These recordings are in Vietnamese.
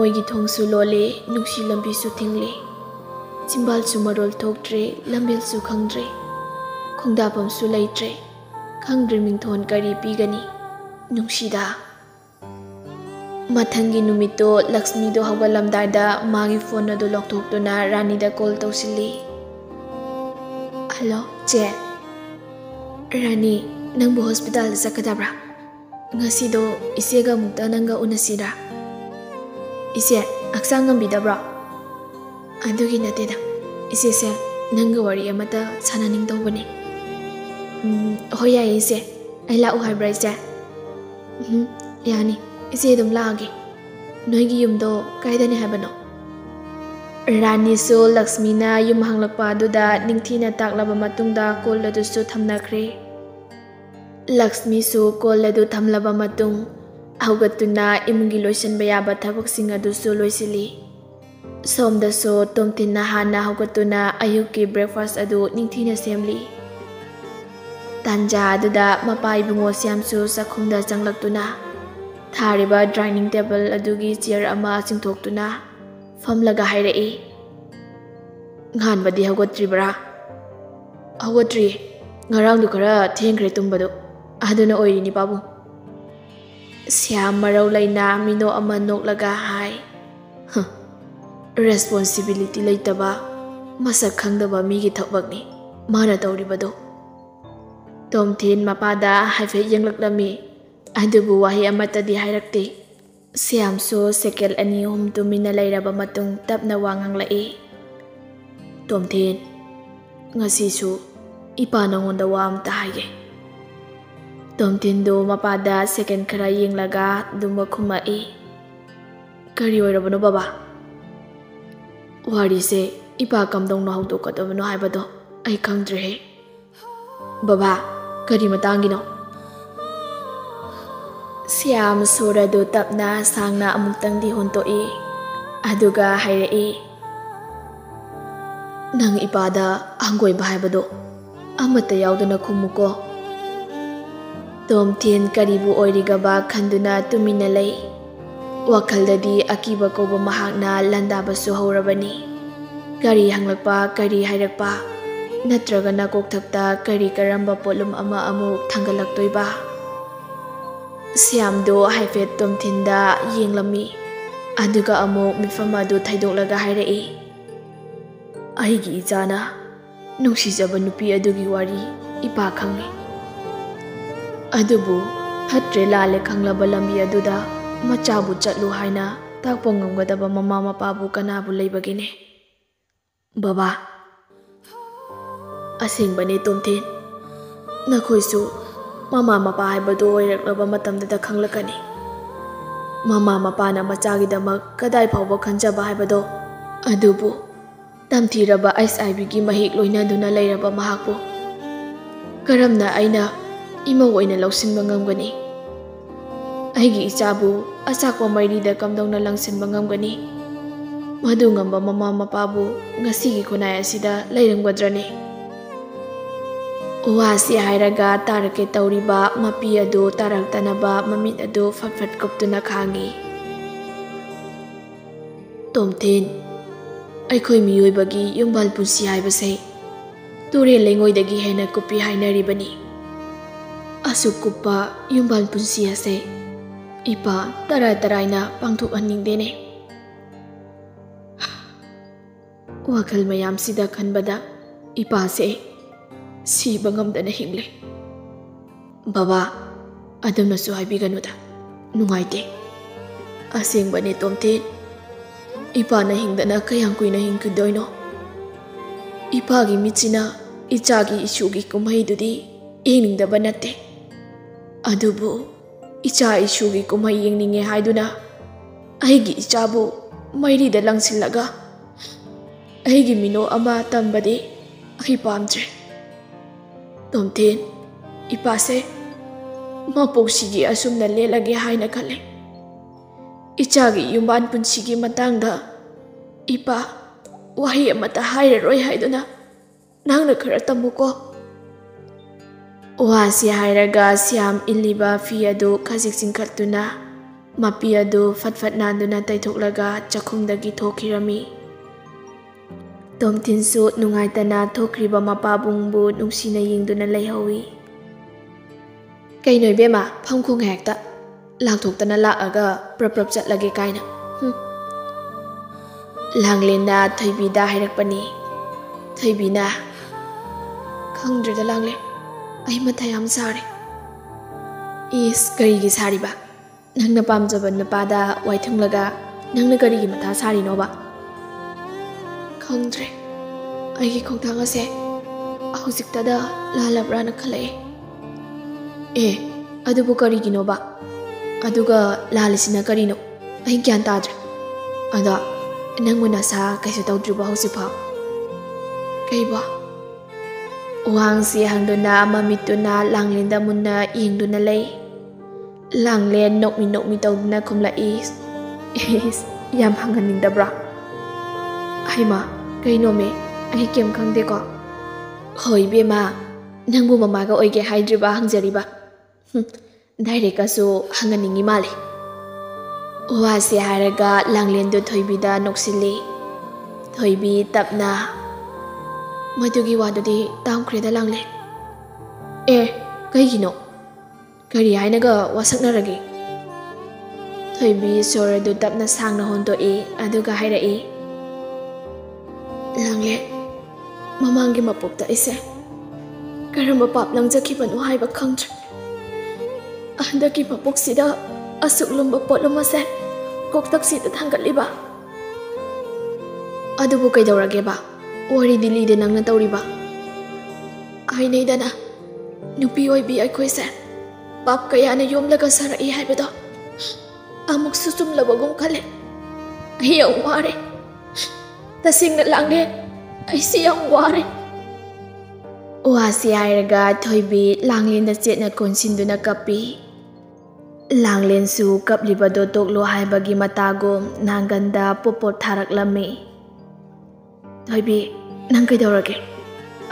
ꯃꯣꯏꯒꯤ ꯊꯣꯡꯁꯨ ꯂꯣꯜꯂꯤ ꯅꯨꯡꯁꯤ ꯂꯝꯕꯤꯁꯨ ꯊꯤꯡꯂꯤ ꯆꯤꯝꯕꯥꯜꯁꯨ ꯃꯔꯣꯜ ꯊꯣꯛꯇ꯭ꯔꯦ ꯂꯝꯕꯦꯜꯁꯨ ꯈꯪꯗ꯭ꯔꯦ ꯈꯣꯡꯗꯥꯐꯝꯁꯨ ꯂꯩꯇ꯭ꯔꯦ ꯈꯪꯗ꯭ꯔꯦ ꯃꯤꯡꯊꯣꯟ ꯀꯔꯤ ꯄꯤꯒꯅꯤ ꯅꯨꯡꯁꯤꯗ ꯃꯊꯪꯒꯤ ꯅꯨꯃꯤꯠꯇꯣ ꯂꯛꯁꯃꯤꯗꯣ ꯍꯧꯒꯠꯂꯝꯗꯥꯏꯗ ꯃꯥꯒꯤ ꯐꯣꯟ ꯑꯗꯨ ꯂꯧꯊꯣꯛꯇꯨꯅ ꯔꯥꯅꯤꯗ ꯀꯣꯜ ꯇꯧꯁꯤꯜꯂꯤ ꯍꯜꯂꯣ ꯆꯦ ꯔꯥꯅꯤ ꯅꯪꯕꯨ ꯍꯣꯁꯄꯤꯇꯥꯜꯗ ꯆꯠꯀꯗꯕ꯭ꯔꯥ ꯉꯁꯤꯗꯣ ꯏꯆꯦꯒ ꯑꯃꯨꯛꯇ ꯅꯪꯒ ꯎꯅꯁꯤꯔꯥ ꯏꯆꯦ ꯍꯛꯆꯥꯡ ꯉꯝꯕꯤꯗꯕ꯭ꯔꯣ ꯑꯗꯨꯒꯤ ꯅꯠꯇꯦꯗ ꯏꯆꯦꯁꯦ ꯅꯪꯒ ꯋꯥꯔꯤ ꯑꯃꯇ ꯁꯥꯟꯅꯅꯤꯡꯗꯧꯕꯅꯤ ꯍꯣꯏ ꯌꯥꯏꯌꯦ ꯏꯆꯦ ꯑꯩ ꯂꯥꯛꯎ ꯍꯥꯏꯕ꯭ꯔꯥ ꯏꯆꯦ ꯎꯝ ꯌꯥꯅꯤ ꯏꯆꯦ ꯑꯗꯨꯝ ꯂꯥꯛꯑꯒꯦ ꯅꯣꯏꯒꯤ ꯌꯨꯝꯗꯣ ꯀꯥꯏꯗꯅꯤ ꯍꯥꯏꯕꯅꯣ ꯔꯥꯅꯤꯁꯨ ꯂꯛꯁꯃꯤꯅ ꯌꯨꯝ ꯍꯥꯡꯂꯛꯄ ꯑꯗꯨꯗ ꯅꯤꯡꯊꯤꯅ ꯇꯥꯛꯂꯕ ꯃꯇꯨꯡꯗ ꯀꯣꯜ ꯑꯗꯨꯁꯨ ꯊꯝꯅꯈ꯭ꯔꯦ ꯂꯛꯁꯃꯤꯁꯨ ꯀꯣꯜ ꯑꯗꯨ ꯊꯝꯂꯕ ꯃꯇꯨꯡ ꯍꯧꯒꯠꯇꯨꯅ ꯏꯃꯨꯡꯒꯤ ꯂꯣꯏꯁꯤꯟꯕ ꯌꯥꯕ ꯊꯕꯛꯁꯤꯡ ꯑꯗꯨꯁꯨ ꯂꯣꯏꯁꯤꯜꯂꯤ ꯁꯣꯝꯗꯁꯨ ꯇꯣꯝꯊꯤꯟꯅ ꯍꯥꯟꯅ ꯍꯧꯒꯠꯇꯨꯅ ꯑꯌꯨꯛꯀꯤ ꯕ꯭ꯔꯦꯛꯐꯥꯁꯠ ꯑꯗꯨ ꯅꯤꯡꯊꯤꯅ ꯁꯦꯝꯂꯤ ꯇꯥꯟꯖꯥ ꯑꯗꯨꯗ ꯃꯄꯥ ꯏꯕꯨꯡꯉꯣ ꯁ꯭ꯌꯥꯝꯁꯨ ꯆꯥꯛꯈꯨꯝꯗ ꯆꯪꯂꯛꯇꯨꯅ ꯊꯥꯔꯤꯕ ꯗꯥꯏꯅꯤꯡ ꯇꯦꯕꯜ ꯑꯗꯨꯒꯤ ꯆꯤꯌꯔ ꯑꯃ ꯆꯤꯡꯊꯣꯛꯇꯨꯅ ꯐꯝꯂꯒ ꯍꯥꯏꯔꯛꯏ ꯉꯥꯟꯕꯗꯤ ꯍꯧꯒꯠꯇ꯭ꯔꯤꯕ꯭ꯔꯥ ꯍꯧꯒꯠꯇ꯭ꯔꯤꯌꯦ ꯉꯔꯥꯡꯗꯨ ꯈꯔ ꯊꯦꯡꯈ꯭ꯔꯦ ꯇꯨꯝꯕꯗꯣ ꯑꯗꯨꯅ ꯑꯣꯏꯔꯤꯅꯤ ꯄꯥꯕꯨꯡ Siya maraw na mino amanok laga hai. Responsibility laytaba masak khangdaba migi thakbak ni. Mana tawri bado. Tom Thin mapada hai fe yanglak lami. Adubu wahi amata di hairakti. Siam so sekel ani hum tu mina layraba matung tap na wangang lai. Tom Thin ngasi su, ipa na ngonda wa amta haye. ꯇꯣꯝꯊꯤꯟꯗꯨ ꯃꯄꯥꯗ ꯁꯦꯀꯦꯟ ꯈꯔ ꯌꯦꯡꯂꯒ ꯑꯗꯨꯝꯕ ꯈꯨꯝꯃꯛꯏ ꯀꯔꯤ ꯑꯣꯏꯔꯕꯅꯣ ꯕꯕꯥ ꯋꯥꯔꯤꯁꯦ ꯏꯄꯥ ꯀꯝꯗꯧꯅ ꯍꯧꯗꯣꯛꯀꯗꯕꯅꯣ ꯍꯥꯏꯕꯗꯣ ꯑꯩ ꯈꯪꯗ꯭ꯔꯦꯍꯦ ꯕꯕꯥ ꯀꯔꯤ ꯃꯇꯥꯡꯒꯤꯅꯣ ꯁ꯭ꯌꯥꯝ ꯁꯨꯔꯗꯨ ꯇꯞꯅ ꯁꯥꯡꯅ ꯑꯃꯨꯛꯇꯪꯗꯤ ꯍꯣꯟꯇꯣꯛꯏ ꯑꯗꯨꯒ ꯍꯥꯏꯔꯛꯏ ꯅꯪ ꯏꯄꯥꯗ ꯍꯪꯒꯣꯏꯕ ꯍꯥꯏꯕꯗꯣ ꯑꯃꯠꯇ ꯌꯥꯎꯗꯅ ꯈꯨꯝꯃꯨꯀꯣ ꯇꯣꯝꯊꯤꯟ ꯀꯔꯤꯕꯨ ꯑꯣꯏꯔꯤꯒꯕ ꯈꯟꯗꯨꯅ ꯇꯨꯃꯤꯟꯅ ꯂꯩ ꯋꯥꯈꯜꯗꯗꯤ ꯑꯀꯤꯕ ꯀꯧꯕ ꯃꯍꯥꯛꯅ ꯂꯥꯟꯗꯥꯕꯁꯨ ꯍꯧꯔꯕꯅꯤ ꯀꯔꯤ ꯍꯪꯂꯛꯄ ꯀꯔꯤ ꯍꯥꯏꯔꯛꯄ ꯅꯠꯇ꯭ꯔꯒꯅ ꯀꯣꯛꯊꯛꯇ ꯀꯔꯤ ꯀꯔꯝꯕ ꯄꯣꯠꯂꯨꯝ ꯑꯃ ꯑꯃꯨꯛ ꯊꯥꯡꯒꯠꯂꯛꯇꯣꯏꯕ ꯁ꯭ꯌꯥꯝꯗꯣ ꯍꯥꯏꯐꯦꯠ ꯇꯣꯝꯊꯤꯟꯗ ꯌꯦꯡꯂꯝꯃꯤ ꯑꯗꯨꯒ ꯑꯃꯨꯛ ꯃꯤꯐꯝ ꯑꯗꯨ ꯊꯩꯗꯣꯛꯂꯒ ꯍꯥꯏꯔꯛꯏ ꯑꯩꯒꯤ ꯏꯆꯥꯅ ꯅꯨꯡꯁꯤꯖꯕ ꯅꯨꯄꯤ ꯑꯗꯨꯒꯤ ꯋꯥꯔꯤ ꯏꯄꯥ ꯈꯪꯉꯤ ಅದುಬು ಹತ್ರೆ ಲಾಲೆ ಕಂಗ್ಲಬ ಲಂಬಿ ಅದುದ ಮಚಾಬು ಚಟ್ಲು ಹಾಯ್ನ ತಾಕ್ಪ ngomgadaba mama mapabu kanabu leibagine baba asing bane tomthin nakhoi su mama mapa haibado oiraklaba matamda da khanglakani mama mapa na machagi damak kadai phawba khanjaba haibado adubu tamthiraba ice ivy gi mahik loina duna leiraba mahakpo karamna aina ꯏꯃꯧ ꯑꯣꯏꯅ ꯂꯧꯁꯤꯟꯕ ꯉꯝꯒꯅꯤ ꯑꯩꯒꯤ ꯏꯆꯥꯕꯨ ꯑꯆꯥꯛꯄ ꯃꯩꯔꯤꯗ ꯀꯝꯗꯧꯅ ꯂꯪꯁꯤꯟꯕ ꯉꯝꯒꯅꯤ ꯃꯗꯨ ꯉꯝꯕ ꯃꯃꯥ ꯃꯄꯥꯕꯨ ꯉꯁꯤꯒꯤ ꯈꯨꯟꯅꯥꯏ ꯑꯁꯤꯗ ꯂꯩꯔꯝꯒꯗ꯭ꯔꯅꯤ ꯋꯥꯁꯤ ꯍꯥꯏꯔꯒ ꯇꯥꯔꯛꯀꯦ ꯇꯧꯔꯤꯕ ꯃꯄꯤ ꯑꯗꯨ ꯇꯥꯔꯛꯇꯅꯕ ꯃꯃꯤꯠ ꯑꯗꯨ ꯐꯠ ꯐꯠ ꯀꯨꯞꯇꯨꯅ ꯈꯥꯡꯉꯤ ꯇꯣꯝꯊꯤꯟ ꯑꯩꯈꯣꯏ ꯃꯤꯑꯣꯏꯕꯒꯤ ꯌꯨꯝꯕꯥꯜ ꯄꯨꯟꯁꯤ ꯍꯥꯏꯕꯁꯦ ꯇꯨꯔꯦꯜ ꯂꯩꯉꯣꯏꯗꯒꯤ ꯍꯦꯟꯅ ꯀꯨꯞꯄꯤ ꯍꯥꯏꯅꯔꯤꯕꯅꯤ ꯑꯁꯨꯛ ꯀꯨꯞꯄ ꯌꯨꯝꯕꯥꯜ ꯄꯨꯟꯁꯤ ꯑꯁꯦ ꯏꯄꯥ ꯇꯔꯥꯏ ꯇꯔꯥꯏꯅ ꯄꯥꯡꯊꯣꯛꯍꯟꯅꯤꯡꯗꯦꯅꯦ ꯋꯥꯈꯜ ꯃꯌꯥꯝꯁꯤꯗ ꯈꯟꯕꯗ ꯏꯄꯥꯁꯦ ꯁꯤꯕ ꯉꯝꯗꯅ ꯍꯤꯡꯂꯦ ꯕꯕꯥ ꯑꯗꯨꯝꯅꯁꯨ ꯍꯥꯏꯕꯤꯒꯅꯨꯗ ꯅꯨꯡꯉꯥꯏꯇꯦ ꯑꯁꯦꯡꯕꯅꯦ ꯇꯣꯝꯊꯤꯟ ꯏꯄꯥꯅ ꯍꯤꯡꯗꯅ ꯀꯌꯥꯝ ꯀꯨꯏꯅ ꯍꯤꯡꯈꯤꯗꯣꯏꯅꯣ ꯏꯄꯥꯒꯤ ꯃꯤꯠꯁꯤꯅ ꯏꯆꯥꯒꯤ ꯏꯁꯨꯒꯤ ꯀꯨꯝꯍꯩꯗꯨꯗꯤ ꯌꯦꯡꯅꯤꯡꯗꯕ ꯅꯠꯇꯦ Adubu, icha ishugi kumai yengninge haiduna. Aigi ichabu mairi da langsilaga. Aigi mino ama tambadi ahi pamdre. Tomten, ipase mapoksigi asumna lelage haina kale. Ichagi yumban punsigi matangda. Ipa, wahi amata hairaroi haiduna. Nangna karatambuko. Ipa, ꯋꯥꯁꯤ ꯍꯥꯏꯔꯒ ꯁ꯭ꯌꯥꯝ ꯏꯜꯂꯤꯕ ꯐꯤ ꯑꯗꯨ ꯈꯖꯤꯛ ꯆꯤꯡꯈꯠꯇꯨꯅ ꯃꯄꯤ ꯑꯗꯨ ꯐꯠ ꯐꯠ ꯅꯥꯟꯗꯨꯅ ꯇꯩꯊꯣꯛꯂꯒ ꯆꯥꯛꯈꯨꯝꯗꯒꯤ ꯊꯣꯛꯈꯤꯔꯝꯃꯤ ꯇꯣꯝꯊꯤꯟꯁꯨ ꯅꯨꯡꯉꯥꯏꯇꯅ ꯊꯣꯛꯈ꯭ꯔꯤꯕ ꯃꯄꯥꯕꯨꯡꯕꯨ ꯅꯨꯡꯁꯤꯅ ꯌꯦꯡꯗꯨꯅ ꯂꯩꯍꯧꯏ ꯀꯩꯅꯣ ꯏꯕꯦꯝꯃ ꯐꯝꯈꯣ ꯉꯥꯏꯍꯥꯛꯇ ꯂꯥꯡꯊꯣꯛꯇꯅ ꯂꯥꯛꯑꯒ ꯄ꯭ꯔꯞ ꯄ꯭ꯔꯞ ꯆꯠꯂꯒꯦ ꯀꯥꯏꯅ ꯂꯥꯡꯂꯦꯟꯅ ꯊꯣꯏꯕꯤꯗ ꯍꯥꯏꯔꯛꯄꯅꯤ ꯊꯣꯏꯕꯤꯅ ꯈꯪꯗ꯭ꯔꯦꯗ ꯂꯥꯡꯂꯦꯟ ꯑꯩ ꯃꯊꯥ ꯌꯥꯝ ꯁꯥꯔꯦ ꯏꯁ ꯀꯔꯤꯒꯤ ꯁꯥꯔꯤꯕ ꯅꯪꯅ ꯄꯥꯝꯖꯕ ꯅꯨꯄꯥꯗ ꯋꯥꯏꯊꯨꯡꯂꯒ ꯅꯪꯅ ꯀꯔꯤꯒꯤ ꯃꯊꯥ ꯁꯥꯔꯤꯅꯣꯕ ꯈꯪꯗ꯭ꯔꯦ ꯑꯩꯒꯤ ꯈꯣꯡꯊꯥꯡ ꯑꯁꯦ ꯍꯧꯖꯤꯛꯇꯗ ꯂꯥꯜꯂꯕ꯭ꯔꯥꯅ ꯈꯜꯂꯛꯑꯦ ꯑꯦ ꯑꯗꯨꯕꯨ ꯀꯔꯤꯒꯤꯅꯣꯕ ꯑꯗꯨꯒ ꯂꯥꯜꯂꯤꯁꯤꯅ ꯀꯔꯤꯅꯣ ꯑꯩ ꯒ꯭ꯌꯥꯟ ꯇꯥꯗ꯭ꯔꯦ ꯑꯗꯣ ꯅꯪꯕꯨ ꯅꯁꯥ ꯀꯩꯁꯨ ꯇꯧꯗ꯭ꯔꯤꯕꯣ ꯍꯧꯖꯤꯛꯐꯥꯎ ꯀꯩꯕꯣ ꯋꯥꯡꯁꯤ ꯍꯪꯗꯨꯅ ꯃꯃꯤꯠꯇꯨꯅ ꯂꯥꯡꯂꯦꯟꯗ ꯃꯨꯟꯅ ꯌꯦꯡꯗꯨꯅ ꯂꯩ ꯂꯥꯡꯂꯦꯟ ꯅꯣꯛꯃꯤ ꯅꯣꯛꯃꯤ ꯇꯧꯗꯨꯅ ꯈꯨꯝꯂꯛꯏ ꯏꯁ ꯌꯥꯝ ꯍꯪꯍꯟꯅꯤꯡꯗꯕ꯭ꯔꯥ ꯍꯩꯃꯥ ꯀꯩꯅꯣꯃꯦ ꯑꯩ ꯀꯩꯝ ꯈꯪꯗꯦꯀꯣ ꯍꯣꯏ ꯏꯕꯦꯝꯃ ꯅꯪꯕꯨ ꯃꯃꯥꯒ ꯑꯣꯏꯒꯦ ꯍꯥꯏꯗ꯭ꯔꯤꯕ ꯍꯪꯖꯔꯤꯕ ꯗꯥꯏꯔꯦꯛꯀꯁꯨ ꯍꯪꯍꯟꯅꯤꯡꯉꯤ ꯃꯥꯜꯂꯦ ꯋꯥꯁꯦ ꯍꯥꯏꯔꯒ ꯂꯥꯡꯂꯦꯟꯗꯨ ꯊꯣꯏꯕꯤꯗ ꯅꯣꯛꯁꯤꯜꯂꯤ ꯊꯣꯏꯕꯤ ꯇꯞꯅ ꯃꯗꯨꯒꯤ ꯋꯥꯗꯨꯗꯤ ꯇꯥꯝꯈ꯭ꯔꯦꯗ ꯂꯥꯡꯂꯦꯟ ꯑꯦ ꯀꯩꯒꯤꯅꯣ ꯀꯔꯤ ꯍꯥꯏꯅꯒ ꯋꯥꯁꯛꯅꯔꯒꯦ ꯊꯣꯏꯕꯤ ꯁꯣꯔ ꯑꯗꯨ ꯇꯞꯅ ꯁꯥꯡꯅ ꯍꯣꯟꯗꯣꯛꯏ ꯑꯗꯨꯒ ꯍꯥꯏꯔꯛꯏ ꯂꯥꯡꯂꯦꯟ ꯃꯃꯥꯡꯒꯤ ꯃꯄꯣꯛꯇ ꯑꯩꯁꯦ ꯀꯔꯝꯕ ꯄꯥꯞ ꯂꯪꯖꯈꯤꯕꯅꯣ ꯍꯥꯏꯕ ꯈꯪꯗ꯭ꯔꯦ ꯍꯟꯗꯛꯀꯤ ꯃꯄꯣꯛꯁꯤꯗ ꯑꯁꯨꯛ ꯂꯨꯝꯕ ꯄꯣꯠꯂꯨꯝ ꯑꯁꯦ ꯀꯣꯛꯇꯛꯁꯤꯗ ꯊꯥꯡꯒꯠꯂꯤꯕ ꯑꯗꯨꯕꯨ ꯀꯩꯗꯧꯔꯒꯦꯕ wari dili de nang na tawri ba ai nei dana nupi oi bi ai koi sa pap kaya na yom laga sara i hai bedo amuk susum labagum kale. Ai yang ware. Tasing na lange. Ai si yang ware. Oa si ai raga thoi bi, langlin da chet na kon sin du na kapi. Langlin su kap liba do tok lo hai bagi mata gom nanganda popot tharak lami thoi bi ꯅꯪ ꯀꯩꯗꯧꯔꯒꯦ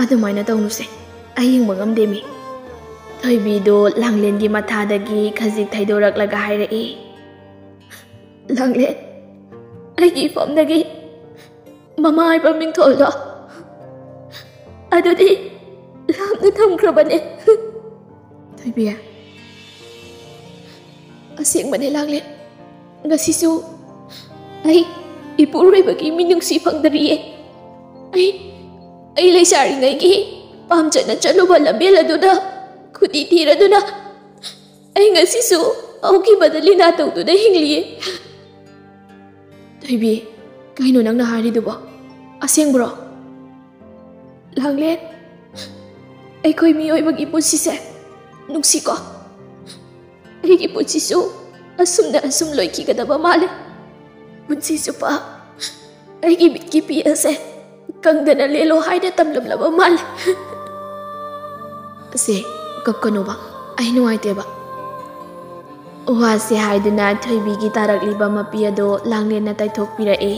ꯑꯗꯨꯃꯥꯏꯅ ꯇꯧꯅꯨꯁꯦ ꯑꯩ ꯌꯦꯡꯕ ꯉꯝꯗꯦ ꯃꯤ ꯊꯣꯏꯕꯤꯗꯣ ꯂꯥꯡꯂꯦꯟꯒꯤ ꯃꯊꯥꯗꯒꯤ ꯈꯖꯤꯛ ꯊꯩꯗꯣꯔꯛꯂꯒ ꯍꯥꯏꯔꯛꯏ ꯂꯥꯡꯂꯦꯟ ꯑꯩꯒꯤ ꯏꯐꯝꯗꯒꯤ ꯃꯃꯥ ꯍꯥꯏꯕ ꯃꯤꯡꯊꯣꯜꯗꯣ ꯑꯗꯨꯗꯤ ꯂꯥꯞꯅ ꯊꯝꯈ꯭ꯔꯕꯅꯦ ꯊꯣꯏꯕꯤ ꯑꯁꯦꯡꯕꯅꯦ ꯂꯥꯡꯂꯦꯟ ꯉꯁꯤꯁꯨ ꯑꯩ ꯏꯄꯨꯔꯣꯏꯕꯒꯤ ꯃꯤꯅꯨꯡꯁꯤ ꯐꯪꯗꯔꯤꯌꯦ ꯑꯩ ꯑꯩ ꯂꯩꯁꯥꯔꯤꯉꯩꯒꯤ ꯄꯥꯝꯖꯅ ꯆꯠꯂꯨꯕ ꯂꯝꯕꯦꯜ ꯑꯗꯨꯗ ꯈꯨꯗꯤ ꯊꯤꯔꯗꯨꯅ ꯑꯩ ꯉꯁꯤꯁꯨ ꯍꯧꯈꯤꯕꯗ ꯂꯤꯅꯥ ꯇꯧꯗꯨꯅ ꯍꯤꯡꯂꯤꯌꯦ ꯊꯣꯏꯕꯤ ꯀꯩꯅꯣ ꯅꯪꯅ ꯍꯥꯏꯔꯤꯗꯨꯕꯣ ꯑꯁꯦꯡꯕ꯭ꯔꯣ ꯂꯥꯡꯂꯦꯟ ꯑꯩꯈꯣꯏ ꯃꯤꯑꯣꯏꯕꯒꯤ ꯄꯨꯟꯁꯤꯁꯦ ꯅꯨꯡꯁꯤꯀꯣ ꯑꯩꯒꯤ ꯄꯨꯟꯁꯤꯁꯨ ꯑꯁꯨꯝꯅ ꯑꯁꯨꯝ ꯂꯣꯏꯈꯤꯒꯗꯕ ꯃꯥꯜꯂꯦ ꯄꯨꯟꯁꯤ ꯆꯨꯞꯄ ꯑꯩꯒꯤ ꯃꯤꯠꯀꯤ ꯄꯤ ꯑꯁꯦ ꯀꯪꯗꯅ ꯂꯦꯜꯂꯣ ꯍꯥꯏꯅ ꯇꯝꯂꯝꯂꯕ ꯃꯥꯜꯂꯦ ꯑꯁꯦ ꯀꯞꯀꯅꯣꯕ ꯑꯩ ꯅꯨꯡꯉꯥꯏꯇꯦꯕ ꯋꯥꯁꯦ ꯍꯥꯏꯗꯨꯅ ꯊꯣꯏꯕꯤꯒꯤ ꯇꯥꯔꯛꯂꯤꯕ ꯃꯄꯤ ꯑꯗꯣ ꯂꯥꯡꯂꯦꯟꯅ ꯇꯩꯊꯣꯛꯄꯤꯔꯛꯏ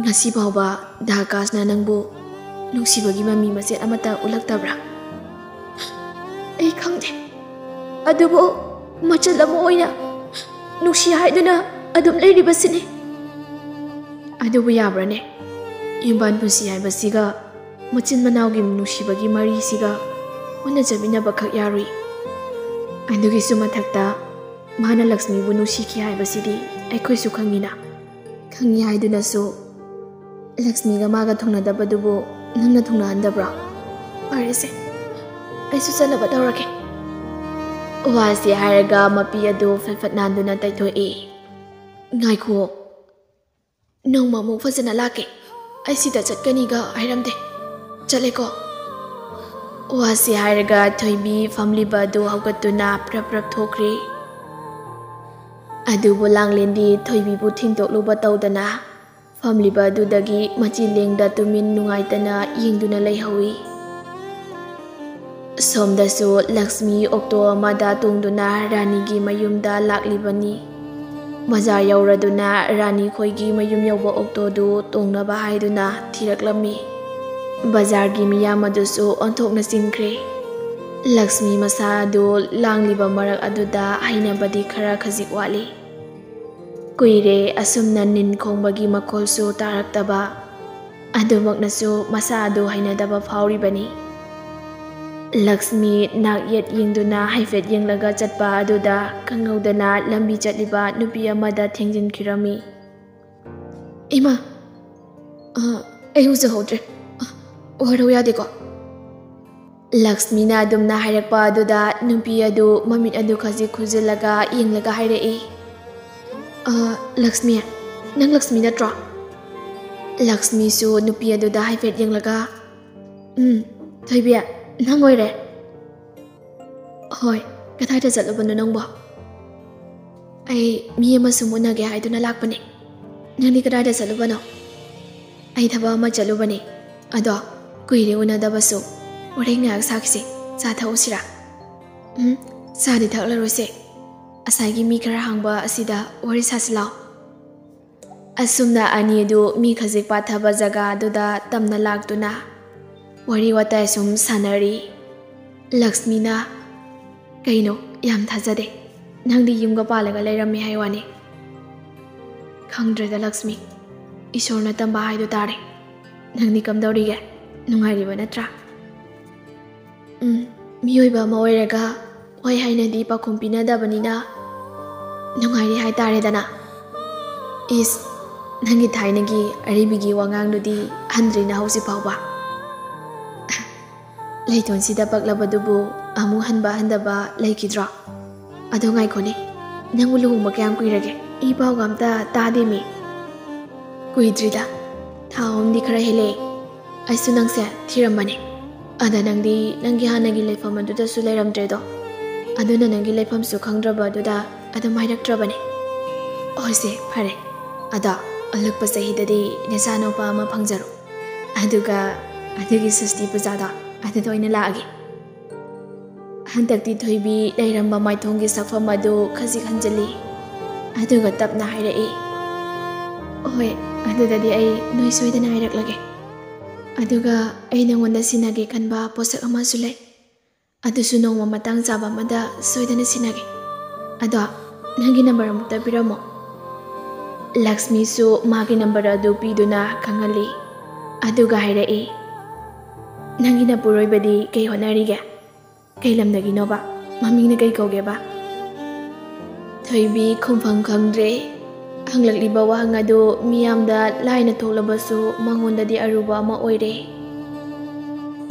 ꯉꯁꯤ ꯐꯥꯎꯕ ꯙꯥꯀꯥꯁꯅ ꯅꯪꯕꯨ ꯅꯨꯡꯁꯤꯕꯒꯤ ꯃꯃꯤ ꯃꯆꯦꯠ ꯑꯃꯠꯇ ꯎꯠꯂꯛꯇꯕ꯭ꯔꯥ ꯑꯩ ꯈꯪꯗꯦ ꯑꯗꯨꯕꯨ ꯃꯆꯜ ꯑꯃ ꯑꯣꯏꯅ ꯅꯨꯡꯁꯤ ꯍꯥꯏꯗꯨꯅ ꯑꯗꯨꯝ ꯂꯩꯔꯤꯕꯁꯤꯅꯤ ꯑꯗꯨꯕꯨ ꯌꯥꯕ꯭ꯔꯅꯦ yumban pusi hai basiga machin manau gi munushi bagi mari siga una jabina bakak yari andu gi suma thakta mana lakshmi bunushi ki hai basidi aikoi su khangina khangi hai duna so lakshmi ga maga thongna da badubo nangna thongna anda bra pare se aisu sala batawra ke wasi haraga mapi adu fefat nanduna taithoi ngai ko nong ma mo fasana lake ai si ta chặt cái này ga ai ram thế? Chặt lấy co wa si hai ga thôi bi family ba do hậu cái tu na prap prap thok ri adu bo lang lên đi thôi bi bu thinh tok lu ba tàu na family ba do da gi ma chi leng da tu min nu ngai ta na ying du na lấy hawi somda su lakshmi okto ma da tung na rani mayum da lak li ꯕꯖꯥꯔ ꯌꯧꯔꯗꯨꯅ ꯔꯥꯅꯤ ꯈꯣꯏꯒꯤ ꯃꯌꯨꯝ ꯌꯧꯕ ꯑꯣꯛꯇꯣꯗꯨ ꯇꯣꯡꯅꯕ ꯍꯥꯏꯗꯨꯅ ꯊꯤꯔꯛꯂꯝꯃꯤ ꯕꯖꯥꯔꯒꯤ ꯃꯤꯌꯥꯝ ꯑꯗꯨꯁꯨ ꯑꯣꯟꯊꯣꯛꯅ ꯆꯤꯟꯈ꯭ꯔꯦ ꯂꯛꯁꯃꯤ ꯃꯁꯥ ꯑꯗꯨ ꯂꯥꯡꯂꯤꯕ ꯃꯔꯛ ꯑꯗꯨꯗ ꯍꯩꯅꯕꯗꯤ ꯈꯔ ꯈꯖꯤꯛ ꯋꯥꯠꯂꯤ ꯀꯨꯏꯔꯦ ꯑꯁꯨꯝꯅ ꯅꯤꯟ ꯈꯣꯡꯕꯒꯤ ꯃꯈꯣꯜꯁꯨ ꯇꯥꯔꯛꯇꯕ ꯑꯗꯨꯃꯛꯅꯁꯨ ꯃꯁꯥ ꯑꯗꯨ ꯍꯩꯅꯗꯕ ꯐꯥꯎꯔꯤꯕꯅꯤ Lakshmi nak yet yingduna haifet yenglaga chatpa aduda kangaudana lambi chatliba nupi amada thengjin kirami. Ima, ai hu zahodre, waro yade ko. Lakshmi na dumna hairakpa aduda nupi adu mamit adu khazi khuzilaga yenglaga hairei. Lakshmi, nang Lakshmi na tra. Lakshmi su nupi aduda haifet yenglaga. Ừ, hmm, thôi bịa. ꯅꯪ ꯑꯣꯏꯔꯦ ꯍꯣꯏ ꯀꯗꯥꯏꯗ ꯆꯠꯂꯨꯕꯅꯣ ꯅꯪꯕꯣ ꯑꯩ ꯃꯤ ꯑꯃꯁꯨ ꯎꯅꯒꯦ ꯍꯥꯏꯗꯨꯅ ꯂꯥꯛꯄꯅꯦ ꯅꯪꯗꯤ ꯀꯗꯥꯏꯗ ꯆꯠꯂꯨꯕꯅꯣ ꯑꯩ ꯊꯕꯛ ꯑꯃ ꯆꯠꯂꯨꯕꯅꯦ ꯑꯗꯣ ꯀꯨꯏꯔꯦ ꯎꯅꯗꯕꯁꯨ ꯍꯣꯔꯦꯟ ꯉꯥꯏꯍꯥꯛ ꯁꯥꯈꯤꯁꯦ ꯆꯥ ꯊꯛꯎꯁꯤꯔꯥ ꯎꯝ ꯆꯥꯗꯤ ꯊꯛꯂꯔꯣꯏꯁꯦ ꯑꯁꯥꯏꯒꯤ ꯃꯤ ꯈꯔ ꯍꯥꯡꯕ ꯑꯁꯤꯗ ꯋꯥꯔꯤ ꯁꯥꯁꯤ ꯂꯥꯎ ꯑꯁꯨꯝꯅ ꯑꯅꯤ ꯑꯗꯨ ꯃꯤ ꯈꯖꯤꯛ ꯄꯥꯊꯕ ꯖꯒꯥ ꯑꯗꯨꯗ ꯇꯝꯅ ꯂꯥꯛꯇꯨꯅ wari watai sum sanari lakshmi lakshmina kaino yam thajade nangdi yumga palaga lairammi haiwani khangdrada lakshmi isorna tamba haidu tare nangdi kamdauri ga nungairi ba natra um miyoi ba ma oiraga wai haina di pa kumpina da banina nungairi hai tare dana is nangi thainagi aribigi wangang nu di andrina hausi pawba ꯂꯩꯇꯣꯟꯁꯤꯗ ꯄꯛꯂꯕꯗꯨꯕꯨ ꯑꯃꯨꯛ ꯍꯟꯕ ꯍꯟꯗꯕ ꯂꯩꯈꯤꯗ꯭ꯔꯣ ꯑꯗꯣ ꯉꯥꯏꯈꯣꯅꯦ ꯅꯪꯕꯨ ꯂꯨꯍꯣꯡꯕ ꯀꯌꯥꯝ ꯀꯨꯏꯔꯒꯦ ꯏ ꯄꯥꯎꯒ ꯑꯝꯇ ꯇꯥꯗꯦꯃꯤ ꯀꯨꯏꯗ꯭ꯔꯤꯗ ꯊꯥ ꯑꯍꯨꯝꯗꯤ ꯈꯔ ꯍꯦꯜꯂꯛꯑꯦ ꯑꯩꯁꯨ ꯅꯪꯁꯦ ꯊꯤꯔꯝꯕꯅꯦ ꯑꯗ ꯅꯪꯗꯤ ꯅꯪꯒꯤ ꯍꯥꯟꯅꯒꯤ ꯂꯩꯐꯝ ꯑꯗꯨꯗꯁꯨ ꯂꯩꯔꯝꯗ꯭ꯔꯦꯗꯣ ꯑꯗꯨꯅ ꯅꯪꯒꯤ ꯂꯩꯐꯝꯁꯨ ꯈꯪꯗ꯭ꯔꯕ ꯑꯗꯨꯗ ꯑꯗꯨꯝ ꯍꯥꯏꯔꯛꯇ꯭ꯔꯕꯅꯦ ꯍꯣꯏꯁꯦ ꯐꯔꯦ ꯑꯗꯣ ꯑꯜꯂꯛꯄ ꯆꯍꯤꯗꯗꯤ ꯅꯆꯥꯅꯨꯄꯥ ꯑꯃ ꯐꯪꯖꯔꯣ ꯑꯗꯨꯒ ꯑꯗꯨꯒꯤ ꯁꯨꯁꯇꯤ ꯄꯨꯖꯥꯗꯣ ꯑꯗꯨꯗ ꯑꯣꯏꯅ ꯂꯥꯛꯑꯒꯦ ꯍꯟꯗꯛꯇꯤ ꯊꯣꯏꯕꯤ ꯂꯩꯔꯝꯕ ꯃꯥꯏꯊꯣꯡꯒꯤ ꯁꯛꯐꯝ ꯑꯗꯨ ꯈꯖꯤꯛ ꯍꯟꯖꯤꯜꯂꯤ ꯑꯗꯨꯒ ꯇꯞꯅ ꯍꯥꯏꯔꯛꯏ ꯍꯣꯏ ꯑꯗꯨꯗꯗꯤ ꯑꯩ ꯅꯣꯏ ꯁꯣꯏꯗꯅ ꯍꯥꯏꯔꯛꯂꯒꯦ ꯑꯗꯨꯒ ꯑꯩ ꯅꯉꯣꯟꯗ ꯁꯤꯟꯅꯒꯦ ꯈꯟꯕ ꯄꯣꯠꯁꯛ ꯑꯃꯁꯨ ꯂꯩ ꯑꯗꯨꯁꯨ ꯅꯣꯡꯃ ꯃꯇꯥꯡ ꯆꯥꯕ ꯑꯃꯗ ꯁꯣꯏꯗꯅ ꯁꯤꯟꯅꯒꯦ ꯑꯗꯣ ꯅꯪꯒꯤ ꯅꯝꯕꯔ ꯑꯃꯨꯛꯇ ꯄꯤꯔꯝꯃꯣ ꯂꯛꯁꯃꯤꯁꯨ ꯃꯥꯒꯤ ꯅꯝꯕꯔ ꯑꯗꯨ ꯄꯤꯗꯨꯅ ꯈꯪꯍꯜꯂꯤ ꯑꯗꯨꯒ ꯍꯥꯏꯔꯛꯏ ꯅꯪꯒꯤ ꯅꯄꯨꯔꯣꯏꯕꯗꯤ ꯀꯩ ꯍꯣꯠꯅꯔꯤꯒꯦ ꯀꯩ ꯂꯝꯗꯒꯤꯅꯣꯕ ꯃꯃꯤꯡꯅ ꯀꯩ ꯀꯧꯒꯦꯕ ꯊꯣꯏꯕꯤ ꯈꯨꯝꯐꯝ ꯈꯪꯗ꯭ꯔꯦ ꯍꯪꯂꯛꯂꯤꯕ ꯋꯥꯍꯪ ꯑꯗꯨ ꯃꯤꯌꯥꯝꯗ ꯂꯥꯏꯅ ꯊꯣꯛꯂꯕꯁꯨ ꯃꯉꯣꯟꯗꯗꯤ ꯑꯔꯨꯕ ꯑꯃ ꯑꯣꯏꯔꯦ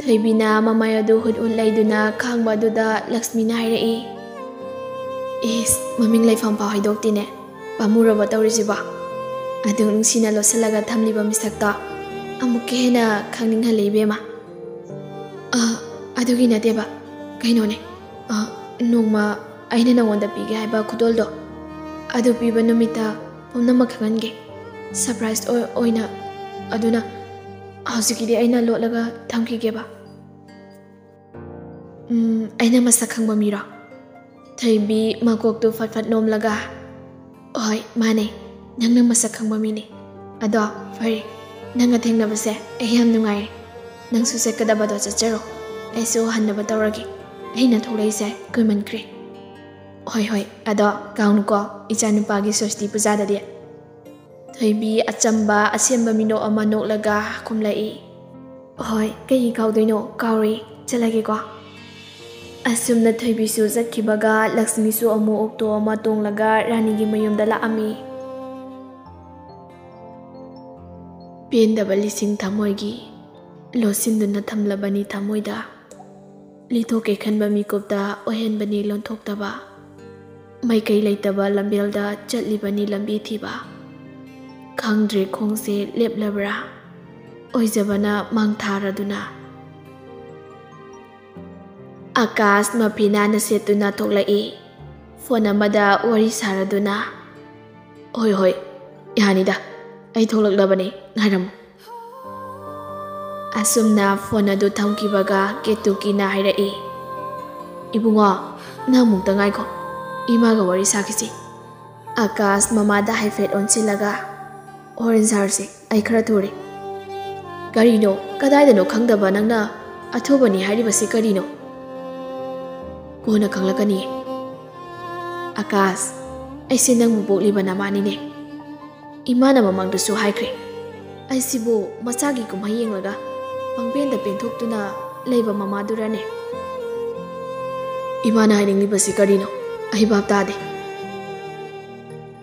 ꯊꯣꯏꯕꯤꯅ ꯃꯃꯥꯏ ꯑꯗꯨ ꯍꯨꯠ ꯍꯨꯠ ꯂꯩꯗꯨꯅ ꯈꯥꯡꯕ ꯑꯗꯨꯗ ꯂꯛꯁꯃꯤꯅ ꯍꯥꯏꯔꯛꯏ ꯏꯁ ꯃꯃꯤꯡ ꯂꯩꯐꯝ ꯐꯥꯎ ꯍꯥꯏꯗꯣꯛꯇꯦꯅꯦ ꯄꯥꯝꯃꯨꯔꯕ ꯇꯧꯔꯤꯁꯤꯕꯣ ꯑꯗꯨ ꯅꯨꯡꯁꯤꯅ ꯂꯣꯠꯁꯤꯜꯂꯒ ꯊꯝꯂꯤꯕ ꯃꯤꯁꯛꯇꯣ ꯑꯃꯨꯛꯀ ꯍꯦꯟꯅ ꯈꯪꯅꯤꯡꯍꯜꯂꯦ ꯏꯕꯦꯝꯃ ꯑꯗꯨꯒꯤ ꯅꯠꯇꯦꯕ ꯀꯩꯅꯣꯅꯦ ꯅꯣꯡꯃ ꯑꯩꯅ ꯅꯉꯣꯟꯗ ꯄꯤꯒꯦ ꯍꯥꯏꯕ ꯈꯨꯗꯣꯜꯗꯣ ꯑꯗꯨ ꯄꯤꯕ ꯅꯨꯃꯤꯠꯇ ꯄꯨꯝꯅꯃꯛ ꯈꯪꯍꯟꯒꯦ ꯁꯔꯄ꯭ꯔꯥꯏꯖ ꯑꯣꯏꯅ ꯑꯗꯨꯅ ꯍꯧꯖꯤꯛꯀꯤꯗꯤ ꯑꯩꯅ ꯂꯣꯠꯂꯒ ꯊꯝꯈꯤꯒꯦꯕ ꯑꯩꯅ ꯃꯁꯛ ꯈꯪꯕ ꯃꯤꯔꯣ ꯊꯣꯏꯕꯤ ꯃꯀꯣꯛꯇꯨ ꯐꯠ ꯐꯠ ꯅꯣꯝꯂꯒ ꯍꯣꯏ ꯃꯥꯅꯦ ꯅꯪꯅ ꯃꯁꯛ ꯈꯪꯕ ꯃꯤꯅꯦ ꯑꯗꯣ ꯐꯔꯦ ꯅꯪꯒ ꯊꯦꯡꯅꯕꯁꯦ ꯑꯩ ꯌꯥꯝ ꯅꯨꯡꯉꯥꯏꯔꯦ ꯅꯪꯁꯨ ꯆꯠꯀꯗꯕꯗꯣ ꯆꯠꯆꯔꯣ ꯑꯩꯁꯨ ꯍꯟꯅꯕ ꯇꯧꯔꯒꯦ ꯑꯩꯅ ꯊꯣꯛꯂꯛꯏꯁꯦ ꯀꯨꯏꯃꯟꯈ꯭ꯔꯦ ꯍꯣꯏ ꯍꯣꯏ ꯑꯗꯣ ꯀꯥꯎꯅꯨꯀꯣ ꯏꯆꯥꯅꯨꯄꯥꯒꯤ ꯁ꯭ꯋꯁꯇꯤ ꯄꯨꯖꯥꯗꯗꯤ ꯊꯣꯏꯕꯤ ꯑꯆꯝꯕ ꯑꯁꯦꯡꯕ ꯃꯤꯅꯣꯛ ꯑꯃ ꯅꯣꯛꯂꯒ ꯈꯨꯝꯂꯛꯏ ꯍꯣꯏ ꯀꯩꯒꯤ ꯀꯥꯎꯗꯣꯏꯅꯣ ꯀꯥꯎꯔꯤ ꯆꯠꯂꯒꯦꯀꯣ ꯑꯁꯨꯝꯅ ꯊꯣꯏꯕꯤꯁꯨ ꯆꯠꯈꯤꯕꯒ ꯂꯛꯁꯃꯤꯁꯨ ꯑꯃꯨꯛ ꯑꯣꯛꯇꯣ ꯑꯃ ꯇꯣꯡꯂꯒ ꯔꯥꯅꯤꯒꯤ ꯃꯌꯨꯝꯗ ꯂꯥꯛꯑꯝꯃꯤ ꯄꯦꯟꯗꯕ ꯂꯤꯁꯤꯡ ꯊꯃꯣꯏꯒꯤ ꯂꯣꯠꯁꯤꯟꯗꯨꯅ ꯊꯝꯂꯕꯅꯤ ꯊꯃꯣꯏꯗ ꯂꯤꯊꯣꯛꯀꯦ ꯈꯟꯕ ꯃꯤꯀꯨꯞꯇ ꯑꯣꯏꯍꯟꯕꯅꯤ ꯂꯣꯟꯊꯣꯛꯇꯕ ꯃꯥꯏꯀꯩ ꯂꯩꯇꯕ ꯂꯝꯕꯦꯜꯗ ꯆꯠꯂꯤꯕꯅꯤ ꯂꯝꯕꯤ ꯊꯤꯕ ꯈꯪꯗ꯭ꯔꯦ ꯈꯣꯡꯁꯦ ꯂꯦꯞꯂꯕ꯭ꯔꯥ ꯑꯣꯏꯖꯕꯅ ꯃꯥꯡꯊꯥꯔꯗꯨꯅ ꯑꯀꯥꯁ ꯃꯐꯤ ꯅꯥꯟꯅ ꯁꯦꯠꯇꯨꯅ ꯊꯣꯛꯂꯛꯏ ꯐꯣꯟ ꯑꯃꯗ ꯋꯥꯔꯤ ꯁꯥꯔꯗꯨꯅ ꯍꯣꯏ ꯍꯣꯏ ꯌꯥꯅꯤꯗ ꯑꯩ ꯊꯣꯛꯂꯛꯂꯕꯅꯤ ꯉꯥꯏꯔꯝꯃꯨ asumna phone adu thamkibaga ketukina hairai ibungo namuk tangai ko imaga wari sakisi akash mamada haifet onsilaga orange sarse ai khara thore garino kadai dano khangdaba nangna athobani hairibasi garino kona khanglakani akash aise nang bokliba namani ne imana mamangdasu haikre aisibo masagi laga. ꯄꯪꯄꯦꯟꯗ ꯄꯦꯟꯊꯣꯛꯇꯨꯅ ꯂꯩꯕ ꯃꯃꯥꯗꯨꯔꯅꯦ ꯏꯃꯥꯅ ꯍꯥꯏꯅꯤꯡꯂꯤꯕꯁꯤ ꯀꯔꯤꯅꯣ ꯑꯩ ꯚꯥꯞ ꯇꯥꯗꯦ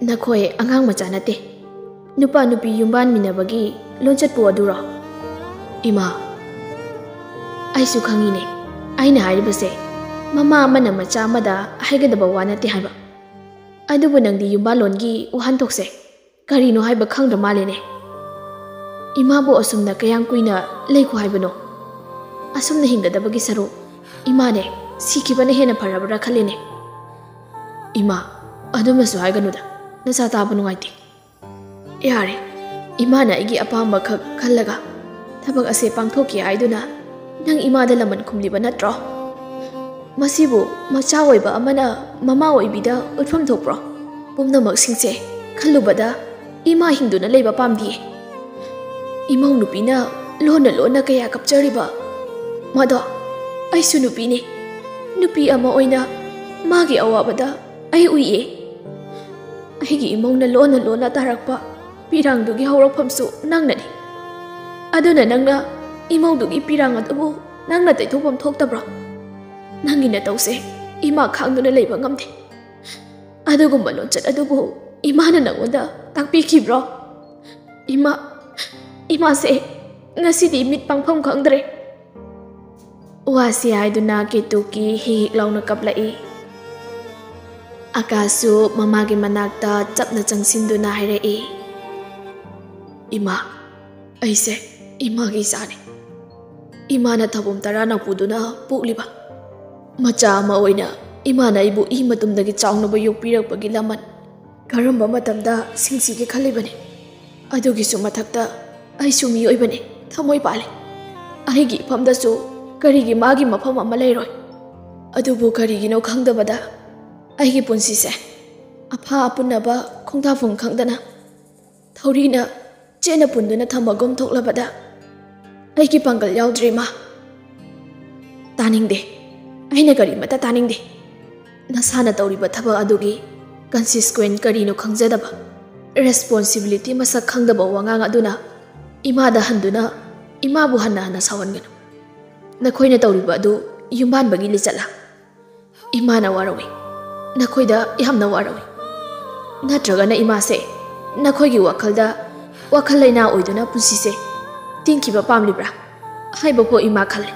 ꯅꯈꯣꯏ ꯑꯉꯥꯡ ꯃꯆꯥ ꯅꯠꯇꯦ ꯅꯨꯄꯥ ꯅꯨꯄꯤ ꯌꯨꯝꯕꯥꯟꯃꯤꯟꯅꯕꯒꯤ ꯂꯣꯟꯆꯠꯄꯨ ꯑꯗꯨꯔꯣ ꯏꯃꯥ ꯑꯩꯁꯨ ꯈꯪꯉꯤꯅꯦ ꯑꯩꯅ ꯍꯥꯏꯔꯤꯕꯁꯦ ꯃꯃꯥ ꯑꯃꯅ ꯃꯆꯥ ꯑꯃꯗ ꯍꯥꯏꯒꯗꯕ ꯋꯥ ꯅꯠꯇꯦ ꯍꯥꯏꯕ ꯑꯗꯨꯕꯨ ꯅꯪꯗꯤ ꯌꯨꯝꯕꯥꯟꯂꯣꯟꯒꯤ ꯋꯥꯍꯟꯊꯣꯛꯁꯦ ꯀꯔꯤꯅꯣ ꯍꯥꯏꯕ ꯈꯪꯗ꯭ꯔ ꯃꯥꯜꯂꯦꯅꯦ ಇಮಾಬು ಅಸುಮ್ನ ಕಯಾಂ ಕುಯ್ನ ಲೈಕು ಹಾಯ್ಬನು ಅಸುಮ್ನ ಹಿಂಗದ ಬಗೆ ಸರು ಇಮಾನೆ ಸಿಕ್ಕಿಬನ ಹೇನ ಫರಬರ ಖಲೇನೆ ಇಮಾ ಅದುಮಸು ಹಾಯ್ಗನುದ ನಸಾ ತಾಬನು ಆಯ್ತಿ ಯಾರೆ ಇಮಾನ ಐಗಿ ಅಪಾಂಬ ಖಕ್ ಖಲ್ಲಗ ಥಬಕ್ ಅಸೆ ಪಾಂಥೋಕಿ ಆಯ್ದುನ ನಂಗ್ ಇಮಾದ ಲಮನ್ ಕುಮ್ಲಿಬ ನತ್ರೋ ಮಸಿಬು ಮಚಾ ಒಯ್ಬ ಅಮನ ಮಮಾ ಒಯ್ಬಿದ ಉತ್ಫಮ್ ಥೋಕ್ಪ್ರೋ ಪುಮ್ನಮಕ್ ಸಿಂಗ್ಸೆ ಖಲ್ಲುಬದ ಇಮಾ ಹಿಂದುನ ಲೈಬ ಪಾಮ್ದಿಯೇ ꯏꯃꯧ ꯅꯨꯄꯤꯅ ꯂꯣꯟꯅ ꯂꯣꯟꯅ ꯀꯌꯥ ꯀꯞꯆꯔꯤꯕ ꯃꯗꯣ ꯑꯩꯁꯨ ꯅꯨꯄꯤꯅꯤ ꯅꯨꯄꯤ ꯑꯃ ꯑꯣꯏꯅ ꯃꯥꯒꯤ ꯑꯋꯥꯕꯗ ꯑꯩ ꯎꯏꯌꯦ ꯑꯩꯒꯤ ꯏꯃꯧꯅ ꯂꯣꯟꯅ ꯂꯣꯟꯅ ꯇꯥꯔꯛꯄ ꯄꯤꯔꯥꯡꯗꯨꯒꯤ ꯍꯧꯔꯛꯐꯝꯁꯨ ꯅꯪꯅꯅꯤ ꯑꯗꯨꯅ ꯅꯪꯅ ꯏꯃꯧꯗꯨꯒꯤ ꯄꯤꯔꯥꯡ ꯑꯗꯨꯕꯨ ꯅꯪꯅ ꯇꯩꯊꯣꯛꯐꯝ ꯊꯣꯛꯇꯕ꯭ꯔꯣ ꯅꯪꯒꯤ ꯅꯇꯧꯁꯦ ꯏꯃꯥ ꯈꯥꯡꯗꯨꯅ ꯂꯩꯕ ꯉꯝꯗꯦ ꯑꯗꯨꯒꯨꯝꯕ ꯂꯣꯟꯆꯠ ꯑꯗꯨꯕꯨ ꯏꯃꯥꯅ ꯅꯪꯉꯣꯟꯗ ꯇꯥꯛꯄꯤꯈꯤꯕ꯭ꯔꯣ ꯏꯃꯥ Imase, nga si di mit pang pong kang dre. Uwa si ay do na hi hihiklaw na kablai. Akaso mamagi managta tap na changsin do na hirei. Ima, ay se, ima gisani. Ima na tapom tara na du na pukli ba? Macha maoy na, ima na ibu ima tumdagi chong na ba yung pirag pagilaman. Karamba matamda singsi ki kalibani. Adugi sumatakta ꯑꯩꯁꯨ ꯃꯤꯑꯣꯏꯕꯅꯤ ꯊꯃꯣꯏ ꯄꯥꯜꯂꯤ ꯑꯩꯒꯤ ꯏꯐꯝꯗꯁꯨ ꯀꯔꯤꯒꯤ ꯃꯥꯒꯤ ꯃꯐꯝ ꯑꯃ ꯂꯩꯔꯣꯏ ꯑꯗꯨꯕꯨ ꯀꯔꯤꯒꯤꯅꯣ ꯈꯪꯗꯕꯗ ꯑꯩꯒꯤ ꯄꯨꯟꯁꯤꯁꯦ ꯑꯐꯥ ꯑꯄꯨꯟꯅꯕ ꯈꯣꯡꯊꯥꯐꯝ ꯈꯪꯗꯅ ꯊꯧꯔꯤꯅ ꯆꯦꯅ ꯄꯨꯟꯗꯨꯅ ꯊꯝꯃꯒꯨꯝ ꯊꯣꯛꯂꯕꯗ ꯑꯩꯒꯤ ꯄꯥꯡꯒꯜ ꯌꯥꯎꯗ꯭ꯔꯤ ꯃꯥ ꯇꯥꯅꯤꯡꯗꯦ ꯑꯩꯅ ꯀꯔꯤꯃꯠꯇ ꯇꯥꯅꯤꯡꯗꯦ ꯅꯁꯥꯅ ꯇꯧꯔꯤꯕ ꯊꯕꯛ ꯑꯗꯨꯒꯤ ꯀꯟꯁꯤꯁꯀ꯭ꯋꯦꯟ ꯀꯔꯤꯅꯣ ꯈꯪꯖꯗꯕ ꯔꯦꯁꯄꯣꯟꯁꯤꯕꯤꯂꯤꯇꯤ ꯃꯁꯛ ꯈꯪꯗꯕ ꯋꯥꯉꯥꯡ ꯑꯗꯨꯅ ꯏꯃꯥꯗ ꯍꯟꯗꯨꯅ ꯏꯃꯥꯕꯨ ꯍꯟꯅ ꯍꯟꯅ ꯁꯥꯎꯍꯟꯒꯅꯨ ꯅꯈꯣꯏꯅ ꯇꯧꯔꯤꯕ ꯑꯗꯨ ꯌꯨꯝꯕꯥꯟꯕꯒꯤ ꯂꯤꯆꯠꯂ ꯏꯃꯥꯅ ꯋꯥꯔꯧꯏ ꯅꯈꯣꯏꯗ ꯌꯥꯝꯅ ꯋꯥꯔꯧꯏ ꯅꯠꯇ꯭ꯔꯒꯅ ꯏꯃꯥꯁꯦ ꯅꯈꯣꯏꯒꯤ ꯋꯥꯈꯜꯗ ꯋꯥꯈꯜ ꯂꯩꯅꯥ ꯑꯣꯏꯗꯨꯅ ꯄꯨꯟꯁꯤꯁꯦ ꯇꯤꯡꯈꯤꯕ ꯄꯥꯝꯂꯤꯕ꯭ꯔꯥ ꯍꯥꯏꯕꯐꯥꯎ ꯏꯃꯥ ꯈꯜꯂꯦ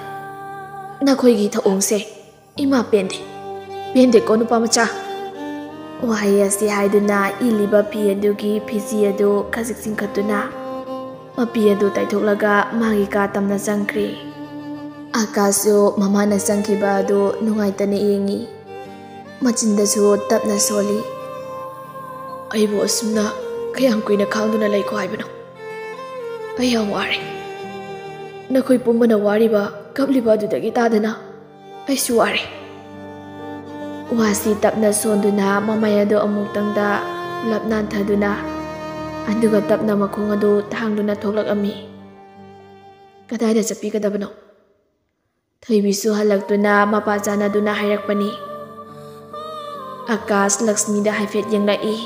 ꯅꯈꯣꯏꯒꯤ ꯊꯧꯑꯣꯡꯁꯦ ꯏꯃꯥ ꯄꯦꯟꯗꯦ ꯄꯦꯟꯗꯦꯀꯣ ꯅꯨꯄꯥ ꯃꯆꯥ ꯋꯥꯍꯩ ꯑꯁꯤ ꯍꯥꯏꯗꯨꯅ ꯏꯂꯤꯕ ꯐꯤ ꯑꯗꯨꯒꯤ ꯐꯤꯖꯤ ꯑꯗꯨ ꯈꯖꯤꯛ ꯆꯤꯡꯈꯠꯇꯨꯅ ꯃꯄꯤ ꯑꯗꯨ ꯇꯩꯊꯣꯛꯂꯒ ꯃꯥꯒꯤ ꯀꯥ ꯇꯝꯅ ꯆꯪꯈ꯭ꯔꯤ ꯑꯀꯥꯁꯁꯨ ꯃꯃꯥꯅ ꯆꯪꯈꯤꯕ ꯑꯗꯨ ꯅꯨꯡꯉꯥꯏꯇꯅ ꯌꯦꯡꯉꯤ ꯃꯆꯤꯟꯗꯁꯨ ꯇꯞꯅ ꯁꯣꯜꯂꯤ ꯑꯩꯕꯨ ꯑꯁꯨꯝꯅ ꯀꯌꯥꯝ ꯀꯨꯏꯅ ꯈꯥꯡꯗꯨꯅ ꯂꯩꯈꯣ ꯍꯥꯏꯕꯅꯣ ꯑꯩ ꯌꯥꯝ ꯋꯥꯔꯦ ꯅꯈꯣꯏ ꯄꯨꯝꯕꯅ ꯋꯥꯔꯤꯕ ꯀꯞꯂꯤꯕ ꯑꯗꯨꯗꯒꯤ ꯇꯥꯗꯅ ꯑꯩꯁꯨ ꯋꯥꯔꯦ ꯋꯥꯁꯤ ꯇꯞꯅ ꯁꯣꯟꯗꯨꯅ ꯃꯃꯩ ꯑꯗꯨ ꯑꯃꯨꯛꯇꯪꯗ ꯄꯨꯂꯞ ꯅꯥꯟꯊꯗꯨꯅ ꯑꯗꯨꯒ ꯇꯞꯅ ꯃꯈꯣꯡ ꯑꯗꯨ ꯊꯥꯡꯗꯨꯅ ꯊꯣꯛꯂꯛꯑꯝꯃꯤ ꯀꯗꯥꯏꯗ ꯆꯠꯄꯤꯒꯗꯕꯅꯣ ꯊꯣꯏꯕꯤꯁꯨ ꯍꯜꯂꯛꯇꯨꯅ ꯃꯄꯥ ꯆꯥꯟꯅꯗꯨꯅ ꯍꯥꯏꯔꯛꯄꯅꯤ ꯑꯀꯥꯁ ꯂꯛꯁꯃꯤꯗ ꯍꯥꯏꯐꯦꯠ ꯌꯦꯡꯂꯛꯏ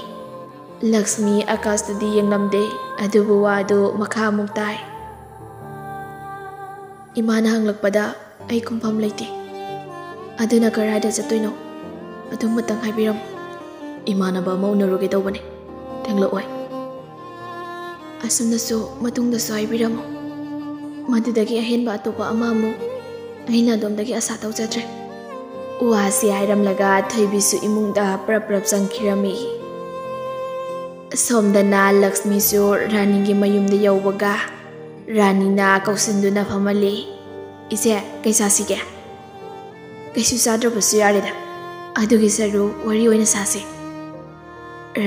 ꯂꯛꯁꯃꯤ ꯑꯀꯥꯁꯇꯗꯤ ꯌꯦꯡꯂꯝꯗꯦ ꯑꯗꯨꯕꯨ ꯋꯥꯗꯨ ꯃꯈꯥ ꯑꯃꯨꯛ ꯇꯥꯏ ꯏꯃꯥꯅ ꯍꯪꯂꯛꯄꯗ ꯑꯩ ꯈꯨꯝꯐꯝ ꯂꯩꯇꯦ ꯑꯗꯨꯅ ꯀꯔꯥꯏꯗ ꯆꯠꯇꯣꯏꯅꯣ ꯑꯗꯨꯃꯇꯪ ꯍꯥꯏꯕꯤꯔꯝꯃꯨ ꯏꯃꯥꯟꯅꯕ ꯑꯃ ꯎꯅꯔꯨꯒꯦ ꯇꯧꯕꯅꯦ ꯊꯦꯡꯂꯛꯑꯣꯏ ꯑꯁꯨꯝꯅꯁꯨ ꯃꯇꯨꯡꯗꯁꯨ ꯍꯥꯏꯕꯤꯔꯝꯃꯨ ꯃꯗꯨꯗꯒꯤ ꯑꯍꯦꯟꯕ ꯑꯇꯣꯞꯄ ꯑꯃ ꯑꯃꯨꯛ ꯑꯩꯅ ꯑꯗꯣꯝꯗꯒꯤ ꯑꯁꯥ ꯇꯧꯖꯗ꯭ꯔꯦ ꯋꯥꯁꯤ ꯍꯥꯏꯔꯝꯂꯒ ꯊꯣꯏꯕꯤꯁꯨ ꯏꯃꯨꯡꯗ ꯄ꯭ꯔꯞ ꯄ꯭ꯔꯞ ꯆꯪꯈꯤꯔꯝꯃꯤ ꯁꯣꯝꯗꯅ ꯂꯛꯁꯃꯤꯁꯨ ꯔꯥꯅꯤꯒꯤ ꯃꯌꯨꯝꯗ ꯌꯧꯕꯒ ꯔꯥꯅꯤꯅ ꯀꯧꯁꯤꯟꯗꯨꯅ ꯐꯝꯍꯜꯂꯤ ꯏꯆꯦ ꯀꯩ ꯆꯥꯁꯤꯒꯦ ꯀꯩꯁꯨ ꯆꯥꯗ꯭ꯔꯕꯁꯨ ꯌꯥꯔꯦꯗ ꯑꯗꯨꯒꯤ ꯁꯔꯨꯛ ꯋꯥꯔꯤ ꯑꯣꯏꯅ ꯁꯥꯁꯤ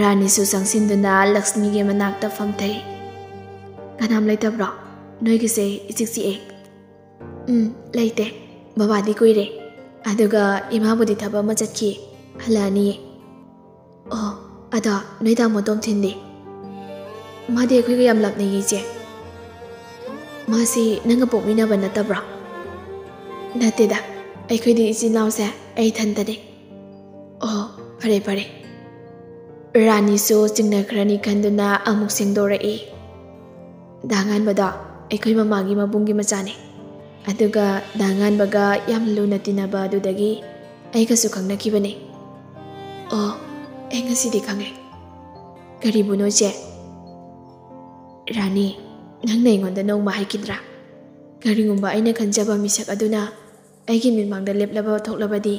ꯔꯥꯅꯤꯁꯨ ꯆꯪꯁꯤꯟꯗꯨꯅ ꯂꯛꯁꯃꯤꯒꯤ ꯃꯅꯥꯛꯇ ꯐꯝꯊꯩ ꯀꯅꯥꯝ ꯂꯩꯇꯕ꯭ꯔꯣ ꯅꯣꯏꯒꯤꯁꯦ ꯏꯆꯤꯛ ꯆꯤꯛꯑꯦ ꯎꯝ ꯂꯩꯇꯦ ꯕꯕꯥꯗꯤ ꯀꯨꯏꯔꯦ ꯑꯗꯨꯒ ꯏꯃꯥꯕꯨꯗꯤ ꯊꯕꯛ ꯑꯃ ꯆꯠꯈꯤ ꯍꯜꯂꯛꯑꯅꯤꯌꯦ ꯑꯣ ꯑꯗꯣ ꯅꯣꯏ ꯇꯥꯃꯣ ꯇꯣꯝꯊꯤꯟꯗꯤ ꯃꯥꯗꯤ ꯑꯩꯈꯣꯏꯒ ꯌꯥꯝ ꯂꯥꯞꯅꯩꯌꯦ ꯏꯆꯦ ꯃꯥꯁꯤ ꯅꯪꯒ ꯄꯣꯛꯃꯤꯟꯅꯕ ꯅꯠꯇꯕ꯭ꯔꯣ ꯅꯠꯇꯦꯗ ꯑꯩꯈꯣꯏꯗꯤ ꯏꯆꯤꯟ ꯏꯅꯥꯎꯁꯦ ꯑꯩ ꯏꯊꯟꯇꯅꯤ ꯑꯣ ꯐꯔꯦ ꯐꯔꯦ ꯔꯥꯅꯤꯁꯨ ꯆꯤꯡꯅꯈ꯭ꯔꯅꯤ ꯈꯟꯗꯨꯅ ꯑꯃꯨꯛ ꯁꯦꯡꯗꯣꯔꯛꯏ ꯗꯥꯉꯥꯟꯕꯗꯣ ꯑꯩꯈꯣꯏ ꯃꯃꯥꯒꯤ ꯃꯕꯨꯡꯒꯤ ꯃꯆꯥꯅꯤ ꯑꯗꯨꯒ ꯗꯥꯉꯥꯟꯕꯒ ꯌꯥꯝ ꯂꯨꯅ ꯇꯤꯟꯅꯕ ꯑꯗꯨꯗꯒꯤ ꯑꯩꯒꯁꯨ ꯈꯪꯅꯈꯤꯕꯅꯤ ꯑꯣ ꯑꯩ ꯉꯁꯤꯗꯤ ꯈꯪꯉꯦ ꯀꯔꯤꯕꯨꯅꯣ ꯏꯆꯦ ꯔꯥꯅꯤ ꯅꯪꯅ ꯑꯩꯉꯣꯟꯗ ꯅꯣꯡꯃ ꯍꯥꯏꯈꯤꯗ꯭ꯔꯥ ꯀꯔꯤꯒꯨꯝꯕ ꯑꯩꯅ ꯈꯟꯖꯕ ꯃꯤꯁꯛ ꯑꯗꯨꯅ ꯑꯩꯒꯤ ꯃꯤꯠꯃꯥꯡꯗ ꯂꯦꯞꯂꯕ ꯊꯣꯛꯂꯕꯗꯤ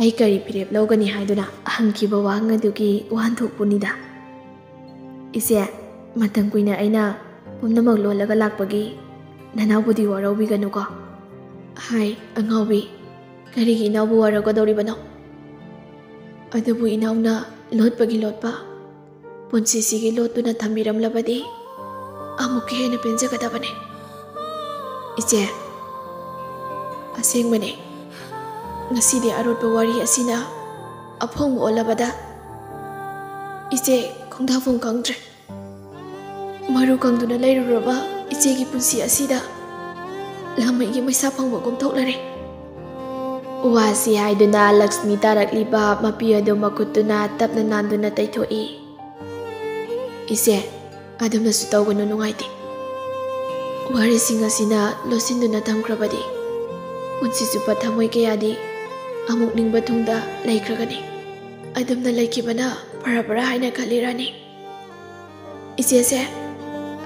ꯑꯩ ꯀꯔꯤ ꯐꯤꯔꯦꯞ ꯂꯧꯒꯅꯤ ꯍꯥꯏꯗꯨꯅ ꯍꯪꯈꯤꯕ ꯋꯥꯍꯪ ꯑꯗꯨꯒꯤ ꯋꯥꯍꯟꯊꯣꯛꯄꯨꯅꯤꯗ ꯏꯆꯦ ꯃꯇꯝ ꯀꯨꯏꯅ ꯑꯩꯅ ꯄꯨꯝꯅꯃꯛ ꯂꯣꯜꯂꯒ ꯂꯥꯛꯄꯒꯤ ꯅꯅꯥꯎꯕꯨꯗꯤ ꯋꯥꯔꯧꯕꯤꯒꯅꯨꯀꯣ ꯍꯥꯏ ꯑꯉꯥꯎꯕꯤ ꯀꯔꯤꯒꯤ ꯏꯅꯥꯎꯕꯨ ꯋꯥꯔꯧꯒꯗꯧꯔꯤꯕꯅꯣ ꯑꯗꯨꯕꯨ ꯏꯅꯥꯎꯅ ꯂꯣꯠꯄꯒꯤ ꯂꯣꯠꯄ ꯄꯨꯟꯁꯤꯁꯤꯒꯤ ꯂꯣꯠꯇꯨꯅ ꯊꯝꯕꯤꯔꯝꯂꯕꯗꯤ ꯑꯃꯨꯛꯀ ꯍꯦꯟꯅ ꯄꯦꯟꯖꯒꯗꯕꯅꯤ ꯏꯆꯦ ꯑꯁꯦꯡꯕꯅꯤ ꯉꯁꯤꯗꯤ ꯑꯔꯣꯠꯄ ꯋꯥꯔꯤ ꯑꯁꯤꯅ ꯑꯐꯣꯡꯕ ꯑꯣꯜꯂꯕꯗ maru cầm tụi nó lấy rồi ba ichi gi pun si asi da làm mấy cái mấy sao phong bộ công thốc là đấy wa si hai đứa na lakshmi ta đặt li ba mà pia đâu mà cút na tập na nan na tay thôi ý ichi adam na su tàu của nó nung ai đi wari singa sina lo sin tụi na tham khra ba đi un si su ba tham mấy cái amuk ning ba thung da lấy khra na lấy cái bana para para hai na kali ra này ichi sẽ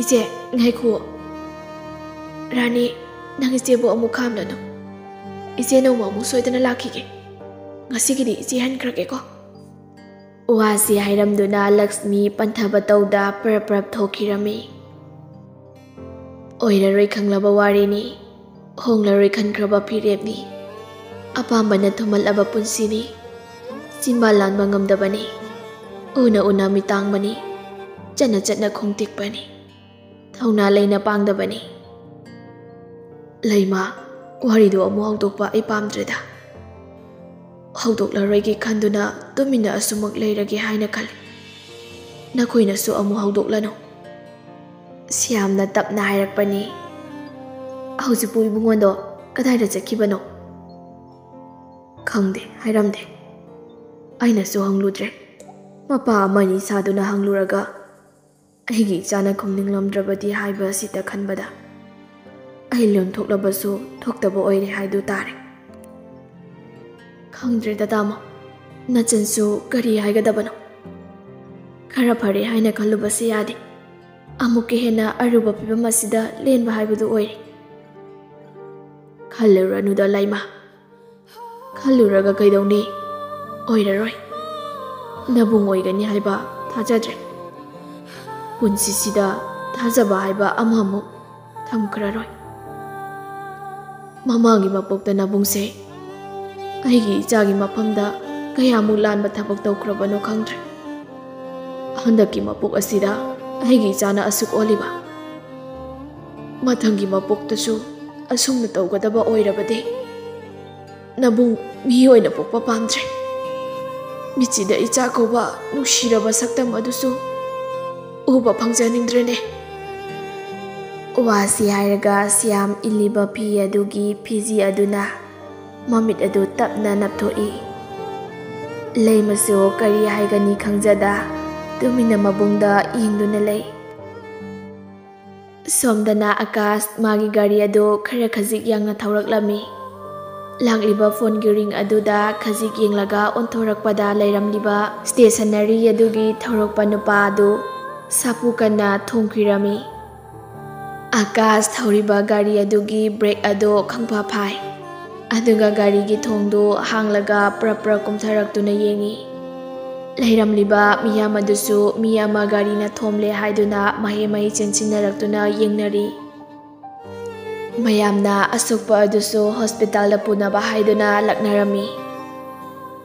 ꯏꯆꯦ ꯉꯥꯏꯈꯣ ꯔꯥꯅꯤ ꯅꯪ ꯏꯆꯦꯕꯨ ꯑꯃꯨꯛ ꯈꯥꯝꯂꯅꯨ ꯏꯆꯦ ꯅꯣꯡꯃ ꯑꯃꯨꯛ ꯁꯣꯏꯗꯅ ꯂꯥꯛꯈꯤꯒꯦ ꯉꯁꯤꯒꯤꯗꯤ ꯏꯆꯦ ꯍꯟꯈ꯭ꯔꯒꯦꯀꯣ ꯋꯥꯁꯤ ꯍꯥꯏꯔꯝꯗꯨꯅ ꯂꯛꯁꯃꯤ ꯄꯟꯊꯕ ꯇꯧꯗ ꯄꯔꯞ ꯄꯔꯞ ꯊꯣꯛꯈꯤꯔꯝꯃꯤ ꯑꯣꯏꯔꯔꯣꯏ ꯈꯪꯂꯕ ꯋꯥꯔꯤꯅꯤ ꯍꯣꯡꯂꯔꯣꯏ ꯈꯟꯈ꯭ꯔꯕ ꯐꯤꯔꯦꯞꯅꯤ ꯑꯄꯥꯝꯕꯅ ꯊꯨꯝꯍꯠꯂꯕ ꯄꯨꯟꯁꯤꯅꯤ ꯆꯤꯟꯕꯥꯜ ꯂꯥꯟꯕ ꯉꯝꯗꯕꯅꯤ ꯎꯅ ꯎꯅ ꯃꯤꯇꯥꯡꯕꯅꯤ ꯆꯠꯅ ꯆꯠꯅ ꯈꯣꯡꯇꯦꯛꯄꯅꯤ ꯊꯧꯅꯥ ꯂꯩꯅ ꯄꯥꯡꯗꯕꯅꯤ ꯂꯩꯃꯥ ꯋꯥꯔꯤꯗꯨ ꯑꯃꯨꯛ ꯍꯧꯗꯣꯛꯄ ꯑꯩ ꯄꯥꯝꯗ꯭ꯔꯦꯗ ꯍꯧꯗꯣꯛꯂꯔꯣꯏꯒꯦ ꯈꯟꯗꯨꯅ ꯇꯨꯃꯤꯟꯅ ꯑꯁꯨꯃꯛ ꯂꯩꯔꯒꯦ ꯍꯥꯏꯅ ꯈꯜꯂꯤ ꯅꯈꯣꯏꯅꯁꯨ ꯑꯃꯨꯛ ꯍꯧꯗꯣꯛꯂꯅꯨ ꯁ꯭ꯌꯥꯝꯅ ꯇꯞꯅ ꯍꯥꯏꯔꯛꯄꯅꯤ ꯍꯧꯖꯤꯛꯄꯨ ꯏꯕꯨꯡꯉꯣꯗꯣ ꯀꯗꯥꯏꯗ ꯆꯠꯈꯤꯕꯅꯣ ꯈꯪꯗꯦ ꯍꯥꯏꯔꯝꯗꯦ ꯑꯩꯅꯁꯨ ꯍꯪꯂꯨꯗ꯭ꯔꯦ ꯃꯄꯥ ꯑꯃꯅꯤ ꯁꯥꯗꯨꯅ ꯍꯪꯂꯨꯔꯒ ꯑꯩꯒꯤ ꯏꯆꯥꯅ ꯈꯨꯝꯅꯤꯡꯂꯝꯗ꯭ꯔꯕꯗꯤ ꯍꯥꯏꯕ ꯑꯁꯤꯗ ꯈꯟꯕꯗ ꯑꯩ ꯂꯣꯟꯊꯣꯛꯂꯕꯁꯨ ꯊꯣꯛꯇꯕ ꯑꯣꯏꯔꯦ ꯍꯥꯏꯗꯨ ꯇꯥꯔꯦ ꯈꯪꯗ꯭ꯔꯦꯗ ꯇꯥꯃꯣ ꯅꯆꯟꯁꯨ ꯀꯔꯤ ꯍꯥꯏꯒꯗꯕꯅꯣ ꯈꯔ ꯐꯔꯦ ꯍꯥꯏꯅ ꯈꯜꯂꯨꯕꯁꯤ ꯌꯥꯗꯦ ꯑꯃꯨꯛꯀ ꯍꯦꯟꯅ ꯑꯔꯨꯕ ꯐꯤꯕꯝ ꯑꯁꯤꯗ ꯂꯦꯟꯕ ꯍꯥꯏꯕꯗꯨ ꯑꯣꯏꯔꯦ ꯈꯜꯂꯨꯔꯅꯨꯗ ꯂꯩꯃꯥ ꯈꯜꯂꯨꯔꯒ ꯀꯩꯗꯧꯅꯤ ꯑꯣꯏꯔꯔꯣꯏ ꯅꯕꯨꯡ ꯑꯣꯏꯒꯅꯤ ꯍꯥꯏꯕ ꯊꯥꯖꯗ꯭ꯔꯦ ꯄꯨꯟꯁꯤꯁꯤꯗ ꯊꯥꯖꯕ ꯍꯥꯏꯕ ꯑꯃꯃꯨꯛ ꯊꯝꯈ꯭ꯔꯔꯣꯏ ꯃꯃꯥꯒꯤ ꯃꯄꯣꯛꯇ ꯅꯕꯨꯡꯁꯦ ꯑꯩꯒꯤ ꯏꯆꯥꯒꯤ ꯃꯐꯝꯗ ꯀꯌꯥꯃꯨꯛ ꯂꯥꯟꯕ ꯊꯕꯛ ꯇꯧꯈ꯭ꯔꯕꯅꯣ ꯈꯪꯗ꯭ꯔꯦ ꯍꯟꯗꯛꯀꯤ ꯃꯄꯣꯛ ꯑꯁꯤꯗ ꯑꯩꯒꯤ ꯏꯆꯥꯅ ꯑꯁꯨꯛ ꯑꯣꯜꯂꯤꯕ ꯃꯊꯪꯒꯤ ꯃꯄꯣꯛꯇꯁꯨ ꯑꯁꯨꯝꯅ ꯇꯧꯒꯗꯕ ꯑꯣꯏꯔꯕꯗꯤ ꯅꯕꯨꯡ ꯃꯤ ꯑꯣꯏꯅ ꯄꯣꯛꯄ ꯄꯥꯝꯗ꯭ꯔꯦ ꯃꯤꯆꯤꯗ ꯏꯆꯥ ꯀꯧꯕ ꯅꯨꯡꯁꯤꯔꯕ ꯁꯛꯇꯝ ꯑꯗꯨꯁꯨ ꯎꯕ ꯐꯪꯖꯅꯤꯡꯗ꯭ꯔꯦꯅꯦ ꯋꯥꯁꯤ ꯍꯥꯏꯔꯒ ꯁꯤꯌꯥꯝ ꯏꯜꯂꯤꯕ ꯐꯤ ꯑꯗꯨꯒꯤ ꯐꯤꯖꯤ ꯑꯗꯨꯅ ꯃꯃꯤꯠ ꯑꯗꯨ ꯇꯞꯅ ꯅꯞꯊꯣꯛꯏ ꯂꯩꯃꯁꯨ ꯀꯔꯤ ꯍꯥꯏꯒꯅꯤ ꯈꯪꯖꯗ ꯇꯨꯃꯤꯟꯅ ꯃꯕꯨꯡꯗ ꯌꯦꯡꯗꯨꯅ ꯂꯩ ꯁꯣꯝꯗꯅ ꯑꯀꯥꯁ ꯃꯥꯒꯤ ꯒꯥꯔꯤ ꯑꯗꯨ ꯈꯔ ꯈꯖꯤꯛ ꯌꯥꯡꯅ ꯊꯧꯔꯛꯂꯝꯃꯤ ꯂꯥꯛꯂꯤꯕ ꯐꯣꯟꯒꯤ ꯔꯤꯡ ꯑꯗꯨꯗ ꯈꯖꯤꯛ ꯌꯦꯡꯂꯒ ꯑꯣꯟꯊꯣꯔꯛꯄꯗ ꯂꯩꯔꯝꯂꯤꯕ ꯁ꯭ꯇꯦꯁꯟꯅꯔꯤ ꯑꯗꯨꯒꯤ ꯊꯧꯔꯛꯄ ꯅꯨꯄꯥ ꯑꯗꯨ ꯁꯥꯄꯨ ꯀꯟꯅ ꯊꯣꯡꯈꯤꯔꯝꯃꯤ ꯑꯀꯥꯁ ꯊꯧꯔꯤꯕ ꯒꯥꯔꯤ ꯑꯗꯨꯒꯤ ꯕ꯭ꯔꯦꯛ ꯑꯗꯨ ꯈꯪꯐ ꯐꯥꯏ ꯑꯗꯨꯒ ꯒꯥꯔꯤꯒꯤ ꯊꯣꯡꯗꯨ ꯍꯥꯡꯂꯒ ꯄ꯭ꯔꯞ ꯄ꯭ꯔꯞ ꯀꯨꯝꯊꯔꯛꯇꯨꯅ ꯌꯦꯡꯉꯤ ꯂꯩꯔꯝꯂꯤꯕ ꯃꯤꯌꯥꯝ ꯑꯗꯨꯁꯨ ꯃꯤ ꯑꯃ ꯒꯥꯔꯤꯅ ꯊꯣꯝꯂꯦ ꯍꯥꯏꯗꯨꯅ ꯃꯍꯩ ꯃꯍꯩ ꯆꯦꯟꯁꯤꯟꯅꯔꯛꯇꯨꯅ ꯌꯦꯡꯅꯔꯤ ꯃꯌꯥꯝꯅ ꯑꯁꯣꯛꯄ ꯑꯗꯨꯁꯨ ꯍꯣꯁꯄꯤꯇꯥꯜꯗ ꯄꯨꯅꯕ ꯍꯥꯏꯗꯨꯅ ꯂꯛꯅꯔꯝꯃꯤ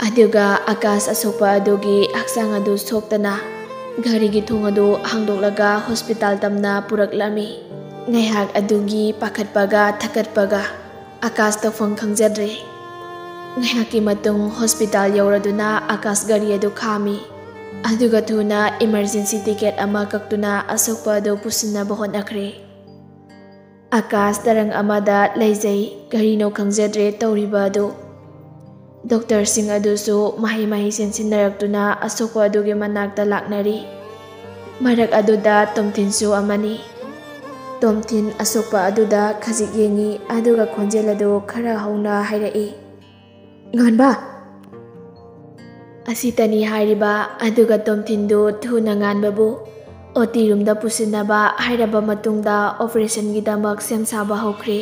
ꯑꯗꯨꯒ ꯑꯀꯥꯁ ꯑꯁꯣꯛꯄ ꯑꯗꯨꯒꯤ ꯍꯛꯆꯥꯡ ꯑꯗꯨ ꯁꯣꯛꯇꯅ ꯒꯥꯔꯤꯒꯤ ꯊꯣꯡ ꯑꯗꯨ ꯍꯥꯡꯗꯣꯛꯂꯒ ꯍꯣꯁꯄꯤꯇꯥꯜ ꯇꯝꯅ ꯄꯨꯔꯛꯂꯝꯃꯤ ꯉꯥꯏꯍꯥꯛ ꯑꯗꯨꯒꯤ ꯄꯥꯈꯠꯄꯒ ꯊꯀꯠꯄꯒ ꯑꯀꯥꯁ ꯇꯧꯐꯝ ꯈꯪꯖꯗ꯭ꯔꯦ ꯉꯥꯏꯍꯥꯛꯀꯤ ꯃꯇꯨꯡ ꯍꯣꯁꯄꯤꯇꯥꯜ ꯌꯧꯔꯗꯨꯅ ꯑꯀꯥꯁ ꯒꯥꯔꯤ ꯑꯗꯨ ꯈꯥꯝꯃꯤ ꯑꯗꯨꯒ ꯊꯨꯅ ꯏꯃꯔꯖꯦꯟꯁꯤ ꯇꯤꯀꯦꯠ ꯑꯃ ꯀꯛꯇꯨꯅ ꯑꯁꯣꯛꯄ ꯑꯗꯨ ꯄꯨꯁꯤꯟꯅꯕ ꯍꯣꯠꯅꯈ꯭ꯔꯦ ꯑꯀꯥꯁ ꯇꯔꯪ ꯑꯃꯗ ꯂꯩꯖꯩ ꯀꯔꯤꯅꯣ ꯈꯪꯖꯗ꯭ꯔꯦ ꯇꯧꯔꯤꯕ ꯑꯗꯨ ꯗꯣꯛꯇꯔꯁꯤꯡ ꯑꯗꯨꯁꯨ ꯃꯍꯩ ꯃꯍꯩ ꯆꯦꯟꯁꯤꯟꯅꯔꯛꯇꯨꯅ ꯑꯁꯣꯛꯄ ꯑꯗꯨꯒꯤ ꯃꯅꯥꯛꯇ ꯂꯥꯛꯅꯔꯤ ꯃꯔꯛ ꯑꯗꯨꯗ ꯇꯣꯝꯊꯤꯟꯁꯨ ꯑꯃꯅꯤ ꯇꯣꯝꯊꯤꯟ ꯑꯁꯣꯛꯄ ꯑꯗꯨꯗ ꯈꯖꯤꯛ ꯌꯦꯡꯉꯤ ꯑꯗꯨꯒ ꯈꯣꯟꯖꯦꯜ ꯑꯗꯨ ꯈꯔ ꯍꯧꯅ ꯍꯥꯏꯔꯛꯏ ꯉꯥꯟꯕ ꯑꯁꯤꯇꯅꯤ ꯍꯥꯏꯔꯤꯕ ꯑꯗꯨꯒ ꯇꯣꯝꯊꯤꯟꯗꯨ ꯊꯨꯅ ꯉꯥꯟꯕꯕꯨ ꯑꯣ ꯇꯤ ꯔꯨꯝꯗ ꯄꯨꯁꯤꯟꯅꯕ ꯍꯥꯏꯔꯕ ꯃꯇꯨꯡꯗ ꯑꯣꯄꯔꯦꯁꯟꯒꯤꯗꯃꯛ ꯁꯦꯝ ꯁꯥꯕ ꯍꯧꯈ꯭ꯔꯦ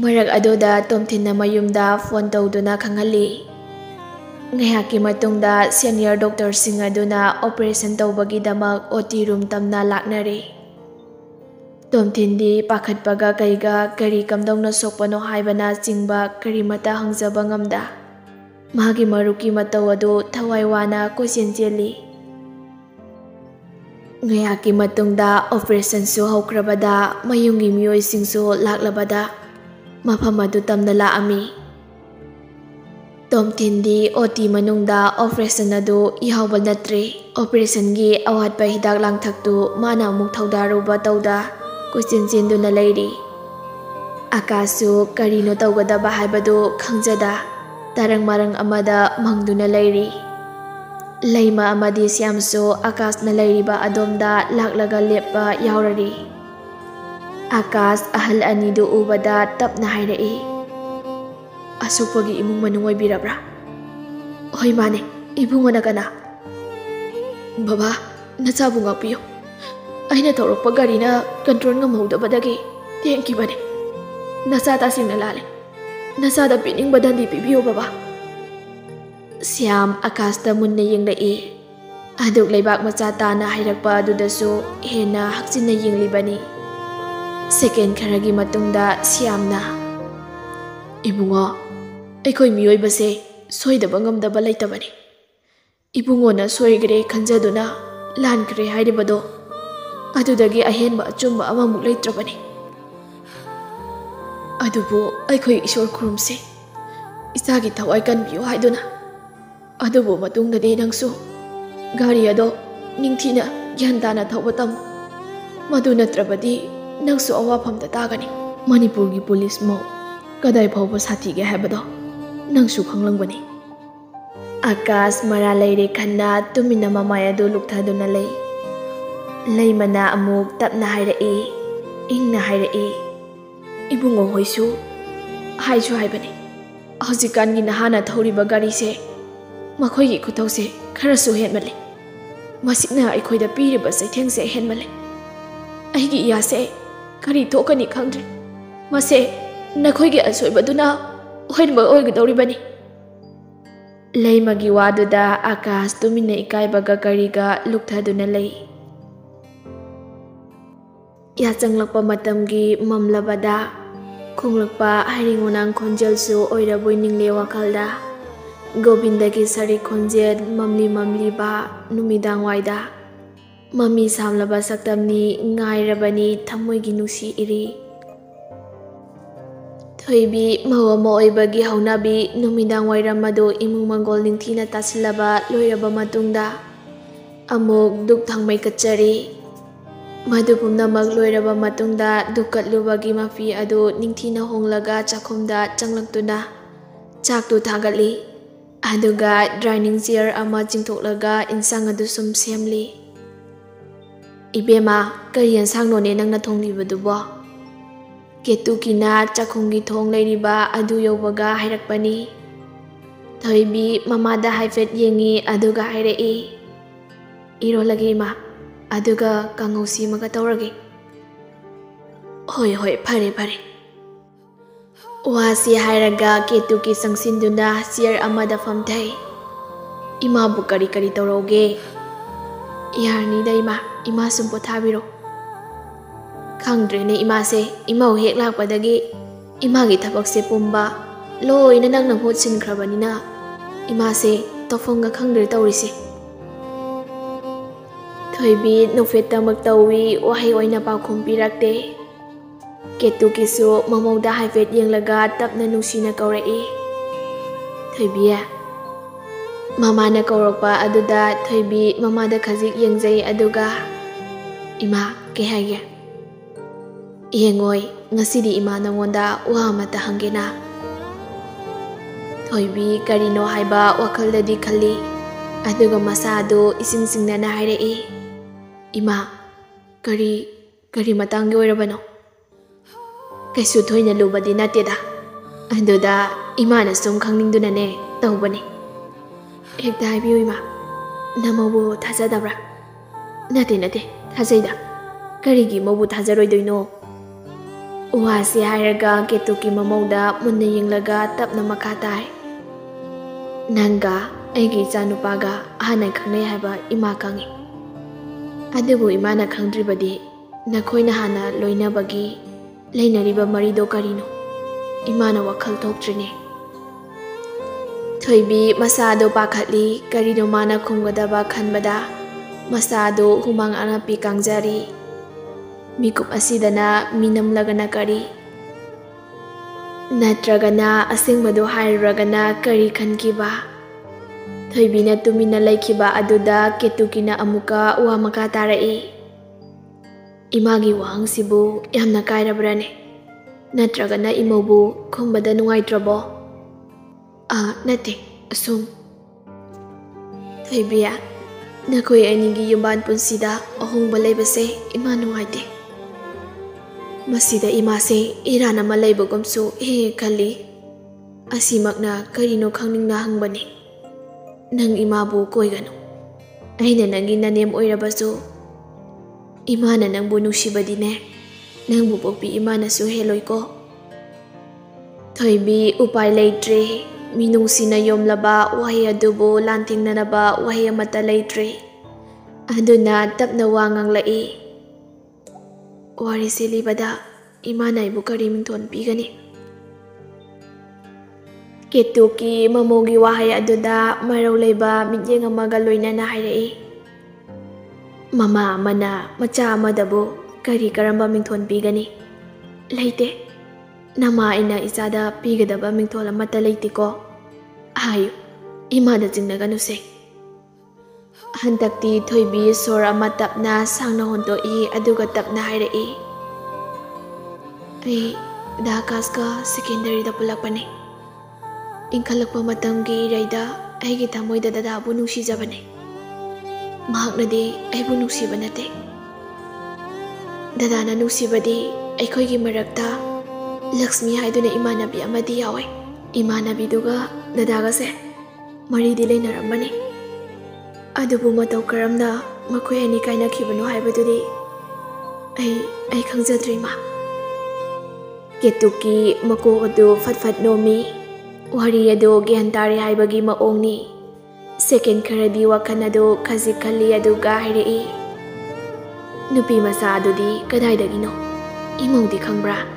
ꯃꯔꯛ ꯑꯗꯨꯗ ꯇꯣꯝꯊꯤꯟꯅ ꯃꯌꯨꯝꯗ ꯐꯣꯟ ꯇꯧꯗꯨꯅ ꯈꯪꯍꯜꯂꯤ ꯉꯥꯏꯍꯥꯛꯀꯤ ꯃꯇꯨꯡꯗ ꯁꯦꯅꯤꯌꯔ ꯗꯣꯛꯇꯔꯁꯤꯡ ꯑꯗꯨꯅ ꯑꯣꯄꯔꯦꯁꯟ ꯇꯧꯕꯒꯤꯗꯃꯛ ꯑꯣ ꯇꯤ ꯔꯨꯝ ꯇꯝꯅ ꯂꯥꯛꯅꯔꯦ ꯇꯣꯝꯊꯤꯟꯗꯤ ꯄꯥꯈꯠꯄꯒ ꯀꯩꯒ ꯀꯔꯤ ꯀꯝꯗꯧꯅ ꯁꯣꯛꯄꯅꯣ ꯍꯥꯏꯕꯅ ꯆꯤꯡꯕ ꯀꯔꯤꯃꯇ ꯍꯪꯖꯕ ꯉꯝꯗ ꯃꯥꯒꯤ ꯃꯔꯨꯞꯀꯤ ꯃꯇꯧ ꯑꯗꯨ ꯊꯋꯥꯏ ꯋꯥꯅ ꯀꯣꯏꯆꯦꯟ ꯆꯦꯜꯂꯤ ꯉꯥꯏꯍꯥꯛꯀꯤ ꯃꯇꯨꯡꯗ ꯑꯣꯄꯔꯦꯁꯟꯁꯨ ꯍꯧꯈ꯭ꯔꯕꯗ ꯃꯌꯨꯝꯒꯤ ꯃꯤꯑꯣꯏꯁꯤꯡꯁꯨ ꯂꯥꯛꯂꯕꯗ ꯃꯐꯝ ꯑꯗꯨ ꯇꯝꯅ ꯂꯥꯛꯑꯝꯃꯤ ꯇꯣꯝꯊꯤꯟꯗꯤ ꯑꯣ ꯇꯤ ꯃꯅꯨꯡꯗ ꯑꯣꯄꯔꯦꯁꯟ ꯑꯗꯨ ꯌꯥꯎꯕ ꯅꯠꯇ꯭ꯔꯦ ꯑꯣꯄꯔꯦꯁꯟꯒꯤ ꯑꯋꯥꯠꯄ ꯍꯤꯗꯥꯛ ꯂꯥꯡꯊꯛꯇꯨ ꯃꯥꯅ ꯑꯃꯨꯛ ꯊꯧꯗꯥꯔꯨꯕ ꯇꯧꯗ ꯀꯣꯏꯆꯦꯟ ꯆꯦꯟꯗꯨꯅ ꯂꯩꯔꯤ ꯑꯀꯥꯁꯁꯨ ꯀꯔꯤꯅꯣ ꯇꯧꯒꯗꯕ ꯍꯥꯏꯕꯗꯨ ꯈꯪꯖꯗ ꯇꯔꯪ ꯃꯔꯪ ꯑꯃꯗ ꯃꯪꯗꯨꯅ ꯂꯩꯔꯤ ꯂꯩꯃ ꯑꯃꯗꯤ ꯁ꯭ꯌꯥꯝꯁꯨ ꯑꯀꯥꯁꯅ ꯂꯩꯔꯤꯕ ꯑꯗꯣꯝꯗ ꯂꯥꯛꯂꯒ ꯂꯦꯞꯄ ꯌꯥꯎꯔꯔꯤ ꯑꯀꯥꯁ ꯑꯍꯜ ꯑꯅꯤꯗꯨ ꯎꯕꯗ ꯇꯞꯅ ꯍꯥꯏꯔꯛꯏ ꯑꯁꯣꯛꯄꯒꯤ ꯏꯃꯨꯡ ꯃꯅꯨꯡ ꯑꯣꯏꯕꯤꯔꯕ꯭ꯔꯥ ꯍꯣꯏ ꯃꯥꯅꯦ ꯏꯕꯨꯡꯉꯣꯅ ꯀꯅꯥ ꯕꯕꯥ ꯅꯆꯥꯕꯨ ꯉꯥꯛꯄꯤꯌꯨ ꯑꯩꯅ ꯊꯧꯔꯛꯄ ꯒꯥꯔꯤꯅ ꯀꯟꯇ꯭ꯔꯣꯜ ꯉꯝꯍꯧꯗꯕꯗꯒꯤ ꯊꯦꯡꯈꯤꯕꯅꯤ ꯅꯆꯥ ꯇꯥꯁꯤꯡꯅ ꯂꯥꯜꯂꯦ ꯅꯆꯥꯗ ꯄꯤꯅꯤꯡꯕ ꯗꯟꯗꯤ ꯄꯤꯕꯤꯌꯨ ꯕꯕꯥ ꯁ꯭ꯌꯥꯝ ꯑꯀꯥꯁꯇ ꯃꯨꯟꯅ ꯌꯦꯡꯂꯛꯏ ꯑꯗꯨꯛ ꯂꯩꯕꯥꯛ ꯃꯆꯥ ꯇꯥꯅ ꯍꯥꯏꯔꯛꯄ ꯑꯗꯨꯗꯁꯨ ꯍꯦꯟꯅ ꯍꯛꯆꯤꯟꯅ ꯌꯦꯡꯂꯤꯕꯅꯤ Second karagi matungda siyamna. Ibungo, aikoy miyoy base soy da bangam da balay tabani. Ibungo na soy gre kanja do na lan gre hayde bado. Adu dagi ahen ba chum ba ama mulay trabani. Adu bo aikoy isor kurum se. Isa gi tawai kan hay do na. Adu bo matungda de nang so. Gari ado ning thina gyan dana thaw batam. Madu natrabadi ꯅꯪꯁꯨ ꯑꯋꯥꯐꯝꯗ ꯇꯥꯒꯅꯤ ꯃꯅꯤꯄꯨꯔꯒꯤ ꯄꯨꯂꯤꯁ ꯃꯧ ꯀꯗꯥꯏ ꯐꯥꯎꯕ ꯁꯥꯊꯤꯒꯦ ꯍꯥꯏꯕꯗꯣ ꯅꯪꯁꯨ ꯈꯪꯂꯝꯒꯅꯤ ꯑꯀꯥꯁ ꯃꯔꯥ ꯂꯩꯔꯦ ꯈꯟꯅ ꯇꯨꯃꯤꯟꯅ ꯃꯃꯥꯏ ꯑꯗꯨ ꯂꯨꯛꯊꯗꯨꯅ ꯂꯩ ꯂꯩꯃꯅ ꯑꯃꯨꯛ ꯇꯞꯅ ꯍꯥꯏꯔꯛꯏ ꯏꯪꯅ ꯍꯥꯏꯔꯛꯏ ꯏꯕꯨꯡꯉꯣ ꯍꯣꯏꯁꯨ ꯍꯥꯏꯁꯨ ꯍꯥꯏꯕꯅꯤ ꯍꯧꯖꯤꯛꯀꯥꯟꯒꯤ ꯅꯍꯥꯅ ꯊꯧꯔꯤꯕ ꯒꯥꯔꯤꯁꯦ ꯃꯈꯣꯏꯒꯤ ꯈꯨꯊꯧꯁꯦ ꯈꯔꯁꯨ ꯍꯦꯟꯃꯜꯂꯤ ꯃꯁꯤꯅ ꯑꯩꯈꯣꯏꯗ ꯄꯤꯔꯤꯕ ꯆꯩꯊꯦꯡꯁꯦ ꯍꯦꯟꯃꯜꯂꯤ ꯑꯩꯒꯤ ꯏꯌꯥꯁꯦ ꯀꯔꯤ ꯊꯣꯛꯀꯅꯤ ꯈꯪꯗ꯭ꯔꯦ ꯃꯁꯦ ꯅꯈꯣꯏꯒꯤ ꯑꯁꯣꯏꯕꯗꯨꯅ ꯑꯣꯏꯅꯕ ꯑꯣꯏꯒꯗꯧꯔꯤꯕꯅꯤ ꯂꯩꯃꯒꯤ ꯋꯥꯗꯨꯗ ꯑꯀꯥꯁ ꯇꯨꯃꯤꯟꯅ ꯏꯀꯥꯏꯕꯒ ꯀꯔꯤꯒ ꯂꯨꯛꯊꯗꯨꯅ ꯂꯩ ꯌꯥꯆꯪꯂꯛꯄ ꯃꯇꯝꯒꯤ ꯃꯝꯂꯕꯗ ꯈꯣꯡꯂꯛꯄ ꯍꯩꯔꯤꯡ ꯎꯅꯥꯡ ꯈꯣꯟꯖꯦꯜꯁꯨ ꯑꯣꯏꯔꯕꯣꯏ ꯅꯤꯡꯂꯦ ꯋꯥꯈꯜꯗ ꯒꯣꯕꯤꯟꯗꯒꯤ ꯁꯔꯤ ꯈꯣꯟꯖꯦꯜ ꯃꯝꯂꯤ ꯃꯝꯂꯤꯕ ꯅꯨꯃꯤꯗꯥꯡꯋꯥꯏꯗ ꯃꯃꯤ ꯁꯥꯝꯂꯕ ꯁꯛꯇꯝꯅꯤ ꯉꯥꯏꯔꯕꯅꯤ ꯊꯃꯣꯏꯒꯤ ꯅꯨꯡꯁꯤ ꯏꯔꯤ ꯊꯣꯏꯕꯤ ꯃꯧ ꯑꯃ ꯑꯣꯏꯕꯒꯤ ꯍꯧꯅꯕꯤ ꯅꯨꯃꯤꯗꯥꯡ ꯋꯥꯏꯔꯝ ꯑꯗꯨ ꯏꯃꯨꯡ ꯃꯪꯒꯣꯜ ꯅꯤꯡꯊꯤꯅ ꯇꯥꯁꯤꯜꯂꯕ ꯂꯣꯏꯔꯕ ꯃꯇꯨꯡꯗ ꯑꯃꯨꯛ ꯗꯨꯛ ꯊꯥꯡꯃꯩ ꯀꯠꯆꯔꯤ ꯃꯗꯨ ꯄꯨꯝꯅꯃꯛ ꯂꯣꯏꯔꯕ ꯃꯇꯨꯡꯗ ꯗꯨꯛ ꯀꯠꯂꯨꯕꯒꯤ ꯃꯐꯤ ꯑꯗꯨ ꯅꯤꯡꯊꯤꯅ ꯍꯣꯡꯂꯒ ꯆꯥꯛꯈꯨꯝꯗ ꯆꯪꯂꯛꯇꯨꯅ ꯆꯥꯛꯇꯨ ꯊꯥꯒꯠꯂꯤ ꯑꯗꯨꯒ ꯗ꯭ꯔꯥꯏꯅꯤꯡ ꯆꯤꯌꯔ ꯑꯃ ꯆꯤꯡꯊꯣꯛꯂꯒ ꯏꯟꯁꯥꯡ ꯑꯗꯨ ꯁꯨꯝ ꯁꯦꯝꯂꯤ ꯏꯕꯦꯝꯃ ꯀꯔꯤ ꯌꯦꯟꯁꯥꯡꯅꯣꯅꯦ ꯅꯪꯅ ꯊꯣꯡꯂꯤꯕꯗꯨꯕꯣ ꯀꯦꯇꯨꯀꯤꯅ ꯆꯥꯛꯈꯨꯝꯒꯤ ꯊꯣꯡ ꯂꯩꯔꯤꯕ ꯑꯗꯨ ꯌꯧꯕꯒ ꯍꯥꯏꯔꯛꯄꯅꯤ ꯊꯣꯏꯕꯤ ꯃꯃꯥꯗ ꯍꯥꯏꯐꯦꯠ ꯌꯦꯡꯉꯤ ꯑꯗꯨꯒ ꯍꯥꯏꯔꯛꯏ ꯏꯔꯣꯜꯂꯒꯦ ꯏꯃꯥ ꯑꯗꯨꯒ ꯀꯥꯡꯉꯧ ꯁꯦꯝꯃꯒ ꯇꯧꯔꯒꯦ ꯍꯣꯏ ꯍꯣꯏ ꯐꯔꯦ ꯐꯔꯦ ꯋꯥꯁꯤ ꯍꯥꯏꯔꯒ ꯀꯦꯇꯨꯀꯤ ꯆꯪꯁꯤꯟꯗꯨꯅ ꯆꯤꯌꯔ ꯑꯃꯗ ꯐꯝꯊꯩ ꯏꯃꯥꯕꯨ ꯀꯔꯤ ꯀꯔꯤ ꯇꯧꯔꯧꯒꯦ ꯌꯥꯔꯅꯤꯗ ꯏꯃꯥ ima sum po thabiro khang dre ne ima se ima o hek lak padagi ima gi thabak se pumba loi na nang nang ho chin khra bani na ima se to ga khang dre tawri se thoi bi no fe ta mak tawi o hai oi na pa khum pi rak te ke tu ki so mamau da hai vet yeng laga tap na nu si na kaw ra e thoi bi ya mama na kaw rok pa adu da thoi bi mama da khazik yeng jai adu ga Ima, kehaya. Iyengoy, ngasidi ima nangonda wa mata hangena. Thoibi karino haiba wakaldadi khali. Aduga masado isin singna na haire e. Ima, kari kari matanggi oirabano. Kaisu thoina lubadi nateda. Aduda ima na sum khangdingduna ne tawbane. Ekta haibiu ima. namo bo thasa Namabu thazadabra. Nate nate. ꯊꯥꯖꯩꯗ ꯀꯔꯤꯒꯤ ꯃꯧꯕꯨ ꯊꯥꯖꯔꯣꯏꯗꯣꯏꯅꯣ ꯋꯥꯁꯤ ꯍꯥꯏꯔꯒ ꯀꯦꯇꯨꯀꯤ ꯃꯃꯧꯗ ꯃꯨꯟꯅ ꯌꯦꯡꯂꯒ ꯇꯞꯅ ꯃꯈꯥ ꯇꯥꯏ ꯅꯪꯒ ꯑꯩꯒꯤ ꯏꯆꯥꯅꯨꯄꯥꯒ ꯍꯥꯟꯅ ꯈꯪꯅꯩ ꯍꯥꯏꯕ ꯏꯃꯥ ꯈꯪꯉꯤ ꯑꯗꯨꯕꯨ ꯏꯃꯥꯅ ꯈꯪꯗ꯭ꯔꯤꯕꯗꯤ ꯅꯈꯣꯏꯅ ꯍꯥꯟꯅ ꯂꯣꯏꯅꯕꯒꯤ ꯂꯩꯅꯔꯤꯕ ꯃꯔꯤꯗꯣ ꯀꯔꯤꯅꯣ ꯏꯃꯥꯅ ꯋꯥꯈꯜ ꯊꯣꯛꯇ꯭ꯔꯤꯅꯦ ꯊꯣꯏꯕꯤ ꯃꯁꯥꯗꯣ ꯄꯥꯈꯠꯂꯤ ꯀꯔꯤꯅꯣ ꯃꯥꯅ ꯈꯨꯝꯒꯗꯕ ꯈꯟꯕꯗ masado humang anapi kangjari mikup asidana minamlagana kari natragana asingbado hairagana kari khankiba thoibina tumina laikhiba aduda ketukina amuka wa maka tarai imagi wang sibu yamna kairabrane natragana imobu khumbada nungaitrabo a nate asum thoibia ꯅꯈꯣꯏ ꯑꯅꯤꯒꯤ ꯌꯨꯝꯕꯥꯟ ꯄꯨꯟꯁꯤꯗ ꯑꯍꯣꯡꯕ ꯂꯩꯕꯁꯦ ꯏꯃꯥ ꯅꯨꯡꯉꯥꯏꯇꯦ ꯃꯁꯤꯗ ꯏꯃꯥꯁꯦ ꯏꯔꯥꯟ ꯑꯃ ꯂꯩꯕꯒꯨꯝꯁꯨ ꯍꯦꯛ ꯍꯦꯛ ꯈꯜꯂꯤ ꯑꯁꯤꯃꯛꯅ ꯀꯔꯤꯅꯣ ꯈꯪꯅꯤꯡꯅ ꯍꯪꯕꯅꯤ ꯅꯪ ꯏꯃꯥꯕꯨ ꯀꯣꯏꯒꯅꯨ ꯑꯩꯅ ꯅꯪꯒꯤ ꯅꯅꯦꯝ ꯑꯣꯏꯔꯕꯁꯨ ꯏꯃꯥꯅ ꯅꯪꯕꯨ ꯅꯨꯡꯁꯤꯕꯗꯤꯅꯦ ꯅꯪꯕꯨ ꯄꯣꯛꯄꯤ ꯏꯃꯥꯅꯁꯨ ꯍꯦꯜꯂꯣꯏꯀꯣ ꯊꯣꯏꯕꯤ ꯎꯄꯥꯏ ꯂꯩꯇ꯭ꯔꯦ ꯃꯤꯅꯨꯡꯁꯤꯅ ꯌꯣꯝꯂꯕ ꯋꯥꯍꯩ ꯑꯗꯨꯕꯨ ꯂꯥꯟꯊꯦꯡꯅꯅꯕ ꯋꯥꯍꯩ ꯑꯃꯠꯇ ꯂꯩꯇ꯭ꯔꯦ ꯑꯗꯨꯅ ꯇꯞꯅ ꯋꯥ ꯉꯥꯡꯂꯛꯏ ꯋꯥꯔꯤꯁꯤ ꯂꯤꯕꯗ ꯏꯃꯥꯅ ꯑꯩꯕꯨ ꯀꯔꯤ ꯃꯤꯡꯊꯣꯟ ꯄꯤꯒꯅꯤ ꯀꯦꯇꯨꯀꯤ ꯃꯃꯧꯒꯤ ꯋꯥꯍꯩ ꯑꯗꯨꯗ ꯃꯔꯧ ꯂꯩꯕ ꯃꯤꯠꯌꯦꯡ ꯑꯃꯒ ꯂꯣꯏꯅꯅ ꯍꯥꯏꯔꯛꯏ ꯃꯃꯥ ꯑꯃꯅ ꯃꯆꯥ ꯑꯃꯗꯕꯨ ꯀꯔꯤ ꯀꯔꯝꯕ ꯃꯤꯡꯊꯣꯟ ꯄꯤꯒꯅꯤ ꯂꯩꯇꯦ ꯅꯃꯥ ꯑꯩꯅ ꯏꯆꯥꯗ ꯄꯤꯒꯗꯕ ꯃꯤꯡꯊꯣꯜ ꯑꯃꯠꯇ ꯂꯩꯇꯦꯀꯣ ꯍꯥꯏꯌꯨ ꯏꯃꯥꯗ ꯆꯤꯡꯅꯒꯅꯨꯁꯦ ꯍꯟꯗꯛꯇꯤ ꯊꯣꯏꯕꯤ ꯁꯣꯔ ꯑꯃ ꯇꯞꯅ ꯁꯥꯡꯅ ꯍꯣꯟꯗꯣꯛꯏ ꯑꯗꯨꯒ ꯇꯞꯅ ꯍꯥꯏꯔꯛꯏ ꯑꯩ ꯙꯥꯀꯥꯁꯀ ꯁꯦꯀꯦꯟꯗꯔꯤꯗ ꯄꯨꯜꯂꯛꯄꯅꯤ ꯏꯟꯈꯠꯂꯛꯄ ꯃꯇꯝꯒꯤ ꯏꯔꯩꯗ ꯑꯩꯒꯤ ꯊꯃꯣꯏꯗ ꯗꯗꯥꯕꯨ ꯅꯨꯡꯁꯤꯖꯕꯅꯤ ꯃꯍꯥꯛꯅꯗꯤ ꯑꯩꯕꯨ ꯅꯨꯡꯁꯤꯕ ꯅꯠꯇꯦ ꯗꯗꯥꯅ ꯅꯨꯡꯁꯤꯕꯗꯤ ꯑꯩꯈꯣꯏꯒꯤ ꯃꯔꯛꯇ ಲಕ್ಷ್ಮಿ ಹಾಯ್ದುನೆ ಇಮಾನಬಿ ಅಮದಿ ಯಾವೆ ಇಮಾನಬಿದುಗ ದದಾಗಸೆ ಮರಿದಿ ಲೈನರಮ್ಮನೆ ಅದುಬು ಮತೌ ಕರಮ್ನ ಮಕೊಯ ಅನಿ ಕಾಯ್ನಕಿಬನು ಹಾಯ್ಬದುದಿ ಐ ಐ ಖಂಗ್ಜದ್ರಿ ಮಾ ಕೆತ್ತುಕಿ ಮಕೋ ಅದು ಫಟ್ ಫಟ್ ನೋಮಿ ವಾರಿ ಅದು ಗ್ಯಾನ್ ತಾರೆ ಹಾಯ್ಬಗಿ ಮಓಂಗ್ನಿ ಸೆಕೆಂಡ್ ಖರದಿ ವಕನ್ ಅದು ಖಜಿ ಖಲ್ಲಿ ಅದುಗ ಹೈರೆಯಿ ನುಪಿ ಮಸಾ ಅದುದಿ ಕದಾಯ್ದಗಿನೋ ಇಮೌದಿ ಖಂಗ್ಬ್ರಾ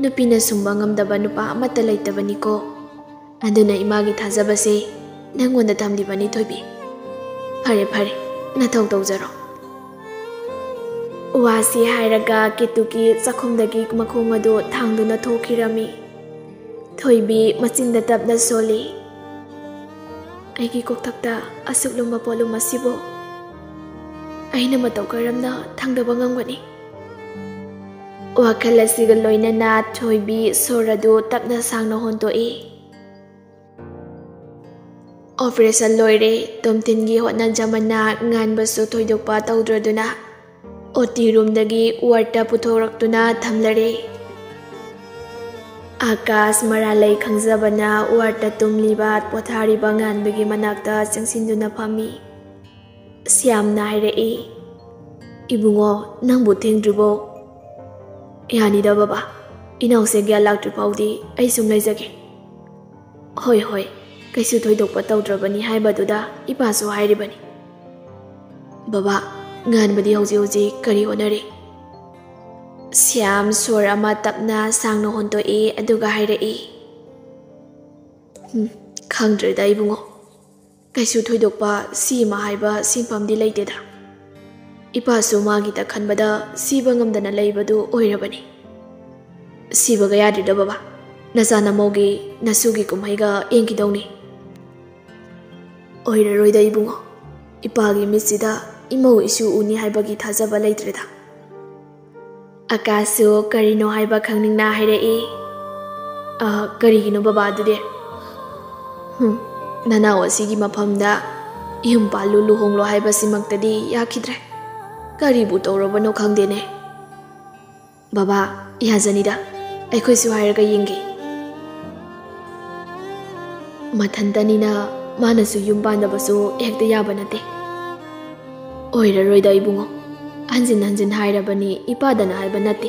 ꯅꯨꯄꯤꯅ ꯁꯨꯝꯕ ꯉꯝꯗꯕ ꯅꯨꯄꯥ ꯑꯃꯠꯇ ꯂꯩꯇꯕꯅꯤꯀꯣ ꯑꯗꯨꯅ ꯏꯃꯥꯒꯤ ꯊꯥꯖꯕꯁꯦ ꯅꯪꯉꯣꯟꯗ ꯊꯝꯂꯤꯕꯅꯤ ꯊꯣꯏꯕꯤ ꯐꯔꯦ ꯐꯔꯦ ꯅꯊꯧ ꯇꯧꯖꯔꯣ ꯋꯥꯁꯤ ꯍꯥꯏꯔꯒ ꯀꯦꯇꯨꯀꯤ ꯆꯥꯛꯈꯨꯝꯗꯒꯤ ꯃꯈꯣꯡ ꯑꯗꯨ ꯊꯥꯡꯗꯨꯅ ꯊꯣꯛꯈꯤꯔꯝꯃꯤ ꯊꯣꯏꯕꯤ ꯃꯆꯤꯟꯗ ꯇꯞꯅ ꯁꯣꯜꯂꯤ ꯑꯩꯒꯤ ꯀꯣꯛꯊꯛꯇ ꯑꯁꯨꯛ ꯂꯨꯝꯕ ꯄꯣꯠꯂꯨꯝ ꯑꯁꯤꯕꯨ ꯑꯩꯅ ꯃꯇꯧ ꯀꯔꯝꯅ ꯊꯥꯡꯗꯕ ꯉꯝꯒꯅꯤ ꯋꯥꯈꯜ ꯑꯁꯤꯒ ꯂꯣꯏꯅꯅ ꯊꯣꯏꯕꯤ ꯁꯣꯔ ꯑꯗꯨ ꯇꯞꯅ ꯁꯥꯡꯅ ꯍꯣꯟꯇꯣꯛꯏ ꯑꯣꯄꯔꯦꯁꯟ ꯂꯣꯏꯔꯦ ꯇꯣꯝꯊꯤꯟꯒꯤ ꯍꯣꯠꯅꯖꯃꯟꯅ ꯉꯥꯟꯕꯁꯨ ꯊꯣꯏꯗꯣꯛꯄ ꯇꯧꯗ꯭ꯔꯗꯨꯅ ꯑꯣꯇꯤ ꯔꯨꯝꯗꯒꯤ ꯋꯥꯔꯗꯇ ꯄꯨꯊꯣꯔꯛꯇꯨꯅ ꯊꯝꯂꯔꯦ ꯑꯥꯀꯥꯁ ꯃꯔꯥꯂꯩ ꯈꯪꯖꯕꯅ ꯋꯥꯔꯗꯇ ꯇꯨꯝꯂꯤꯕ ꯄꯣꯊꯥꯔꯤꯕ ꯉꯥꯟꯕꯒꯤ ꯃꯅꯥꯛꯇ ꯆꯪꯁꯤꯟꯗꯨꯅ ꯐꯝꯃꯤ ꯁ꯭ꯌꯥꯝꯅ ꯍꯥꯏꯔꯛꯏ ꯏꯕꯨꯡꯉꯣ ꯅꯪꯕꯨ ꯊꯦꯡꯗ꯭ꯔꯤꯕꯣ ꯌꯥꯅꯤꯗ ꯕꯕꯥ ꯏꯅꯥꯎꯁꯦ ꯒ꯭ꯌꯥꯟ ꯂꯥꯛꯇ꯭ꯔꯤ ꯐꯥꯎꯗꯤ ꯑꯩ ꯁꯨꯝ ꯂꯩꯖꯒꯦ ꯍꯣꯏ ꯍꯣꯏ ꯀꯩꯁꯨ ꯊꯣꯏꯗꯣꯛꯄ ꯇꯧꯗ꯭ꯔꯕꯅꯤ ꯍꯥꯏꯕꯗꯨꯗ ꯏꯄꯥꯁꯨ ꯍꯥꯏꯔꯤꯕꯅꯤ ꯕꯕꯥ ꯉꯥꯟꯕꯗꯤ ꯍꯧꯖꯤꯛ ꯍꯧꯖꯤꯛ ꯀꯔꯤ ꯍꯣꯠꯅꯔꯤ ꯁ꯭ꯌꯥꯝ ꯁꯣꯔ ꯑꯃ ꯇꯞꯅ ꯁꯥꯡꯅ ꯍꯣꯟꯇꯣꯛꯏ ꯑꯗꯨꯒ ꯍꯥꯏꯔꯛꯏ ꯈꯪꯗ꯭ꯔꯦꯗ ꯏꯕꯨꯡꯉꯣ ꯀꯩꯁꯨ ꯊꯣꯏꯗꯣꯛꯄ ꯁꯤ ꯑꯃ ꯍꯥꯏꯕ ꯁꯤꯟꯐꯝꯗꯤ ꯂꯩꯇꯦꯗ ꯏꯄꯥꯁꯨ ꯃꯥꯒꯤꯗ ꯈꯟꯕꯗ ꯁꯤꯕ ꯉꯝꯗꯅ ꯂꯩꯕꯗꯨ ꯑꯣꯏꯔꯕꯅꯤ ꯁꯤꯕꯒ ꯌꯥꯗ꯭ꯔꯤꯗ ꯕꯕꯥ ꯅꯆꯥ ꯅꯃꯧꯒꯤ ꯅꯁꯨꯒꯤ ꯀꯨꯝꯍꯩꯒ ꯌꯦꯡꯈꯤꯗꯧꯅꯤ ꯑꯣꯏꯔꯔꯣꯏꯗ ꯏꯕꯨꯡꯉꯣ ꯏꯄꯥꯒꯤ ꯃꯤꯠꯁꯤꯗ ꯏꯃꯧ ꯏꯁꯨ ꯎꯅꯤ ꯍꯥꯏꯕꯒꯤ ꯊꯥꯖꯕ ꯂꯩꯇ꯭ꯔꯦꯗ ꯑꯀꯥꯁꯁꯨ ꯀꯔꯤꯅꯣ ꯍꯥꯏꯕ ꯈꯪꯅꯤꯡꯅ ꯍꯥꯏꯔꯛꯏ ꯀꯔꯤꯒꯤꯅꯣ ꯕꯕꯥ ꯑꯗꯨꯗꯤ ꯅꯅꯥꯎ ꯑꯁꯤꯒꯤ ꯃꯐꯝꯗ ꯌꯨꯝ ꯄꯥꯜꯂꯨ ꯂꯨꯍꯣꯡꯂꯣ ꯍꯥꯏꯕꯁꯤꯃꯛꯇꯗꯤ ꯌꯥꯈꯤꯗ꯭ꯔꯦ ꯀꯔꯤꯕꯨ ꯇꯧꯔꯕꯅꯣ ꯈꯪꯗꯦꯅꯦ ꯕꯕꯥ ꯌꯥꯖꯅꯤꯗ ꯑꯩꯈꯣꯏꯁꯨ ꯍꯥꯏꯔꯒ ꯌꯦꯡꯒꯦ ꯃꯊꯟꯇꯅꯤꯅ ꯃꯥꯅꯁꯨ ꯌꯨꯝ ꯄꯥꯟꯗꯕꯁꯨ ꯍꯦꯛꯇ ꯌꯥꯕ ꯅꯠꯇꯦ ꯑꯣꯏꯔꯔꯣꯏꯗ ꯏꯕꯨꯡꯉꯣ ꯍꯟꯖꯤꯟ ꯍꯟꯖꯤꯟ ꯍꯥꯏꯔꯕꯅꯤ ꯏꯄꯥꯗꯅ ꯍꯥꯏꯕ ꯅꯠꯇꯦ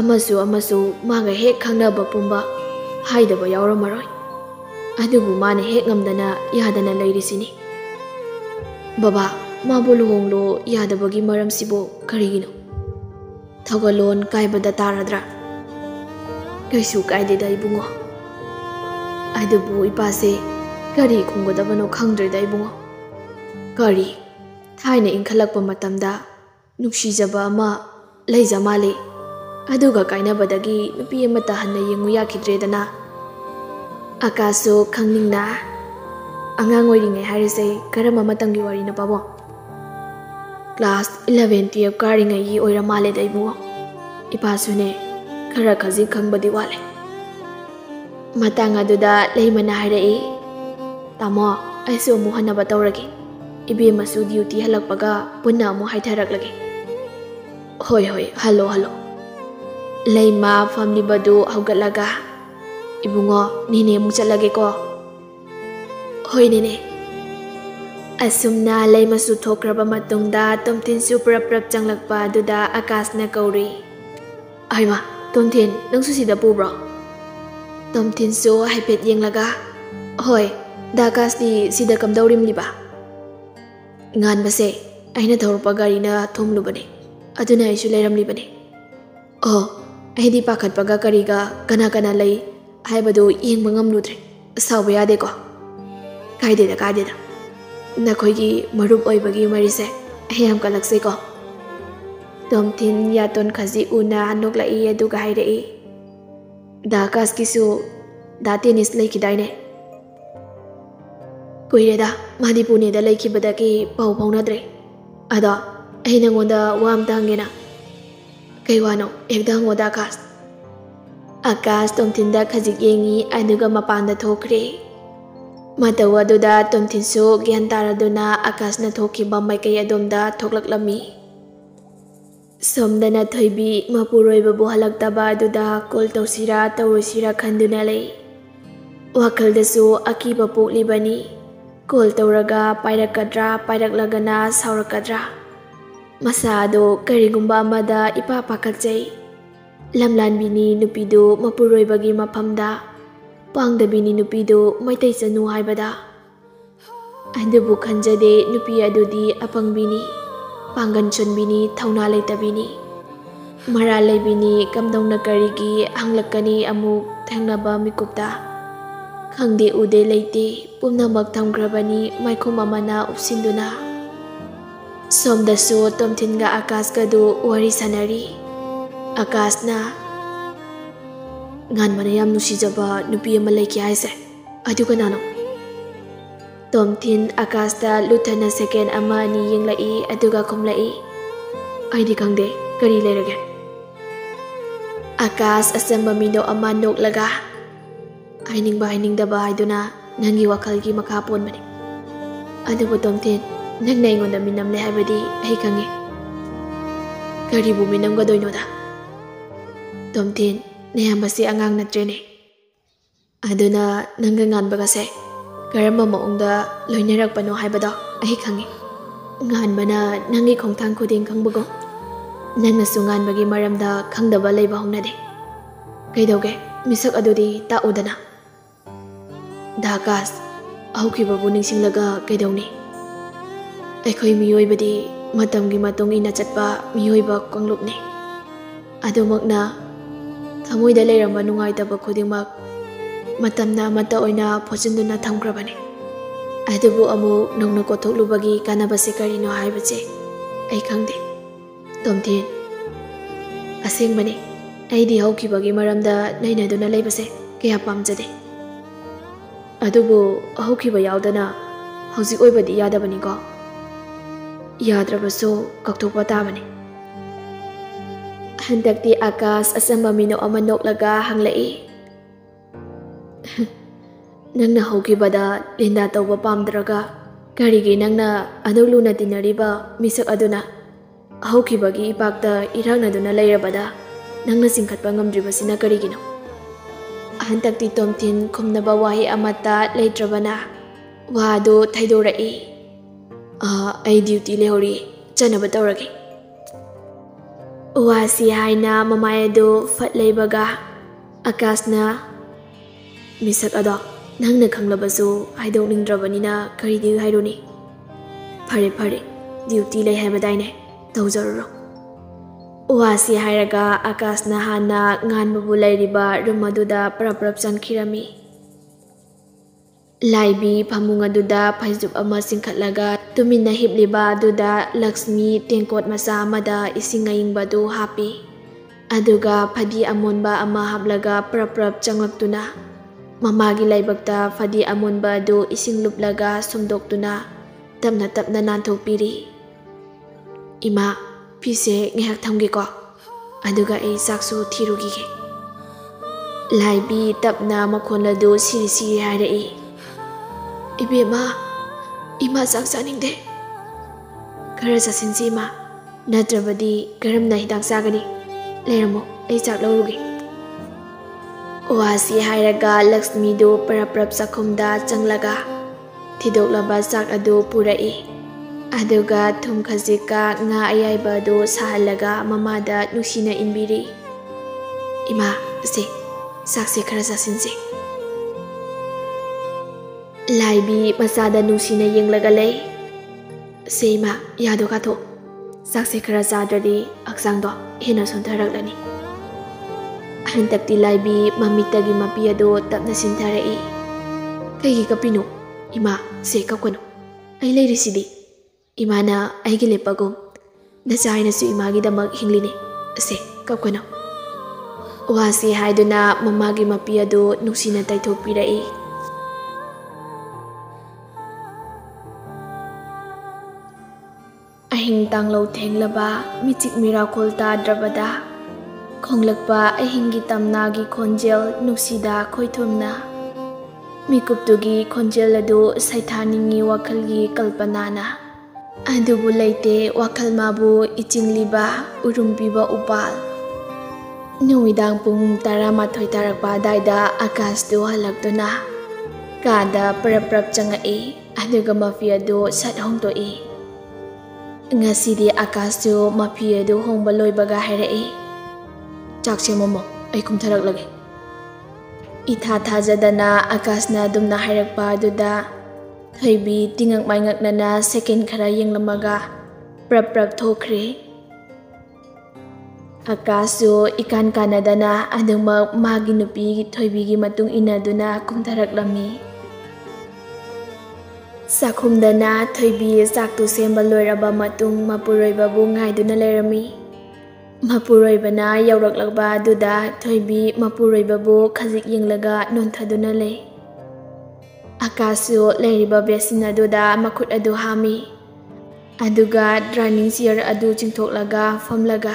ꯑꯃꯁꯨ ꯑꯃꯁꯨ ꯃꯥꯒ ꯍꯦꯛ ꯈꯪꯅꯕ ꯄꯨꯝꯕ ꯍꯥꯏꯗꯕ ꯌꯥꯎꯔꯝꯃꯔꯣꯏ ꯑꯗꯨꯕꯨ ꯃꯥꯅ ꯍꯦꯛ ꯉꯝꯗꯅ ꯌꯥꯗꯅ ꯂꯩꯔꯤꯁꯤꯅꯤ ꯕꯕꯥ ꯃꯥꯕꯨ ꯂꯨꯍꯣꯡꯂꯣ ꯌꯥꯗꯕꯒꯤ ꯃꯔꯝꯁꯤꯕꯨ ꯀꯔꯤꯒꯤꯅꯣ ꯊꯧꯒꯜꯂꯣꯟ ꯀꯥꯏꯕꯗ ꯇꯥꯔꯗ꯭ꯔꯥ ꯀꯩꯁꯨ ꯀꯥꯏꯗꯦꯗ ꯏꯕꯨꯡꯉꯣ ꯑꯗꯨꯕꯨ ꯏꯄꯥꯁꯦ ꯀꯔꯤ ꯈꯨꯝꯒꯗꯕꯅꯣ ꯈꯪꯗ꯭ꯔꯦꯗ ꯏꯕꯨꯡꯉꯣ ꯀꯔꯤ ꯊꯥꯏꯅ ꯏꯟꯈꯠꯂꯛꯄ ꯃꯇꯝꯗ ꯅꯨꯡꯁꯤꯖꯕ ꯑꯃ ꯂꯩꯖ ꯃꯥꯜꯂꯤ ꯑꯗꯨꯒ ꯀꯥꯏꯅꯕꯗꯒꯤ ꯅꯨꯄꯤ ꯑꯃꯠꯇ ꯍꯟꯅ ꯌꯦꯡꯉꯨ ꯌꯥꯈꯤꯗ꯭ꯔꯦꯗꯅ ꯑꯀꯥꯁꯁꯨ ꯈꯪꯅꯤꯡꯅ ꯑꯉꯥꯡ ꯑꯣꯏꯔꯤꯉꯩ ꯍꯥꯏꯔꯤꯁꯦ ꯀꯔꯝꯕ ꯃꯇꯝꯒꯤ ꯋꯥꯔꯤꯅꯣ ꯄꯥꯕꯣ ꯀ꯭ꯂꯥꯁ ꯏꯂꯚꯦꯟ ꯇꯨꯌꯦꯜꯞ ꯀꯥꯔꯤꯉꯩꯒꯤ ꯑꯣꯏꯔ ꯃꯥꯜꯂꯦꯗ ꯏꯕꯨꯡꯉꯣ ꯏꯄꯥꯁꯨꯅꯦ ꯈꯔ ꯈꯖꯤꯛ ꯈꯪꯕꯗꯤ ꯋꯥꯠꯂꯦ ꯃꯇꯥꯡ ꯑꯗꯨꯗ ꯂꯩꯃꯅ ꯍꯥꯏꯔꯛꯏ ꯇꯥꯃꯣ ꯑꯩꯁꯨ ꯑꯃꯨꯛ ꯍꯟꯅꯕ ꯇꯧꯔꯒꯦ ꯏꯕꯦꯝꯃꯁꯨ ꯗ꯭ꯌꯨꯇꯤ ꯍꯜꯂꯛꯄꯒ ꯄꯨꯟꯅ ꯑꯃꯨꯛ ꯍꯥꯏꯊꯔꯛꯂꯒꯦ ꯍꯣꯏ ꯍꯣꯏ ꯍꯜꯂꯣ ꯍꯜꯂꯣ ꯂꯩꯃ ꯐꯝꯂꯤꯕꯗꯨ ꯍꯧꯒꯠꯂꯒ ꯏꯕꯨꯡꯉꯣ ꯅꯦꯅꯦ ꯑꯃꯨꯛ ꯆꯠꯂꯒꯦꯀꯣ ꯍꯣꯏ ꯅꯦꯅꯦ ꯑꯁꯨꯝꯅ ꯂꯩꯃꯁꯨ ꯊꯣꯛꯈ꯭ꯔꯕ ꯃꯇꯨꯡꯗ ꯇꯣꯝꯊꯤꯟꯁꯨ ꯄꯨꯔꯞ ꯄꯨꯔꯞ ꯆꯪꯂꯛꯄ ꯑꯗꯨꯗ ꯑꯀꯥꯁꯅ ꯀꯧꯔꯤ ꯍꯩꯃꯥ ꯇꯣꯝꯊꯤꯟ ꯅꯪꯁꯨ ꯁꯤꯗ ꯄꯨꯕ꯭ꯔꯣ ꯇꯣꯝꯊꯤꯟꯁꯨ ꯍꯥꯏꯐꯦꯠ ꯌꯦꯡꯂꯒ ꯍꯣꯏ ꯗꯥꯀꯥꯁꯇꯤ ꯁꯤꯗ ꯀꯝꯗꯧꯔꯤꯝꯂꯤꯕ ꯉꯥꯟꯕꯁꯦ ꯑꯩꯅ ꯊꯧꯔꯛꯄ ꯒꯥꯔꯤꯅ ꯊꯣꯝꯂꯨꯕꯅꯦ ꯑꯗꯨꯅ ꯑꯩꯁꯨ ꯂꯩꯔꯝꯂꯤꯕꯅꯦ ꯑꯣ ꯑꯩꯗꯤ ꯄꯥꯈꯠꯄꯒ ꯀꯔꯤꯒ ꯀꯅꯥ ꯀꯅꯥ ꯂꯩ ꯍꯥꯏꯕꯗꯨ ꯌꯦꯡꯕ ꯉꯝꯂꯨꯗ꯭ꯔꯦ ꯁꯥꯎꯕ ꯌꯥꯗꯦꯀꯣ ꯀꯥꯏꯗꯦꯗ ꯀꯥꯏꯗꯦꯗ नखोगी मरुप ओइबगी मरिसे अहम कलकसे को तोम थिन या तोन खजी उना नोक लाई ये दुगा हाइरे ई दाकास किसु दाते निस लेखि दाइने कुइरेदा पुने की पाउ पाउ नद्रे अदा अहिना गोंदा वाम तांगेना कैवानो एकदम ओदा आकाश तोम थिन दा खजी येंगी अनुगा मपान दा ꯃꯇꯧ ꯑꯗꯨꯗ ꯇꯣꯝꯊꯤꯟꯁꯨ ꯒ꯭ꯌꯥꯟ ꯇꯥꯔꯗꯨꯅ ꯑꯀꯥꯁꯅ ꯊꯣꯛꯈꯤꯕ ꯃꯥꯏꯀꯩ ꯑꯗꯣꯝꯗ ꯊꯣꯛꯂꯛꯂꯝꯃꯤ ꯁꯣꯝꯗꯅ ꯊꯣꯏꯕꯤ ꯃꯄꯨꯔꯣꯏꯕꯕꯨ ꯍꯜꯂꯛꯇꯕ ꯑꯗꯨꯗ ꯀꯣꯜ ꯇꯧꯁꯤꯔꯥ ꯇꯧꯔꯣꯏꯁꯤꯔꯥ ꯈꯟꯗꯨꯅ ꯂꯩ ꯋꯥꯈꯜꯗꯁꯨ ꯑꯀꯤꯕ ꯄꯣꯛꯂꯤꯕꯅꯤ ꯀꯣꯜ ꯇꯧꯔꯒ ꯄꯥꯏꯔꯛꯀꯗ꯭ꯔꯥ ꯄꯥꯏꯔꯛꯂꯒꯅ ꯁꯥꯎꯔꯛꯀꯗ꯭ꯔꯥ ꯃꯁꯥꯗꯣ ꯀꯔꯤꯒꯨꯝꯕ ꯑꯃꯗ ꯏꯄꯥ ꯄꯥꯈꯠꯆꯩ ꯂꯝꯂꯥꯟꯕꯤꯅꯤ ꯅꯨꯄꯤꯗꯨ ꯃꯄꯨꯔꯣꯏꯕꯒꯤ ꯃꯐꯝꯗ ꯄꯥꯡꯗꯕꯤꯅꯤ ꯅꯨꯄꯤꯗꯨ ꯃꯩꯇꯩ ꯆꯅꯨ ꯍꯥꯏꯕꯗ ꯑꯗꯨꯕꯨ ꯈꯟꯖꯗꯦ ꯅꯨꯄꯤ ꯑꯗꯨꯗꯤ ꯑꯄꯪꯕꯤꯅꯤ ꯄꯥꯡꯒꯟ ꯁꯣꯟꯕꯤꯅꯤ ꯊꯧꯅꯥ ꯂꯩꯇꯕꯤꯅꯤ ꯃꯔꯥꯜ ꯂꯩꯕꯤꯅꯤ ꯀꯝꯗꯧꯅ ꯀꯔꯤꯒꯤ ꯍꯪꯂꯛꯀꯅꯤ ꯑꯃꯨꯛ ꯊꯦꯡꯅꯕ ꯃꯤꯀꯨꯞꯇ ꯈꯪꯗꯦ ꯎꯗꯦ ꯂꯩꯇꯦ ꯄꯨꯝꯅꯃꯛ ꯊꯝꯈ꯭ꯔꯕꯅꯤ ꯃꯥꯏꯈꯨꯝ ꯑꯃꯅ ꯎꯞꯁꯤꯟꯗꯨꯅ ꯁꯣꯝꯗꯁꯨ ꯇꯣꯝꯊꯤꯟꯒ ꯑꯥꯀꯥꯁꯀꯗꯨ ꯋꯥꯔꯤ ꯁꯥꯟꯅꯔꯤ ꯑꯥꯀꯥꯁꯅ ngan mana yam nusi jaba nupi ama leki aise adu kana no tom thin akas ta luthana second ama ani yeng lai adu ga khom lai ai di kang de kari le rage akas asam mamino ama nok laga ai ning ba ai ning da ba ai duna nangi wakal gi makha pon mani adu bo tom thin nang nai ngon da minam le habadi ai kangi kari bu minam ga doino da tom tin. ꯅꯌꯥꯝꯕꯁꯤ ꯑꯉꯥꯡ ꯅꯠꯇ꯭ꯔꯦꯅꯦ ꯑꯗꯨꯅ ꯅꯪꯒ ꯉꯥꯟꯕꯒꯁꯦ ꯀꯔꯝꯕ ꯃꯑꯣꯡꯗ ꯂꯣꯏꯅꯔꯛꯄꯅꯣ ꯍꯥꯏꯕꯗꯣ ꯑꯩ ꯈꯪꯉꯤ ꯉꯥꯟꯕꯅ ꯅꯪꯒꯤ ꯈꯣꯡꯊꯥꯡ ꯈꯨꯗꯤꯡ ꯈꯪꯕꯒꯨꯝ ꯅꯪꯅꯁꯨ ꯉꯥꯟꯕꯒꯤ ꯃꯔꯝꯗ ꯈꯪꯗꯕ ꯂꯩꯕ ꯍꯧꯅꯗꯦ ꯀꯩꯗꯧꯒꯦ ꯃꯤꯁꯛ ꯑꯗꯨꯗꯤ ꯇꯥꯛꯎꯗꯅ ꯙꯥꯀꯥꯁ ꯍꯧꯈꯤꯕꯕꯨ ꯅꯤꯡꯁꯤꯡꯂꯒ ꯀꯩꯗꯧꯅꯤ ꯑꯩꯈꯣꯏ ꯃꯤꯑꯣꯏꯕꯗꯤ ꯃꯇꯝꯒꯤ ꯃꯇꯨꯡ ꯏꯟꯅ ꯆꯠꯄ ꯃꯤꯑꯣꯏꯕ ꯀꯥꯡꯂꯨꯞꯅꯤ ꯑꯗꯨꯃꯛꯅ ꯊꯃꯣꯏꯗ ꯂꯩꯔꯝꯕ ꯅꯨꯡꯉꯥꯏꯇꯕ ꯈꯨꯗꯤꯡꯃꯛ ꯃꯇꯝꯅ ꯑꯃꯠꯇ ꯑꯣꯏꯅ ꯐꯣꯠꯆꯤꯟꯗꯨꯅ ꯊꯝꯈ꯭ꯔꯕꯅꯤ ꯑꯗꯨꯕꯨ ꯑꯃꯨꯛ ꯅꯧꯅ ꯀꯣꯊꯣꯛꯂꯨꯕꯒꯤ ꯀꯥꯟꯅꯕꯁꯤ ꯀꯔꯤꯅꯣ ꯍꯥꯏꯕꯁꯦ ꯑꯩ ꯈꯪꯗꯦ ꯇꯣꯝꯊꯤꯟ ꯑꯁꯦꯡꯕꯅꯤ ꯑꯩꯗꯤ ꯍꯧꯈꯤꯕꯒꯤ ꯃꯔꯝꯗ ꯅꯩꯅꯗꯨꯅ ꯂꯩꯕꯁꯦ ꯀꯌꯥ ꯄꯥꯝꯖꯗꯦ ꯑꯗꯨꯕꯨ ꯍꯧꯈꯤꯕ ꯌꯥꯎꯗꯅ ꯍꯧꯖꯤꯛ ꯑꯣꯏꯕꯗꯤ ꯌꯥꯗꯕꯅꯤꯀꯣ ꯌꯥꯗ꯭ꯔꯕꯁꯨ ꯀꯛꯊꯣꯛꯄ ꯇꯥꯕꯅꯤ ꯍꯟꯗꯛꯇꯤ ꯑꯥꯀꯥꯁ ꯑꯆꯝꯕ ꯃꯤꯅꯣꯛ ꯑꯃ ꯅꯣꯛꯂꯒ ꯍꯪꯂꯛꯏ ꯅꯪꯅ ꯍꯧꯈꯤꯕꯗ ꯂꯤꯟꯗꯥ ꯇꯧꯕ ꯄꯥꯝꯗ꯭ꯔꯒ ꯀꯔꯤꯒꯤ ꯅꯪꯅ ꯑꯗꯨꯛ ꯂꯨꯅ ꯇꯤꯟꯅꯔꯤꯕ ꯃꯤꯁꯛ ꯑꯗꯨꯅ ꯍꯧꯈꯤꯕꯒꯤ ꯏꯄꯥꯛꯇ ꯏꯔꯥꯛꯅꯗꯨꯅ ꯂꯩꯔꯕꯗ ꯅꯪꯅ ꯆꯤꯡꯈꯠꯄ ꯉꯝꯗ꯭ꯔꯤꯕꯁꯤꯅ ꯀꯔꯤꯒꯤꯅꯣ ꯍꯟꯗꯛꯇꯤ ꯇꯣꯝꯊꯤꯟ ꯈꯨꯝꯅꯕ ꯋꯥꯍꯩ ꯑꯃꯠꯇ ꯂꯩꯇ꯭ꯔꯕꯅ ꯋꯥꯗꯨ ꯊꯩꯗꯣꯔꯛꯏ ꯑꯩ ꯗ꯭ꯌꯨꯇꯤ ꯂꯩꯍꯧꯔꯤ ꯆꯠꯅꯕ ꯇꯧꯔꯒꯦ ꯋꯥꯁꯤ ꯍꯥꯏꯅ ꯃꯃꯥꯏ ꯑꯗꯨ ꯐꯠ ꯂꯩꯕꯒ ꯑꯀꯥꯁꯅ ꯃꯤꯁꯛ ꯑꯗꯣ ꯅꯪꯅ ꯈꯪꯂꯕꯁꯨ ꯍꯥꯏꯗꯣꯛꯅꯤꯡꯗ꯭ꯔꯕꯅꯤꯅ ꯀꯔꯤꯗꯤ ꯍꯥꯏꯔꯨꯅꯤ ꯐꯔꯦ ꯐꯔꯦ ꯗ꯭ꯌꯨꯇꯤ ꯂꯩ ꯍꯥꯏꯕꯗꯥꯏꯅꯦ ꯇꯧꯖꯔꯨꯔꯣ ꯋꯥꯁꯤ ꯍꯥꯏꯔꯒ ꯑꯀꯥꯁꯅ ꯍꯥꯟꯅ ꯉꯥꯟꯕꯕꯨ ꯂꯩꯔꯤꯕ ꯔꯨꯝ ꯑꯗꯨꯗ ꯄꯔꯞ ꯄꯔꯞ ꯆꯪꯈꯤꯔꯝꯃꯤ Laibi pamunga duda phaizuk ama singkhatlaga tumina hipliba duda Lakshmi tengkot masa amada isingaying badu happy. Aduga phadi amonba ama haplaga praprap changlaktuna. Mamagi laibakta phadi amonba adu ising luplaga somdoktuna tapna tapna nanthokpiri. Ima, phise ngehak thamgeko. Aduga ei saksu thirugige. Laibi tapna makhon ladu siri siri harai. ꯏꯕꯦꯝꯃ ꯏꯃꯥ ꯆꯥꯛ ꯆꯥꯅꯤꯡꯗꯦ ꯈꯔ ꯆꯥꯁꯤꯟꯁꯤ ꯏꯃꯥ ꯅꯠꯇ꯭ꯔꯕꯗꯤ ꯀꯔꯝꯅ ꯍꯤꯗꯥꯛ ꯆꯥꯒꯅꯤ ꯂꯩꯔꯝꯃꯣ ꯑꯩ ꯆꯥꯛ ꯂꯧꯔꯨꯒꯦ ꯋꯥꯁꯤ ꯍꯥꯏꯔꯒ ꯂꯛꯁꯃꯤꯗꯨ ꯄꯔꯞ ꯄꯔꯞ ꯆꯥꯛꯈꯨꯝꯗ ꯆꯪꯂꯒ ꯊꯤꯗꯣꯛꯂꯕ ꯆꯥꯛ ꯑꯗꯨ ꯄꯨꯔꯛꯏ ꯑꯗꯨꯒ ꯊꯨꯝ ꯈꯖꯤꯛꯀ ꯉꯥ ꯑꯌꯥꯏꯕ ꯑꯗꯨ ꯁꯥꯍꯜꯂꯒ ꯃꯃꯥꯗ ꯅꯨꯡꯁꯤꯅ ꯏꯟꯕꯤꯔꯤ ꯏꯃꯥ ꯁꯦ ꯆꯥꯛꯁꯦ ꯈꯔ ꯆꯥꯁꯤꯟꯁꯦ ꯂꯥꯏꯕꯤ ꯃꯆꯥꯗ ꯅꯨꯡꯁꯤꯅ ꯌꯦꯡꯂꯒ ꯂꯩ ꯁꯦ ꯏꯃꯥ ꯌꯥꯗꯣ ꯀꯥꯊꯣꯛ ꯆꯥꯛꯁꯦ ꯈꯔ ꯆꯥꯗ꯭ꯔꯗꯤ ꯍꯛꯆꯥꯡꯗꯣ ꯍꯦꯟꯅ ꯁꯣꯟꯊꯔꯛꯂꯅꯤ ꯍꯟꯗꯛꯇꯤ ꯂꯥꯏꯕꯤ ꯃꯃꯤꯠꯇꯒꯤ ꯃꯄꯤ ꯑꯗꯨ ꯇꯞꯅ ꯁꯤꯟꯊꯔꯛꯏ ꯀꯩꯒꯤ ꯀꯞꯄꯤꯅꯣ ꯏꯃꯥ ꯁꯦ ꯀꯞꯀꯅꯨ ꯑꯩ ꯂꯩꯔꯤꯁꯤꯗꯤ ꯏꯃꯥꯅ ꯑꯩꯒꯤ ꯂꯦꯞꯄꯒꯨꯝ ꯅꯆꯥ ꯑꯩꯅꯁꯨ ꯏꯃꯥꯒꯤꯗꯃꯛ ꯍꯤꯡꯂꯤꯅꯤ ꯑꯁꯦ ꯀꯞꯀꯅꯨ ꯋꯥꯁꯤ ꯍꯥꯏꯗꯨꯅ ꯃꯃꯥꯒꯤ ꯃꯄꯤ ꯑꯗꯨ ꯅꯨꯡꯁꯤꯅ ꯇꯩꯊꯣꯛꯄꯤꯔꯛꯏ tang lo theng laba michik miracle ta drabada khonglakpa ahingi tamna gi khonjel nuksida khoithumna mikup tu gi khonjel adu saithani ngi wakhal gi kalpana na adubu leite wakhal mabu ichingliba urumpiba upal nuidang pung tara mathoi tarakpa daida akash tu halaktuna kada prap prap changa e aduga mafia do sat hong to e ngasi akas jo mapi do hong baloi baga haire e. Chak che momo, ai kum tharak lage. Itha tha jadana akas na dum na hairak pa du da. Thaibi tingak mai ngak na na second khara yeng lamaga prap prap tho khre. Akas jo ikan kanadana aduma magi nupi thaibi gi matung ina duna kum tharak lami ꯆꯥꯛꯈꯨꯝꯗꯅ ꯊꯣꯏꯕꯤ ꯆꯥꯛꯇꯨ ꯁꯦꯝꯕ ꯂꯣꯏꯔꯕ ꯃꯇꯨꯡ ꯃꯄꯨꯔꯣꯏꯕꯕꯨ ꯉꯥꯏꯗꯨꯅ ꯂꯩꯔꯝꯃꯤ ꯃꯄꯨꯔꯣꯏꯕꯅ ꯌꯧꯔꯛꯂꯕ ꯑꯗꯨꯗ ꯊꯣꯏꯕꯤ ꯃꯄꯨꯔꯣꯏꯕꯕꯨ ꯈꯖꯤꯛ ꯌꯦꯡꯂꯒ ꯅꯣꯟꯊꯗꯨꯅ ꯂꯩ ꯑꯀꯥꯁꯁꯨ ꯂꯩꯔꯤꯕ ꯕꯦꯁꯤꯟ ꯑꯗꯨꯗ ꯃꯈꯨꯠ ꯑꯗꯨ ꯍꯥꯝꯃꯤ ꯑꯗꯨꯒ ꯗ꯭ꯔꯥꯏꯅꯤꯡ ꯆꯤꯌꯔ ꯑꯗꯨ ꯆꯤꯡꯊꯣꯛꯂꯒ ꯐꯝꯂꯒ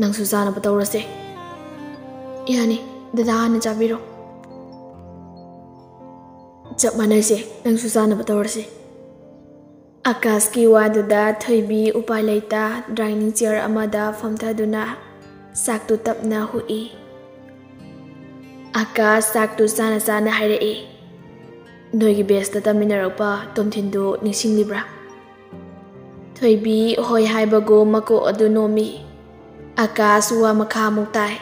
ꯅꯪꯁꯨ ꯆꯥꯅꯕ ꯇꯧꯔꯁꯦ ꯌꯥꯅꯤ ꯗꯗꯥ ꯍꯥꯟꯅ ꯆꯥꯕꯤꯔꯣ ꯆꯞ ꯃꯥꯟꯅꯩꯁꯦ ꯅꯪꯁꯨ ꯆꯥꯅꯕ ꯇꯧꯔꯁꯤ ꯑꯀꯥꯁꯀꯤ ꯋꯥꯗꯨꯗ ꯊꯣꯏꯕꯤ ꯎꯄꯥꯏ ꯂꯩꯇ ꯗ꯭ꯔꯥꯏꯅꯤꯡ ꯆꯤꯌꯔ ꯑꯃꯗ ꯐꯝꯊꯗꯨꯅ ꯆꯥꯛꯇꯨ ꯇꯞꯅ ꯍꯨꯏ ꯑꯀꯥꯁ ꯆꯥꯛꯇꯨ ꯆꯥꯅ ꯆꯥꯅ ꯍꯥꯏꯔꯛꯏ ꯅꯣꯏꯒꯤ ꯕꯦꯁꯇ ꯇꯝꯃꯤꯟꯅꯔꯛꯄ ꯇꯣꯝꯊꯤꯟꯗꯨ ꯅꯤꯡꯁꯤꯡꯂꯤꯕ꯭ꯔꯥ ꯊꯣꯏꯕꯤ ꯍꯣꯏ ꯍꯥꯏꯕꯒꯨ ꯃꯀꯣꯛ ꯑꯗꯨ ꯅꯣꯝꯃꯤ ꯑꯀꯥꯁ ꯋꯥ ꯃꯈꯥ ꯑꯃꯨꯛ ꯇꯥꯏ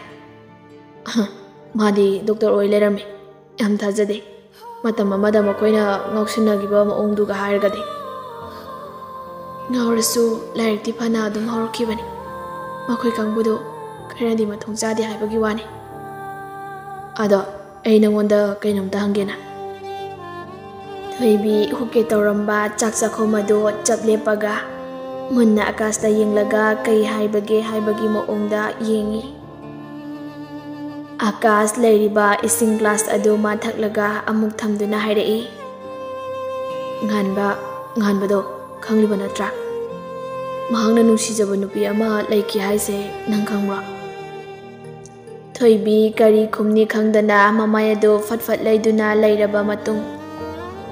ꯃꯥꯗꯤ ꯗꯣꯛꯇꯔ ꯑꯣꯏ ꯂꯩꯔꯝꯃꯤ ꯌꯥꯝ ꯊꯥꯖꯗꯦ ꯃꯇꯝ ꯑꯃꯗ ꯃꯈꯣꯏꯅ ꯉꯥꯎꯁꯤꯟꯅꯈꯤꯕ ꯃꯑꯣꯡꯗꯨꯒ ꯍꯥꯏꯔꯒꯗꯤ ꯉꯥꯎꯔꯁꯨ ꯂꯥꯏꯔꯤꯛꯇꯤ ꯐꯅ ꯑꯗꯨꯝ ꯍꯧꯔꯛꯈꯤꯕꯅꯤ ꯃꯈꯣꯏ ꯀꯥꯡꯕꯨꯗꯨ ꯈꯔꯗꯤ ꯃꯊꯣꯡ ꯆꯥꯗꯦ ꯍꯥꯏꯕꯒꯤ ꯋꯥꯅꯤ ꯑꯗꯣ ꯑꯩ ꯅꯉꯣꯟꯗ ꯀꯩꯅꯣꯝꯇ ꯍꯪꯒꯦꯅ ꯊꯣꯏꯕꯤ ꯍꯨꯛꯀꯦ ꯇꯧꯔꯝꯕ ꯆꯥꯛ ꯆꯥꯛꯈꯨꯝ ꯑꯗꯨ ꯆꯞ ꯂꯦꯞꯄꯒ ꯃꯨꯟꯅ ꯑꯀꯥꯁꯇ ꯌꯦꯡꯂꯒ ꯀꯩ ꯍꯥꯏꯕꯒꯦ ꯍꯥꯏꯕꯒꯤ ꯃꯑꯣꯡꯗ ꯌꯦꯡꯉꯤ ꯑꯀꯥꯁ ꯂꯩꯔꯤꯕ ꯏꯁꯤꯡ ꯒ꯭ꯂꯥꯁ ꯑꯗꯨ ꯃꯥ ꯊꯛꯂꯒ ꯑꯃꯨꯛ ꯊꯝꯗꯨꯅ ꯍꯥꯏꯔꯛꯏ ꯉꯥꯟꯕ ꯉꯥꯟꯕꯗꯣ ꯈꯪꯂꯤꯕ ꯅꯠꯇ꯭ꯔꯥ ꯃꯍꯥꯛꯅ ꯅꯨꯡꯁꯤꯖꯕ ꯅꯨꯄꯤ ꯑꯃ ꯂꯩꯈꯤ ꯍꯥꯏꯁꯦ ꯅꯪ ꯈꯪꯕ꯭ꯔꯣ ꯊꯣꯏꯕꯤ ꯀꯔꯤ ꯈꯨꯝꯅꯤ ꯈꯪꯗꯅ ꯃꯃꯥꯏ ꯑꯗꯨ ꯐꯠ ꯐꯠ ꯂꯩꯗꯨꯅ ꯂꯩꯔꯕ ꯃꯇꯨꯡ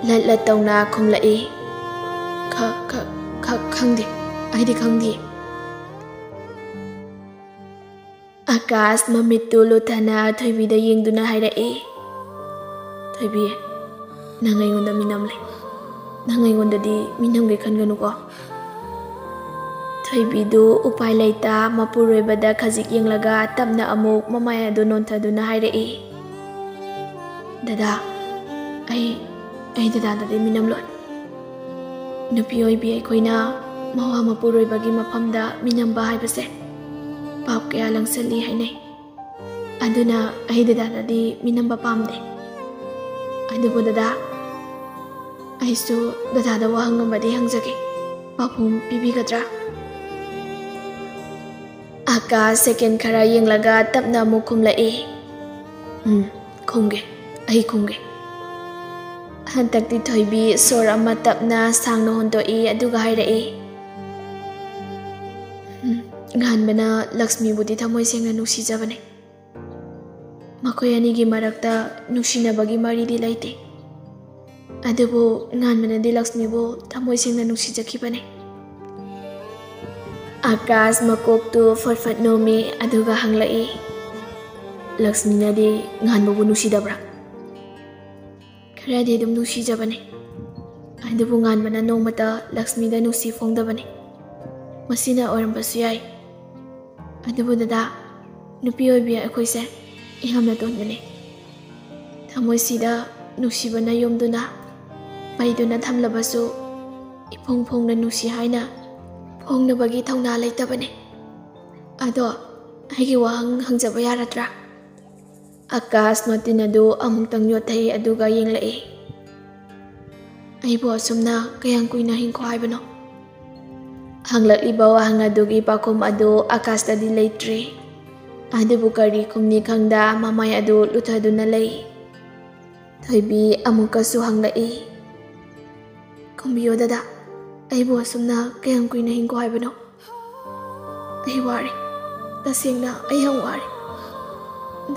ꯂꯠ ꯂꯠ ꯇꯧꯅ ꯈꯨꯝꯂꯛꯏ ꯈꯪꯗꯦ ꯑꯩꯗꯤ ꯈꯪꯗꯦ ꯑꯀꯥꯁ ꯃꯃꯤꯠꯇꯨ ꯂꯨꯊꯅ ꯊꯣꯏꯕꯤꯗ ꯌꯦꯡꯗꯨꯅ ꯍꯥꯏꯔꯛꯏ ꯊꯣꯏꯕꯤ ꯅꯪ ꯑꯩꯉꯣꯟꯗ ꯃꯤꯅꯝꯂꯦ ꯅꯪ ꯑꯩꯉꯣꯟꯗꯗꯤ ꯃꯤꯅꯝꯒꯦ ꯈꯟꯒꯅꯨꯀꯣ ꯊꯣꯏꯕꯤꯗꯨ ꯎꯄꯥꯏ ꯂꯩꯇ ꯃꯄꯨꯔꯣꯏꯕꯗ ꯈꯖꯤꯛ ꯌꯦꯡꯂꯒ ꯇꯞꯅ ꯑꯃꯨꯛ ꯃꯃꯥꯏ ꯑꯗꯨ ꯅꯣꯟꯊꯗꯨꯅ ꯍꯥꯏꯔꯛꯏ ꯗꯗꯥ ꯑꯩ ꯑꯩ ꯗꯗꯥꯗꯗꯤ ꯃꯤꯅꯝꯂꯣꯏ ꯅꯨꯄꯤ ꯑꯣꯏꯕꯤ ꯑꯩꯈꯣꯏꯅ ꯃꯋꯥ ꯃꯄꯨꯔꯣꯏꯕꯒꯤ ꯃꯐꯝꯗ ꯃꯤꯅꯝꯕ ꯍꯥꯏꯕꯁꯦ ꯄꯥꯞ ꯀꯌꯥ ꯂꯪꯁꯤꯜꯂꯤ ꯍꯥꯏꯅꯩ ꯑꯗꯨꯅ ꯑꯩ ꯗꯗꯥꯗꯗꯤ ꯃꯤꯅꯝꯕ ꯄꯥꯝꯗꯦ ꯑꯗꯨꯕꯨ ꯗꯗꯥ ꯑꯩꯁꯨ ꯗꯗꯥꯗ ꯋꯥꯍꯪ ꯑꯃꯗꯤ ꯍꯪꯖꯒꯦ ꯄꯥꯎꯈꯨꯝ ꯄꯤꯕꯤꯒꯗ꯭ꯔꯥ ꯑꯀꯥꯁ ꯁꯦꯀꯦꯟ ꯈꯔ ꯌꯦꯡꯂꯒ ꯇꯞꯅ ꯑꯃꯨꯛ ꯈꯨꯝꯂꯛꯏ ꯎꯝ ꯈꯨꯝꯒꯦ ꯑꯩ ꯈꯨꯝꯒꯦ ꯍꯟꯗꯛꯇꯤ ꯊꯣꯏꯕꯤ ꯁꯣꯔ ꯑꯃ ꯇꯞꯅ ꯁꯥꯡꯅ ꯍꯣꯟꯗꯣꯛꯏ ꯑꯗꯨꯒ ꯍꯥꯏꯔꯛꯏ ꯉꯥꯟꯕꯅ ꯂꯛꯁꯃꯤꯕꯨꯗꯤ ꯊꯃꯣꯏ ꯁꯦꯡꯅ ꯅꯨꯡꯁꯤꯖꯕꯅꯤ ꯃꯈꯣꯏ ꯑꯅꯤꯒꯤ ꯃꯔꯛꯇ ꯅꯨꯡꯁꯤꯅꯕꯒꯤ ꯃꯔꯤꯗꯤ ꯂꯩꯇꯦ ꯑꯗꯨꯕꯨ ꯉꯥꯟꯕꯅꯗꯤ ꯂꯛꯁꯃꯤꯕꯨ ꯊꯃꯣꯏ ꯁꯦꯡꯅ ꯅꯨꯡꯁꯤꯖꯈꯤꯕꯅꯤ ꯑꯀꯥꯁ ꯃꯀꯣꯛꯇꯨ ꯐꯠ ꯐꯠ ꯅꯣꯝꯃꯤ ꯑꯗꯨꯒ ꯍꯪꯂꯛꯏ ꯂꯛꯁꯃꯤꯅꯗꯤ ꯉꯥꯟꯕꯕꯨ ꯅꯨꯡꯁꯤꯗꯕ꯭ꯔꯥ ꯈꯔꯗꯤ ꯑꯗꯨꯝ ꯅꯨꯡꯁꯤꯖꯕꯅꯤ ꯑꯗꯨꯕꯨ ꯉꯥꯟꯕꯅ ꯅꯣꯡꯃꯇ ꯂꯛꯁꯃꯤꯗ ꯅꯨꯡꯁꯤ ꯐꯣꯡꯗꯕꯅꯤ ꯃꯁꯤꯅ ꯑꯣꯏꯔꯝꯕꯁꯨ ꯌꯥꯏ ꯑꯗꯨꯕꯨ ꯗꯗꯥ ꯅꯨꯄꯤ ꯑꯣꯏꯕꯤ ꯑꯩꯈꯣꯏꯁꯦ ꯌꯥꯝꯅ ꯇꯣꯟꯕꯅꯤ ꯊꯃꯣꯏꯁꯤꯗ ꯅꯨꯡꯁꯤꯕꯅ ꯌꯣꯝꯗꯨꯅ ꯄꯩꯗꯨꯅ ꯊꯝꯂꯕꯁꯨ ꯏꯐꯣꯡ ꯐꯣꯡꯅ ꯅꯨꯡꯁꯤ ꯍꯥꯏꯅ ꯐꯣꯡꯅꯕꯒꯤ ꯊꯧꯅꯥ ꯂꯩꯇꯕꯅꯤ ꯑꯗꯣ ꯑꯩꯒꯤ ꯋꯥꯍꯪ ꯍꯪꯖꯕ ꯌꯥꯔꯗ꯭ꯔꯥ ꯑꯀꯥꯁ ꯃꯇꯤꯟ ꯑꯗꯨ ꯑꯃꯨꯛꯇꯪ ꯌꯣꯠꯊꯩ ꯑꯗꯨꯒ ꯌꯦꯡꯂꯛꯏ ꯑꯩꯕꯨ ꯑꯁꯨꯝꯅ ꯀꯌꯥꯝ ꯀꯨꯏꯅ ꯍꯤꯡꯈꯣ ꯍꯥꯏꯕꯅꯣ Hanglaklibaw hangadug ipakum adu akasta di leitri. Adu bukari kumni kangda mamay adu lutadu na lay. Thoibi amukasu hanglai. E. Kumbiyo dada, ay buwa sumna kayang kuy na hingko ay bano. Ay wari, tasing na ay hang wari.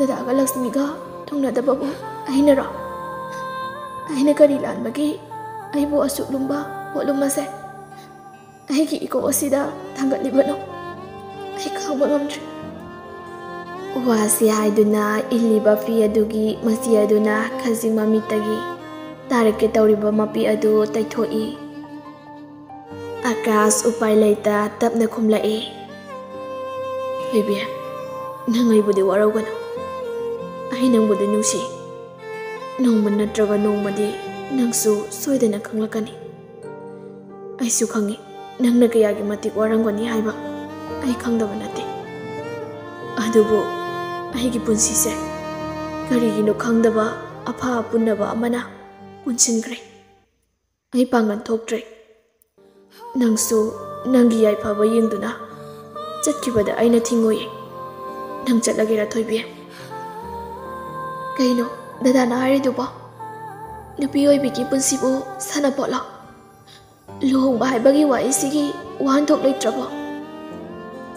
Dada ka laksmi ka, tong nadababu, ay na ra. Ay na karilan bagi, ay buwa suklumba, walumase. Ay ꯑꯩꯒꯤ ꯏꯀꯣꯛ ꯑꯁꯤꯗ ꯊꯥꯡꯒꯠꯂꯤꯕꯅꯣ ꯑꯩ ꯈꯪꯕ ꯉꯝꯗ꯭ꯔꯦ ꯋꯥꯁꯤ ꯍꯥꯏꯗꯨꯅ ꯏꯜꯂꯤꯕ ꯐꯤ ꯑꯗꯨꯒꯤ ꯃꯆꯤ ꯑꯗꯨꯅ ꯈꯖꯤꯛ ꯃꯃꯤꯠꯇꯒꯤ ꯇꯥꯔꯛꯀꯦ ꯇꯧꯔꯤꯕ ꯃꯄꯤ ꯑꯗꯨ ꯇꯩꯊꯣꯛꯏ ꯑꯀꯥꯁ ꯎꯄꯥꯏ ꯂꯩꯇ ꯇꯞꯅ ꯈꯨꯝꯂꯛꯏ ꯊꯣꯏꯕꯤ ꯅꯪ ꯑꯩꯕꯨꯗꯤ ꯋꯥꯔꯧꯒꯅꯨ ꯑꯩ ꯅꯪꯕꯨꯗꯤ ꯅꯨꯡꯁꯤ ꯅꯣꯡꯃ ꯅꯠꯇ꯭ꯔꯒ ꯅꯣꯡꯃꯗꯤ ꯅꯪꯁꯨ ꯁꯣꯏꯗꯅ ꯈꯪꯂꯛꯀꯅꯤ ꯑꯩꯁꯨ ꯈꯪꯉꯤ ꯅꯪꯅ ꯀꯌꯥꯒꯤ ꯃꯇꯤꯛ ꯋꯥꯔꯝꯒꯅꯤ ꯍꯥꯏꯕ ꯑꯩ ꯈꯪꯗꯕ ꯅꯠꯇꯦ ꯑꯗꯨꯕꯨ ꯑꯩꯒꯤ ꯄꯨꯟꯁꯤꯁꯦ ꯀꯔꯤꯒꯤꯅꯣ ꯈꯪꯗꯕ ꯑꯐ ꯑꯄꯨꯟꯅꯕ ꯑꯃꯅ ꯄꯨꯟꯁꯤꯟꯈ꯭ꯔꯦ ꯑꯩ ꯄꯥꯡꯒꯜ ꯊꯣꯛꯇ꯭ꯔꯦ ꯅꯪꯁꯨ ꯅꯪꯒꯤ ꯌꯥꯏꯐꯕ ꯌꯦꯡꯗꯨꯅ ꯆꯠꯈꯤꯕꯗ ꯑꯩꯅ ꯊꯤꯡꯉꯣꯏꯌꯦ ꯅꯪ ꯆꯠꯂꯒꯦꯔꯥ ꯊꯣꯏꯕꯤ ꯀꯩꯅꯣ ꯗꯗꯥꯅ ꯍꯥꯏꯔꯤꯗꯨꯕꯣ ꯅꯨꯄꯤ ꯑꯣꯏꯕꯤꯒꯤ ꯄꯨꯟꯁꯤꯕꯨ ꯁꯥꯟꯅꯄꯣꯠꯂꯣ Luhong ba bagi wa isigi wan thok lay trabo.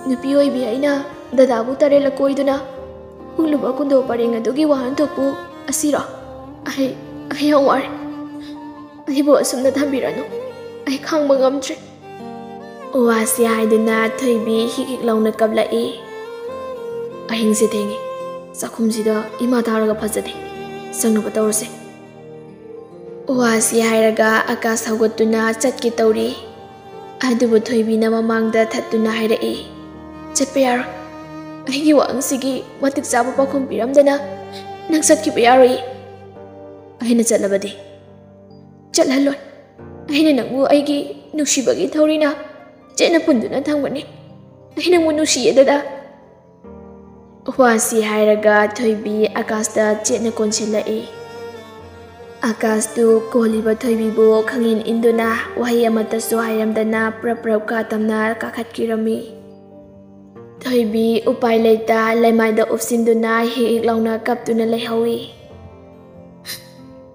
Nupi oi bi aina dada bu tare la koi duna. Hung luba kundo pare nga dogi wan thok bu asira. Ai ai ang war. Ai bo asum na thambirano. Ai khang mangam tre. Wa si ai duna thoi bi hikik launa kabla e. Ai không si tengi. Sakum si da ima tharaga phajade. Sang bắt đầu se. ꯋꯥꯁꯤ ꯍꯥꯏꯔꯒ ꯑꯀꯥꯁ ꯍꯧꯒꯠꯇꯨꯅ ꯆꯠꯀꯦ ꯇꯧꯔꯤ ꯑꯗꯨꯕꯨ ꯊꯣꯏꯕꯤꯅ ꯃꯃꯥꯡꯗ ꯊꯠꯇꯨꯅ ꯍꯥꯏꯔꯛꯏ ꯆꯠꯄ ꯌꯥꯔꯣꯏ ꯑꯩꯒꯤ ꯋꯥꯍꯪꯁꯤꯒꯤ ꯃꯇꯤꯛ ꯆꯥꯕ ꯄꯥꯎꯈꯨꯝ ꯄꯤꯔꯝꯗꯅ ꯅꯪ ꯆꯠꯈꯤꯕ ꯌꯥꯔꯣꯏ ꯑꯩꯅ ꯆꯠꯂꯕꯗꯤ ꯆꯠꯍꯜꯂꯣꯏ ꯑꯩꯅ ꯅꯪꯕꯨ ꯑꯩꯒꯤ ꯅꯨꯡꯁꯤꯕꯒꯤ ꯊꯧꯔꯤꯅ ꯆꯦꯠꯅ ꯄꯨꯟꯗꯨꯅ ꯊꯝꯒꯅꯤ ꯑꯩ ꯅꯪꯕꯨ ꯅꯨꯡꯁꯤꯌꯦ ꯗꯗꯥ ꯋꯥꯁꯤ ꯍꯥꯏꯔꯒ ꯊꯣꯏꯕꯤ ꯑꯀꯥꯁꯇ ꯆꯦꯠꯅ ꯀꯣꯟꯁꯤꯜꯂꯛꯏ Akasdu kohli ba thoi bi bo khangin induna wahi amata su hayam dana praprav ka tamna ka khat kirami. Thoi bi upai leita lemai da upsin duna hi ik launa kap tuna lay hawi.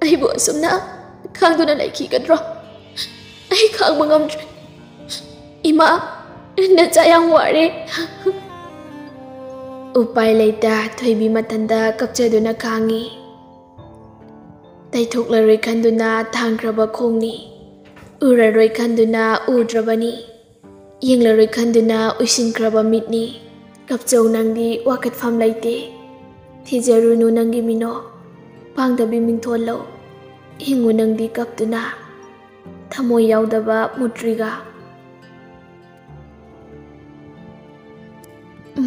Ai bo sumna khang tuna lay ki kadro. Ai khang mangam Ima na chayang wari. Upai leita thoi bi matanda kapcha duna kangi. ꯇꯩꯊꯣꯛꯂꯔꯣꯏ ꯈꯟꯗꯨꯅ ꯊꯥꯡꯈ꯭ꯔꯕ ꯈꯣꯡꯅꯤ ꯎꯔꯔꯣꯏ ꯈꯟꯗꯨꯅ ꯎꯗ꯭ꯔꯕꯅꯤ ꯌꯦꯡꯂꯔꯣꯏ ꯈꯟꯗꯨꯅ ꯎꯏꯁꯤꯟꯈ꯭ꯔꯕ ꯃꯤꯠꯅꯤ ꯀꯞꯆꯧ ꯅꯪꯗꯤ ꯋꯥꯀꯠꯐꯝ ꯂꯩꯇꯦ ꯊꯤꯖꯔꯨꯅꯨ ꯅꯪꯒꯤ ꯃꯤꯅꯣ ꯄꯥꯡꯗꯕꯤ ꯃꯤꯡꯊꯣꯜꯂꯣ ꯍꯤꯡꯉꯨ ꯅꯪꯗꯤ ꯀꯞꯇꯨꯅ ꯊꯃꯣꯏ ꯌꯥꯎꯗꯕ ꯃꯨꯇ꯭ꯔꯤꯒ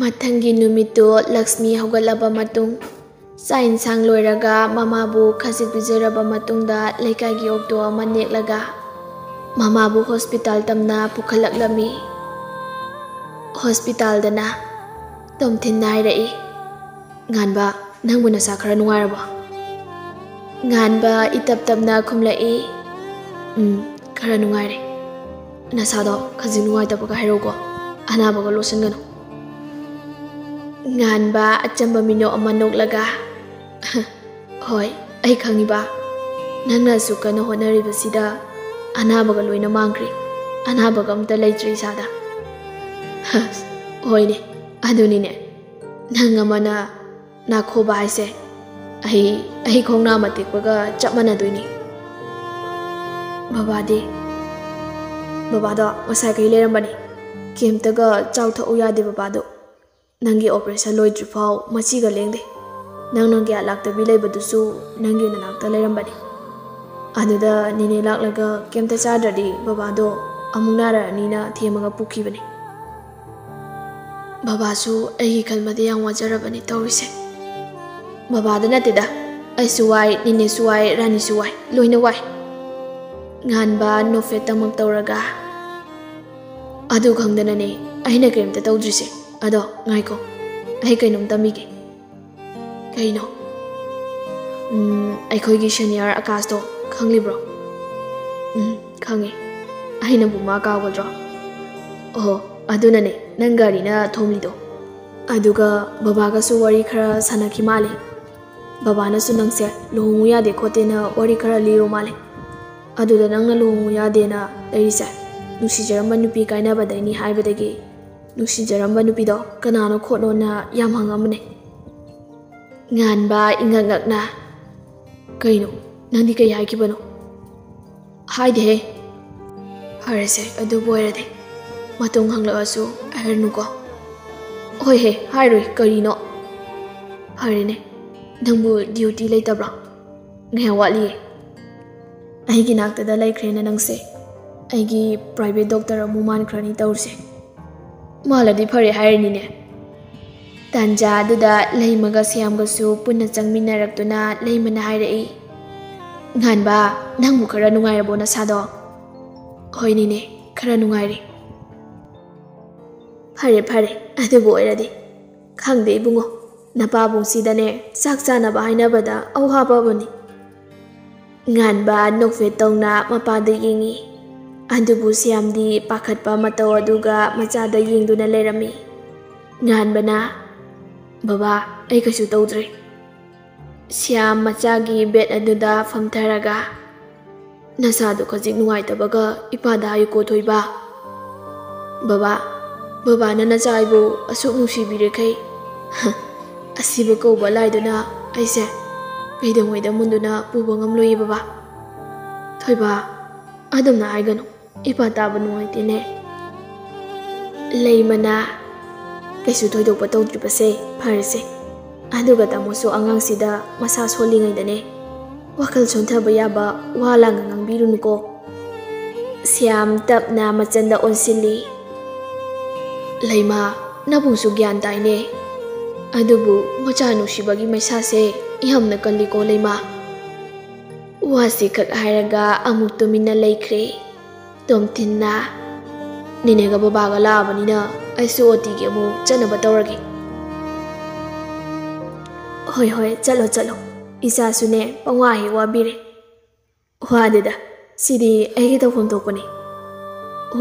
ꯃꯊꯪꯒꯤ ꯅꯨꯃꯤꯠꯇꯨ ꯂꯛꯁꯃꯤ ꯍꯧꯒꯠꯂꯕ ꯃꯇꯨꯡ ꯆꯥꯛ ꯏꯟꯁꯥꯡ ꯂꯣꯏꯔꯒ ꯃꯃꯥꯕꯨ ꯈꯖꯤꯛ ꯄꯤꯖꯔꯕ ꯃꯇꯨꯡꯗ ꯂꯩꯀꯥꯏꯒꯤ ꯑꯣꯛꯇꯣ ꯑꯃ ꯅꯦꯛꯂꯒ ꯃꯃꯥꯕꯨ ꯍꯣꯁꯄꯤꯇꯥꯜ ꯇꯝꯅ ꯄꯨꯈꯠꯂꯛꯂꯝꯃꯤ ꯍꯣꯁꯄꯤꯇꯥꯜꯗꯅ ꯇꯣꯝꯊꯤꯟꯅ ꯍꯥꯏꯔꯛꯏ ꯉꯥꯟꯕ ꯅꯪꯕꯨ ꯅꯁꯥ ꯈꯔ ꯅꯨꯡꯉꯥꯏꯔꯕꯣ ꯉꯥꯟꯕ ꯏꯇꯞ ꯇꯞꯅ ꯈꯨꯝꯂꯛꯏ ꯎꯝ ꯈꯔ ꯅꯨꯡꯉꯥꯏꯔꯦ ꯅꯁꯥꯗꯣ ꯈꯖꯤꯛ ꯅꯨꯡꯉꯥꯏꯇꯕꯒ ꯍꯥꯏꯔꯛꯎꯀꯣ ꯑꯅꯥꯕꯒ ꯂꯣꯠꯁꯤꯟꯒꯅꯨ ꯉꯥꯟꯕ ꯑꯆꯝꯕ ꯃꯤꯅꯣꯛ ꯑꯃ ꯅꯣꯛꯂꯒ ꯍꯣꯏ ꯑꯩ ꯈꯪꯉꯤꯕ ꯅꯪꯅ ꯑꯁꯨꯛ ꯀꯟꯅ ꯍꯣꯠꯅꯔꯤꯕꯁꯤꯗ ꯑꯅꯥꯕꯒ ꯂꯣꯏꯅ ꯃꯥꯡꯈ꯭ꯔꯦ ꯑꯅꯥꯕꯒ ꯑꯝꯇ ꯂꯩꯇ꯭ꯔꯦ ꯏꯁꯥꯗ ꯍꯣꯏꯅꯦ ꯑꯗꯨꯅꯤꯅꯦ ꯅꯪ ꯑꯃꯅ ꯅꯥꯈꯣꯕ ꯍꯥꯏꯁꯦ ꯑꯩ ꯑꯩ ꯈꯣꯡꯅꯥꯝ ꯑꯇꯦꯛꯄꯒ ꯆꯞ ꯃꯥꯟꯅꯗꯣꯏꯅꯤ ꯕꯕꯥꯗꯤ ꯕꯕꯥꯗꯣ ꯉꯁꯥꯏ ꯀꯩ ꯂꯩꯔꯝꯕꯅꯤ ꯀꯩꯝꯇꯒ ꯆꯥꯎꯊꯣꯛꯎ ꯌꯥꯗꯦ ꯕꯕꯥꯗꯣ ꯅꯪꯒꯤ ꯑꯣꯄꯔꯦꯁꯟ ꯂꯣꯏꯗ꯭ꯔꯤꯐꯥꯎ ꯃꯆꯤꯒ ꯂꯦꯡꯗꯦ ꯅꯪꯅ ꯒ꯭ꯌꯥ ꯂꯥꯛꯇꯕꯤ ꯂꯩꯕꯗꯨꯁꯨ ꯅꯪꯒꯤ ꯅꯅꯥꯛꯇ ꯂꯩꯔꯝꯕꯅꯤ ꯑꯗꯨꯗ ꯅꯤꯅꯦ ꯂꯥꯛꯂꯒ ꯀꯩꯝꯇ ꯆꯥꯗ꯭ꯔꯗꯤ ꯕꯕꯥꯗꯣ ꯑꯃꯨꯛ ꯅꯥꯔꯛꯑꯅꯤꯅ ꯊꯦꯝꯃꯒ ꯄꯨꯈꯤꯕꯅꯤ ꯕꯕꯥꯁꯨ ꯑꯩꯒꯤ ꯈꯟꯕꯗ ꯌꯥꯝ ꯋꯥꯖꯔꯕꯅꯤ ꯇꯧꯔꯤꯁꯦ ꯕꯕꯥꯗ ꯅꯠꯇꯦꯗ ꯑꯩꯁꯨ ꯋꯥꯏ ꯅꯤꯅꯦꯁꯨ ꯋꯥꯏ ꯔꯥꯅꯤꯁꯨ ꯋꯥꯏ ꯂꯣꯏꯅ ꯋꯥꯏ ꯉꯥꯟꯕ ꯅꯣꯐꯦꯠꯇꯃꯛ ꯇꯧꯔꯒ ꯑꯗꯨ ꯈꯪꯗꯅꯅꯦ ꯑꯩꯅ ꯀꯔꯤꯝꯇ ꯇꯧꯗ꯭ꯔꯤꯁꯦ ꯑꯗꯣ ꯉꯥꯏꯈꯣ ꯑꯩ ꯀꯩꯅꯣꯝ ꯇꯝꯃꯤꯒꯦ ꯀꯩꯅꯣ ꯑꯩꯈꯣꯏꯒꯤ ꯁꯦꯅꯤꯌꯔ ꯑꯀꯥꯁꯇꯣ ꯈꯪꯂꯤꯕ꯭ꯔꯣ ꯎꯝ ꯈꯪꯉꯦ ꯑꯩꯅꯕꯨ ꯃꯥ ꯀꯥꯎꯒꯗ꯭ꯔꯣ ꯑꯣꯍꯣ ꯑꯗꯨꯅꯅꯦ ꯅꯪ ꯒꯥꯔꯤꯅ ꯊꯣꯝꯂꯤꯗꯣ ꯑꯗꯨꯒ ꯕꯕꯥꯒꯁꯨ ꯋꯥꯔꯤ ꯈꯔ ꯁꯥꯟꯅꯈꯤ ꯃꯥꯜꯂꯦ ꯕꯕꯥꯅꯁꯨ ꯅꯪꯁꯦ ꯂꯨꯍꯣꯡꯉꯨ ꯌꯥꯗꯦ ꯈꯣꯠꯇꯦꯅ ꯋꯥꯔꯤ ꯈꯔ ꯂꯤꯔꯨ ꯃꯥꯜꯂꯦ ꯑꯗꯨꯗ ꯅꯪꯅ ꯂꯨꯍꯣꯡꯉꯨ ꯌꯥꯗꯦꯅ ꯂꯩꯔꯤꯁꯦ ꯅꯨꯡꯁꯤꯖꯔꯝꯕ ꯅꯨꯄꯤ ꯀꯥꯏꯅꯕꯗꯩꯅꯤ ꯍꯥꯏꯕꯗꯒꯤ ꯅꯨꯡꯁꯤꯖꯔꯝꯕ ꯅꯨꯄꯤꯗꯣ ꯀꯅꯥꯅꯣ ꯈꯣꯠꯅꯣꯅ ꯌꯥꯝ ꯍꯪꯉꯝꯕꯅꯦ ꯉꯥꯟꯕ ꯏꯉꯛ ꯉꯛꯅ ꯀꯩꯅꯣ ꯅꯪꯗꯤ ꯀꯩ ꯍꯥꯏꯈꯤꯕꯅꯣ ꯍꯥꯏꯗꯦꯍꯦ ꯐꯔꯦꯁꯦ ꯑꯗꯨꯕꯨ ꯑꯣꯏꯔꯗꯤ ꯃꯇꯨꯡ ꯍꯪꯂꯛꯑꯁꯨ ꯍꯥꯏꯔꯅꯨꯀꯣ ꯍꯣꯏꯍꯦ ꯍꯥꯏꯔꯣꯏ ꯀꯔꯤꯅꯣ ꯐꯔꯦꯅꯦ ꯅꯪꯕꯨ ꯗ꯭ꯌꯨꯇꯤ ꯂꯩꯇꯕ꯭ꯔꯣ ꯉꯥꯏꯍꯥꯛ ꯋꯥꯠꯂꯤꯌꯦ ꯑꯩꯒꯤ ꯅꯥꯛꯇꯗ ꯂꯩꯈ꯭ꯔꯦꯅ ꯅꯪꯁꯦ ꯑꯩꯒꯤ ꯄ꯭ꯔꯥꯏꯚꯦꯠ ꯗꯣꯛꯇꯔ ꯑꯃꯨꯛ ꯃꯥꯟꯈ꯭ꯔꯅꯤ ꯇꯧꯔꯤꯁꯦ ꯃꯥꯜꯂꯗꯤ ꯐꯔꯦ ꯍꯥꯏꯔꯅꯤꯅꯦ ꯇꯥꯟꯖꯥ ꯑꯗꯨꯗ ꯂꯩꯃꯒ ꯁ꯭ꯌꯥꯝꯒꯁꯨ ꯄꯨꯟꯅ ꯆꯪꯃꯤꯟꯅꯔꯛꯇꯨꯅ ꯂꯩꯃꯅ ꯍꯥꯏꯔꯛꯏ ꯉꯥꯟꯕ ꯅꯪꯕꯨ ꯈꯔ ꯅꯨꯡꯉꯥꯏꯔꯕꯣ ꯅꯁꯥꯗꯣ ꯍꯣꯏꯅꯤꯅꯦ ꯈꯔ ꯅꯨꯡꯉꯥꯏꯔꯦ ꯐꯔꯦ ꯐꯔꯦ ꯑꯗꯨꯕꯨ ꯑꯣꯏꯔꯗꯤ ꯈꯪꯗꯦ ꯏꯕꯨꯡꯉꯣ ꯅꯄꯥꯕꯨꯡꯁꯤꯗꯅꯦ ꯆꯥꯛ ꯆꯥꯅꯕ ꯍꯥꯏꯅꯕꯗ ꯑꯋꯥꯕ ꯑꯃꯅꯤ ꯉꯥꯟꯕ ꯅꯣꯛꯐꯦꯠ ꯇꯧꯅ ꯃꯄꯥꯗ ꯌꯦꯡꯉꯤ ꯑꯗꯨꯕꯨ ꯁ꯭ꯌꯥꯝꯗꯤ ꯄꯥꯈꯠꯄ ꯃꯇꯧ ꯑꯗꯨꯒ ꯃꯆꯥꯗ ꯌꯦꯡꯗꯨꯅ ꯂꯩꯔꯝꯃꯤ ꯉꯥꯟꯕꯅ ꯕꯕꯥ ꯑꯩ ꯀꯩꯁꯨ ꯇꯧꯗ꯭ꯔꯦ ꯁ꯭ꯌꯥꯝ ꯃꯆꯥꯒꯤ ꯕꯦꯠ ꯑꯗꯨꯗ ꯐꯝꯊꯔꯒ ꯅꯁꯥꯗꯣ ꯈꯖꯤꯛ ꯅꯨꯡꯉꯥꯏꯇꯕꯒ ꯏꯄꯥꯗ ꯍꯥꯏꯌꯨꯀꯣ ꯊꯣꯏꯕ ꯕꯕꯥ ꯕꯕꯥꯅ ꯅꯆꯥ ꯑꯩꯕꯨ ꯑꯁꯨꯛ ꯅꯨꯡꯁꯤꯕꯤꯔꯤꯈꯩ ꯑꯁꯤꯕ ꯀꯧꯕ ꯂꯥꯏꯗꯨꯅ ꯑꯩꯁꯦ ꯀꯩꯗꯧꯉꯩꯗ ꯃꯨꯟꯗꯨꯅ ꯄꯨꯕ ꯉꯝꯂꯣꯏꯌꯦ ꯕꯕꯥ ꯊꯣꯏꯕ ꯑꯗꯨꯝꯅ ꯍꯥꯏꯒꯅꯨ ꯏꯄꯥ ꯇꯥꯕ ꯅꯨꯡꯉꯥꯏꯇꯦꯅꯦ ꯂꯩꯃꯅ ꯀꯩꯁꯨ ꯊꯣꯏꯗꯣꯛꯄ ꯇꯧꯗ꯭ꯔꯤꯕꯁꯦ ꯐꯔꯁꯦ ꯑꯗꯨꯒ ꯇꯥꯃꯣꯁꯨ ꯑꯉꯥꯡꯁꯤꯗ ꯃꯁꯥ ꯁꯣꯜꯂꯤꯉꯩꯗꯅꯦ ꯋꯥꯈꯜ ꯁꯣꯟꯊꯕ ꯌꯥꯕ ꯋꯥ ꯂꯥꯡꯒ ꯉꯥꯡꯕꯤꯔꯨꯅꯨꯀꯣ ꯁ꯭ꯌꯥꯝ ꯇꯞꯅ ꯃꯆꯟꯗ ꯑꯣꯟꯁꯤꯜꯂꯤ ꯂꯩꯃ ꯅꯕꯨꯡꯁꯨ ꯒ꯭ꯌꯥꯟ ꯇꯥꯏꯅꯦ ꯑꯗꯨꯕꯨ ꯃꯆꯥ ꯅꯨꯡꯁꯤꯕꯒꯤ ꯃꯩꯁꯥꯁꯦ ꯌꯥꯝꯅ ꯀꯜꯂꯤꯀꯣ ꯂꯩꯃ ꯋꯥꯁꯤ ꯈꯛ ꯍꯥꯏꯔꯒ ꯑꯃꯨꯛ ꯇꯨꯃꯤꯟꯅ ꯂꯩꯈ꯭ꯔꯦ ꯇꯣꯝꯊꯤꯟꯅ ꯅꯤꯅꯦꯒ ꯕꯕꯥꯒ ꯂꯥꯛꯑꯕꯅꯤꯅ ꯑꯩꯁꯨ ꯑꯣꯇꯤꯒꯤ ꯑꯃꯨꯛ ꯆꯠꯅꯕ ꯇꯧꯔꯒꯦ ꯍꯣꯏ ꯍꯣꯏ ꯆꯠꯂꯣ ꯆꯠꯂꯣ ꯏꯆꯥꯁꯨꯅꯦ ꯄꯪꯋꯥ ꯍꯦꯛ ꯋꯥꯕꯤꯔꯦ ꯋꯥꯗꯦꯗ ꯁꯤꯗꯤ ꯑꯩꯒꯤ ꯇꯧꯐꯝ ꯊꯣꯛꯄꯅꯤ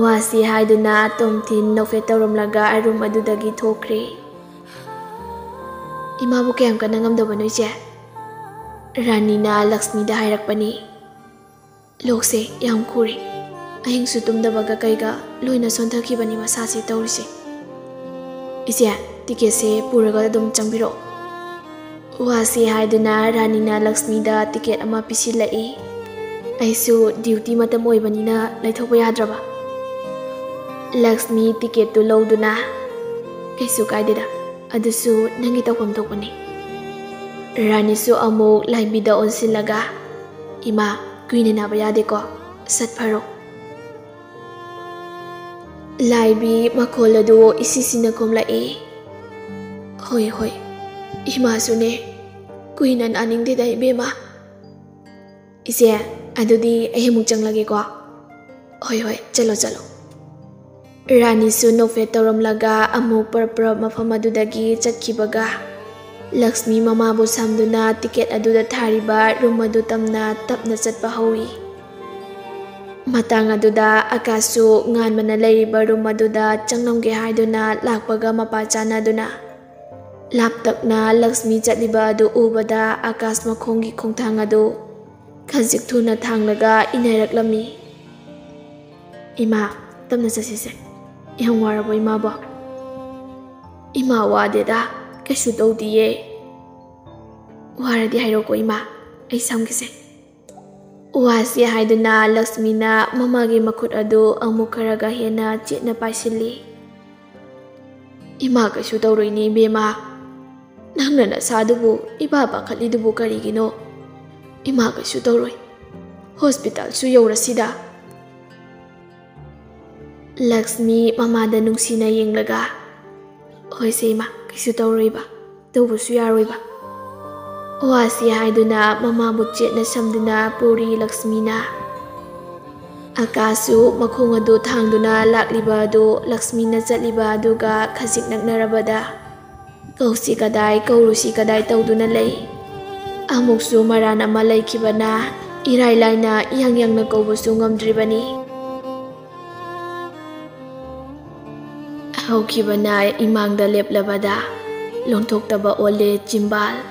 ꯋꯥꯁꯤ ꯍꯥꯏꯗꯨꯅ ꯇꯣꯝꯊꯤꯟ ꯅꯣꯛꯐꯦꯠ ꯇꯧꯔꯝꯂꯒ ꯔꯨꯝ ꯑꯗꯨꯗꯒꯤ ꯊꯣꯛꯈ꯭ꯔꯦ ꯏꯃꯥꯕꯨ ꯀꯌꯥꯝ ꯀꯟꯅ ꯉꯝꯗꯕꯅꯣ ꯏꯆꯦ ꯔꯥꯅꯤꯅ ꯂꯛꯁꯃꯤꯗ ꯍꯥꯏꯔꯛꯄꯅꯤ ꯂꯣꯛꯁꯦ ꯌꯥꯝ ꯈꯨꯔꯦ ꯑꯍꯤꯡꯁꯨ ꯇꯨꯝꯗꯕꯒ ꯀꯩꯒ ꯂꯣꯏꯅ ꯁꯣꯟꯊꯈꯤꯕꯅꯤ ꯃꯁꯥꯁꯦ ꯇꯧꯔꯤꯁꯦ ꯏꯆꯦ ꯇꯤꯀꯦꯠꯁꯦ ꯄꯨꯔꯒ ꯑꯗꯨꯝ ꯆꯪꯕꯤꯔꯛꯑꯣ ꯋꯥꯁꯤ ꯍꯥꯏꯗꯨꯅ ꯔꯥꯅꯤꯅ ꯂꯛꯁꯃꯤꯗ ꯇꯤꯀꯦꯠ ꯑꯃ ꯄꯤꯁꯤꯜꯂꯛꯏ ꯑꯩꯁꯨ ꯗ꯭ꯌꯨꯇꯤ ꯃꯇꯝ ꯑꯣꯏꯕꯅꯤꯅ ꯂꯩꯊꯣꯛꯄ ꯌꯥꯗ꯭ꯔꯕ ꯂꯛꯁꯃꯤ ꯇꯤꯀꯦꯠꯇꯨ ꯂꯧꯗꯨꯅ ꯀꯩꯁꯨ ꯀꯥꯏꯗꯦꯗ ꯑꯗꯨꯁꯨ ꯅꯪꯒꯤ ꯇꯧꯐꯝ ꯊꯣꯛꯄꯅꯤ ꯔꯥꯅꯤꯁꯨ ꯑꯃꯨꯛ ꯂꯥꯏꯕꯤꯗ ꯑꯣꯟꯁꯤꯜꯂꯒ ꯏꯃꯥ ꯀꯨꯏꯅ ꯅꯥꯕ ꯌꯥꯗꯦꯀꯣ ꯁꯠ ꯐꯔꯣ लाइबी मखोल अदु इसीसिन हई होय होय इमासुने कुहिना नानिंगदे दा इबेमा इसे अदुदी अहेमुक चंगलगेको होय चलो चलो रानीसु नोफे तौरमलगा अमुक परपर मफम अदुदगी लक्ष्मी ममाबु सामदुना टिकेट अदुदा रूम अदु तमना तपना चꯠपा हौई ꯃꯇꯥꯡ ꯑꯗꯨꯗ ꯑꯀꯥꯁꯁꯨ ꯉꯥꯟꯕꯅ ꯂꯩꯔꯤꯕ ꯔꯨꯝ ꯑꯗꯨꯗ ꯆꯪꯂꯝꯒꯦ ꯍꯥꯏꯗꯨꯅ ꯂꯥꯛꯄꯒ ꯃꯄꯥ ꯆꯥꯟꯅꯗꯨꯅ ꯂꯥꯞꯇꯛꯅ ꯂꯛꯁꯃꯤ ꯆꯠꯂꯤꯕ ꯑꯗꯨ ꯎꯕꯗ ꯑꯀꯥꯁ ꯃꯈꯣꯡꯒꯤ ꯈꯣꯡꯊꯥꯡ ꯑꯗꯨ ꯈꯖꯤꯛ ꯊꯨꯅ ꯊꯥꯡꯂꯒ ꯏꯟꯅꯔꯛꯂꯝꯃꯤ ꯏꯃꯥ ꯇꯞꯅ ꯆꯠꯁꯤꯁꯦ ꯌꯥꯝ ꯋꯥꯔꯕꯣ ꯏꯃꯥꯕꯣ ꯏꯃꯥ ꯋꯥꯗꯦꯗ ꯀꯩꯁꯨ ꯇꯧꯗꯤꯌꯦ ꯋꯥꯔꯗꯤ ꯍꯥꯏꯔꯣꯀꯣ ꯏꯃꯥ ꯑꯩ ꯁꯝꯈꯤꯁꯦ ꯋꯥꯁꯤ ꯍꯥꯏꯗꯨꯅ ꯂꯛꯁꯃꯤꯅ ꯃꯃꯥꯒꯤ ꯃꯈꯨꯠ ꯑꯗꯨ ꯑꯃꯨꯛ ꯈꯔꯒ ꯍꯦꯟꯅ ꯆꯦꯠꯅ ꯄꯥꯏꯁꯤꯜꯂꯤ ꯏꯃꯥ ꯀꯩꯁꯨ ꯇꯧꯔꯣꯏꯅꯦ ꯏꯕꯦꯝꯃ ꯅꯪꯅ ꯅꯁꯥꯗꯨꯕꯨ ꯏꯄꯥ ꯄꯥꯈꯠꯂꯤꯗꯨꯕꯨ ꯀꯔꯤꯒꯤꯅꯣ ꯏꯃꯥ ꯀꯩꯁꯨ ꯇꯧꯔꯣꯏ ꯍꯣꯁꯄꯤꯇꯥꯜꯁꯨ ꯌꯧꯔꯁꯤꯗ ꯂꯛꯁꯃꯤ ꯃꯃꯥꯗ ꯅꯨꯡꯁꯤꯅ ꯌꯦꯡꯂꯒ ꯍꯣꯏꯁꯦ ꯏꯃꯥ ꯀꯩꯁꯨ ꯇꯧꯔꯣꯏꯕ ꯇꯧꯕꯁꯨ ꯌꯥꯔꯣꯏꯕ ꯋꯥꯁꯤ ꯍꯥꯏꯗꯨꯅ ꯃꯃꯥꯕꯨ ꯆꯦꯠꯅ ꯁꯝꯗꯨꯅ ꯄꯨꯔꯤ ꯂꯛꯁꯃꯤꯅ ꯑꯀꯥꯁꯨ ꯃꯈꯣꯡ ꯑꯗꯨ ꯊꯥꯡꯗꯨꯅ ꯂꯥꯛꯂꯤꯕ ꯑꯗꯨ ꯂꯛꯁꯃꯤꯅ ꯆꯠꯂꯤꯕ ꯑꯗꯨꯒ ꯈꯖꯤꯛ ꯅꯛꯅꯔꯕꯗ ꯀꯧꯁꯤ ꯀꯗꯥꯏ ꯀꯧꯔꯨꯁꯤ ꯀꯗꯥꯏ ꯇꯧꯗꯨꯅ ꯂꯩ ꯑꯃꯨꯛꯁꯨ ꯃꯔꯥꯟ ꯑꯃ ꯂꯩꯈꯤꯕꯅ ꯏꯔꯥꯏ ꯂꯥꯏꯅ ꯏꯌꯥꯡ ꯌꯥꯡꯅ ꯀꯧꯕꯁꯨ ꯉꯝꯗ꯭ꯔꯤꯕꯅꯤ ꯍꯧꯈꯤꯕꯅ ꯏꯃꯥꯡꯗ ꯂꯦꯞꯂꯕꯗ ꯂꯣꯟꯊꯣꯛꯇꯕ ꯑꯣꯜꯂꯦ ꯆꯤꯝꯕꯥꯜ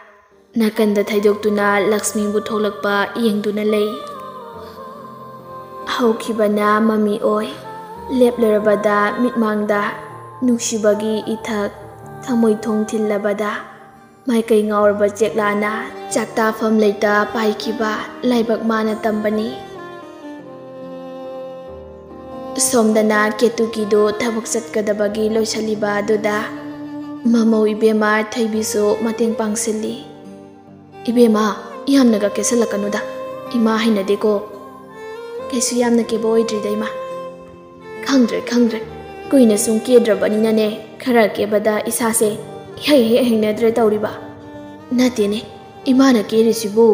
ꯅꯥꯀꯟꯗ ꯊꯩꯗꯣꯛꯇꯨꯅ ꯂꯛꯁꯃꯤꯕꯨ ꯊꯣꯛꯂꯛꯄ ꯌꯦꯡꯗꯨꯅ ꯂꯩ ꯍꯧꯈꯤꯕꯅ ꯃꯃꯤ ꯑꯣꯏ ꯂꯦꯞꯂꯔꯕꯗ ꯃꯤꯠꯃꯥꯡꯗ ꯅꯨꯡꯁꯤꯕꯒꯤ ꯏꯊꯛ ꯊꯃꯣꯏ ꯊꯣꯡ ꯊꯤꯜꯂꯕꯗ ꯃꯥꯏꯀꯩ ꯉꯥꯎꯔꯕ ꯆꯦꯛꯂꯥꯅ ꯆꯥꯛꯇꯥꯐꯝ ꯂꯩꯇ ꯄꯥꯏꯈꯤꯕ ꯂꯥꯏꯕꯛ ꯃꯥꯅ ꯇꯝꯕꯅꯤ ꯁꯣꯝꯗꯅ ꯀꯦꯇꯨꯀꯤꯗꯨ ꯊꯕꯛ ꯆꯠꯀꯗꯕꯒꯤ ꯂꯣꯏꯁꯤꯜꯂꯤꯕ ꯑꯗꯨꯗ ꯃꯃꯧ ꯏꯕꯦꯝꯃ ꯊꯩꯕꯤꯁꯨ ꯃꯇꯦꯡ ꯄꯥꯡꯁꯤꯜꯂꯤ ꯏꯕꯦꯝꯃ ꯌꯥꯝꯅꯒ ꯀꯦꯁꯜꯂꯛꯀꯅꯨꯗ ꯏꯃꯥ ꯍꯩꯅꯗꯦꯀꯣ ꯀꯩꯁꯨ ꯌꯥꯝꯅ ꯀꯦꯕ ꯑꯣꯏꯗ꯭ꯔꯤꯗ ꯏꯃꯥ ꯈꯪꯗ꯭ꯔꯦ ꯈꯪꯗ꯭ꯔꯦ ꯀꯨꯏꯅ ꯁꯨꯝ ꯀꯦꯗ꯭ꯔꯕꯅꯤꯅꯅꯦ ꯈꯔ ꯀꯦꯕꯗ ꯏꯁꯥꯁꯦ ꯏꯍꯩ ꯍꯦꯛ ꯍꯩꯅꯗ꯭ꯔꯦ ꯇꯧꯔꯤꯕ ꯅꯠꯇꯦꯅꯦ ꯏꯃꯥꯅ ꯀꯦꯔꯤꯁꯤꯕꯨ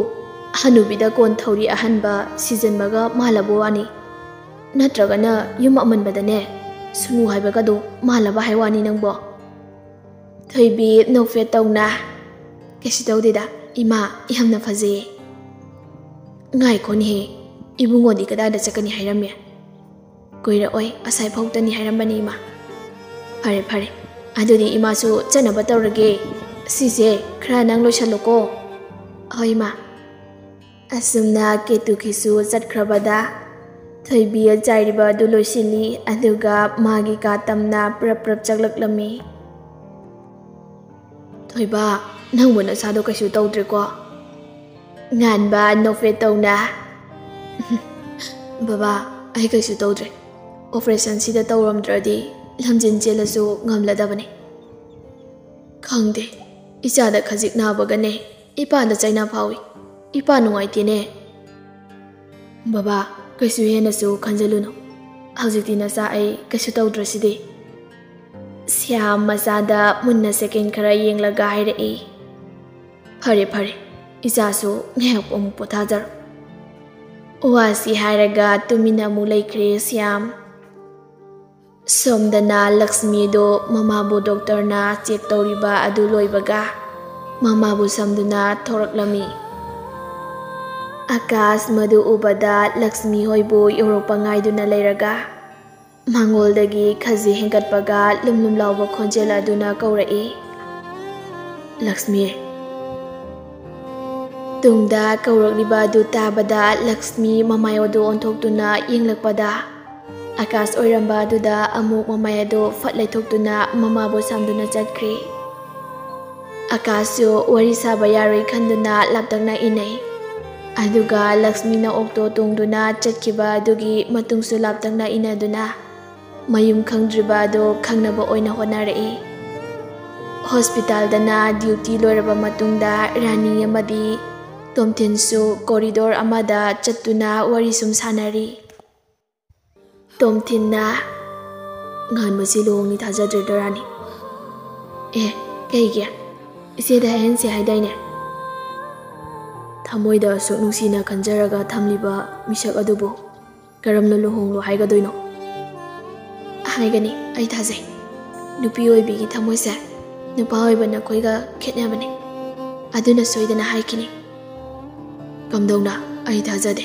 ꯍꯅꯨꯕꯤꯗ ꯀꯣꯟ ꯊꯧꯔꯤ ꯑꯍꯟꯕ ꯁꯤꯖꯟꯕꯒ ꯃꯥꯜꯂꯕ ꯋꯥꯅꯤ ꯅꯠꯇ꯭ꯔꯒꯅ ꯌꯨꯝ ꯑꯃꯟꯕꯗꯅꯦ ꯁꯨꯅꯨ ꯍꯥꯏꯕꯒꯗꯣ ꯃꯥꯜꯂꯕ ꯍꯥꯏꯋꯥꯅꯤ ꯅꯪꯕꯣ ꯊꯣꯏꯕꯤ ꯅꯣꯛꯐꯦꯠ ꯇꯧꯅ ꯀꯩꯁꯨ ꯇꯧꯗꯦꯗ ima yamna faje ngai kon he ibungo di kada da chakani hairamya koira oi asai phawtani hairambani ma phare phare adudi ima su chana batorage sise khra nang lo shaloko hoi ma asumna ketu khisu chatkrabada thaibi ajairiba dulo sini aduga magi ka tamna prap prap chaklak lami ꯊꯣꯏꯕ ꯅꯪꯕꯨ ꯅꯁꯥꯗꯣ ꯀꯩꯁꯨ ꯇꯧꯗ꯭ꯔꯦꯀꯣ ꯉꯥꯟꯕ ꯅꯣꯛꯐꯦꯠ ꯇꯧꯅ ꯕꯕꯥ ꯑꯩ ꯀꯩꯁꯨ ꯇꯧꯗ꯭ꯔꯦ ꯑꯣꯄꯔꯦꯁꯟꯁꯤꯗ ꯇꯧꯔꯝꯗ꯭ꯔꯗꯤ ꯂꯝꯖꯦꯟ ꯆꯦꯜꯂꯁꯨ ꯉꯝꯂꯗꯕꯅꯤ ꯈꯪꯗꯦ ꯏꯆꯥꯗ ꯈꯖꯤꯛ ꯅꯥꯕꯒꯅꯦ ꯏꯄꯥꯗ ꯆꯩꯅꯥ ꯐꯥꯎꯏ ꯏꯄꯥ ꯅꯨꯡꯉꯥꯏꯇꯦꯅꯦ ꯕꯕꯥ ꯀꯩꯁꯨ ꯍꯦꯟꯅꯁꯨ ꯈꯟꯖꯤꯜꯂꯨꯅꯨ ꯍꯧꯖꯤꯛꯇꯤ ꯅꯆꯥ ꯑꯩ ꯀꯩꯁꯨ ꯇꯧꯗ꯭ꯔꯁꯤꯗꯤ ꯁ꯭ꯌꯥꯝ ꯃꯆꯥꯗ ꯃꯨꯟꯅ ꯁꯦꯀꯦꯟ ꯈꯔ ꯌꯦꯡꯂꯒ ꯍꯥꯏꯔꯛꯏ ꯐꯔꯦ ꯐꯔꯦ ꯏꯆꯥꯁꯨ ꯉꯥꯏꯍꯥꯛ ꯑꯃꯨꯛ ꯄꯣꯊꯥꯖꯔꯣ ꯋꯥꯁꯤ ꯍꯥꯏꯔꯒ ꯇꯨꯃꯤꯟꯅ ꯑꯃꯨꯛ ꯂꯩꯈ꯭ꯔꯦ ꯁ꯭ꯌꯥꯝ ꯁꯣꯝꯗꯅ ꯂꯛꯁꯃꯤꯗꯣ ꯃꯃꯥꯕꯨ ꯗꯣꯛꯇꯔꯅ ꯆꯦꯛ ꯇꯧꯔꯤꯕ ꯑꯗꯨ ꯂꯣꯏꯕꯒ ꯃꯃꯥꯕꯨ ꯁꯝꯗꯨꯅ ꯊꯣꯔꯛꯂꯝꯃꯤ ꯑꯀꯥꯁ ꯃꯗꯨ ꯎꯕꯗ ꯂꯛꯁꯃꯤ ꯍꯣꯏꯕꯨ ꯌꯧꯔꯛꯄ ꯉꯥꯏꯗꯨꯅ ꯂꯩꯔꯒ ꯃꯥꯡꯒꯣꯜꯗꯒꯤ ꯈꯖꯤ ꯍꯦꯟꯒꯠꯄꯒ ꯂꯨꯝ ꯂꯨꯝ ꯂꯥꯎꯕ ꯈꯣꯟꯖꯦꯜ ꯑꯗꯨꯅ ꯀꯧꯔꯛꯏ ꯂꯛꯁꯃꯤ ꯇꯨꯡꯗ ꯀꯧꯔꯛꯂꯤꯕ ꯑꯗꯨ ꯇꯥꯕꯗ ꯂꯛꯁꯃꯤ ꯃꯃꯥꯏ ꯑꯗꯨ ꯑꯣꯟꯊꯣꯛꯇꯨꯅ ꯌꯦꯡꯂꯛꯄꯗ ꯑꯀꯥꯁ ꯑꯣꯏꯔꯝꯕ ꯑꯗꯨꯗ ꯑꯃꯨꯛ ꯃꯃꯥꯏ ꯑꯗꯨ ꯐꯠ ꯂꯩꯊꯣꯛꯇꯨꯅ ꯃꯃꯥꯕꯨ ꯁꯥꯝꯗꯨꯅ ꯆꯠꯈ꯭ꯔꯦ ꯑꯀꯥꯁꯁꯨ ꯋꯥꯔꯤ ꯁꯥꯕ ꯌꯥꯔꯣꯏ ꯈꯟꯗꯨꯅ ꯂꯥꯞꯇꯛꯅ ꯏꯟꯅꯩ ꯑꯗꯨꯒ ꯂꯛꯁꯃꯤꯅ ꯑꯣꯛꯇꯣ ꯇꯣꯡꯗꯨꯅ ꯆꯠꯈꯤꯕ ꯑꯗꯨꯒꯤ ꯃꯇꯨꯡꯁꯨ ꯂꯥꯞꯇꯛꯅ mayum khangdriba do khangnaba oina honare hospital da dana duty loiraba matungda rani amadi tomthin su corridor amada chattuna wari sum sanari tomthin na ngan ma si long ni thaja dre darani e kai ge ise da hen se hai dai ne thamoi da su nu si na khanjaraga thamliba misak adubo karamna lo honglo hai ga doino ꯍꯥꯏꯒꯅꯤ ꯑꯩ ꯊꯥꯖꯩ ꯅꯨꯄꯤ ꯑꯣꯏꯕꯤꯒꯤ ꯊꯃꯣꯏꯁꯦ ꯅꯨꯄꯥ ꯑꯣꯏꯕ ꯅꯈꯣꯏꯒ ꯈꯦꯠꯅꯕꯅꯤ ꯑꯗꯨꯅ ꯁꯣꯏꯗꯅ ꯍꯥꯏꯈꯤꯅꯤ ꯀꯝꯗꯧꯅ ꯑꯩ ꯊꯥꯖꯗꯦ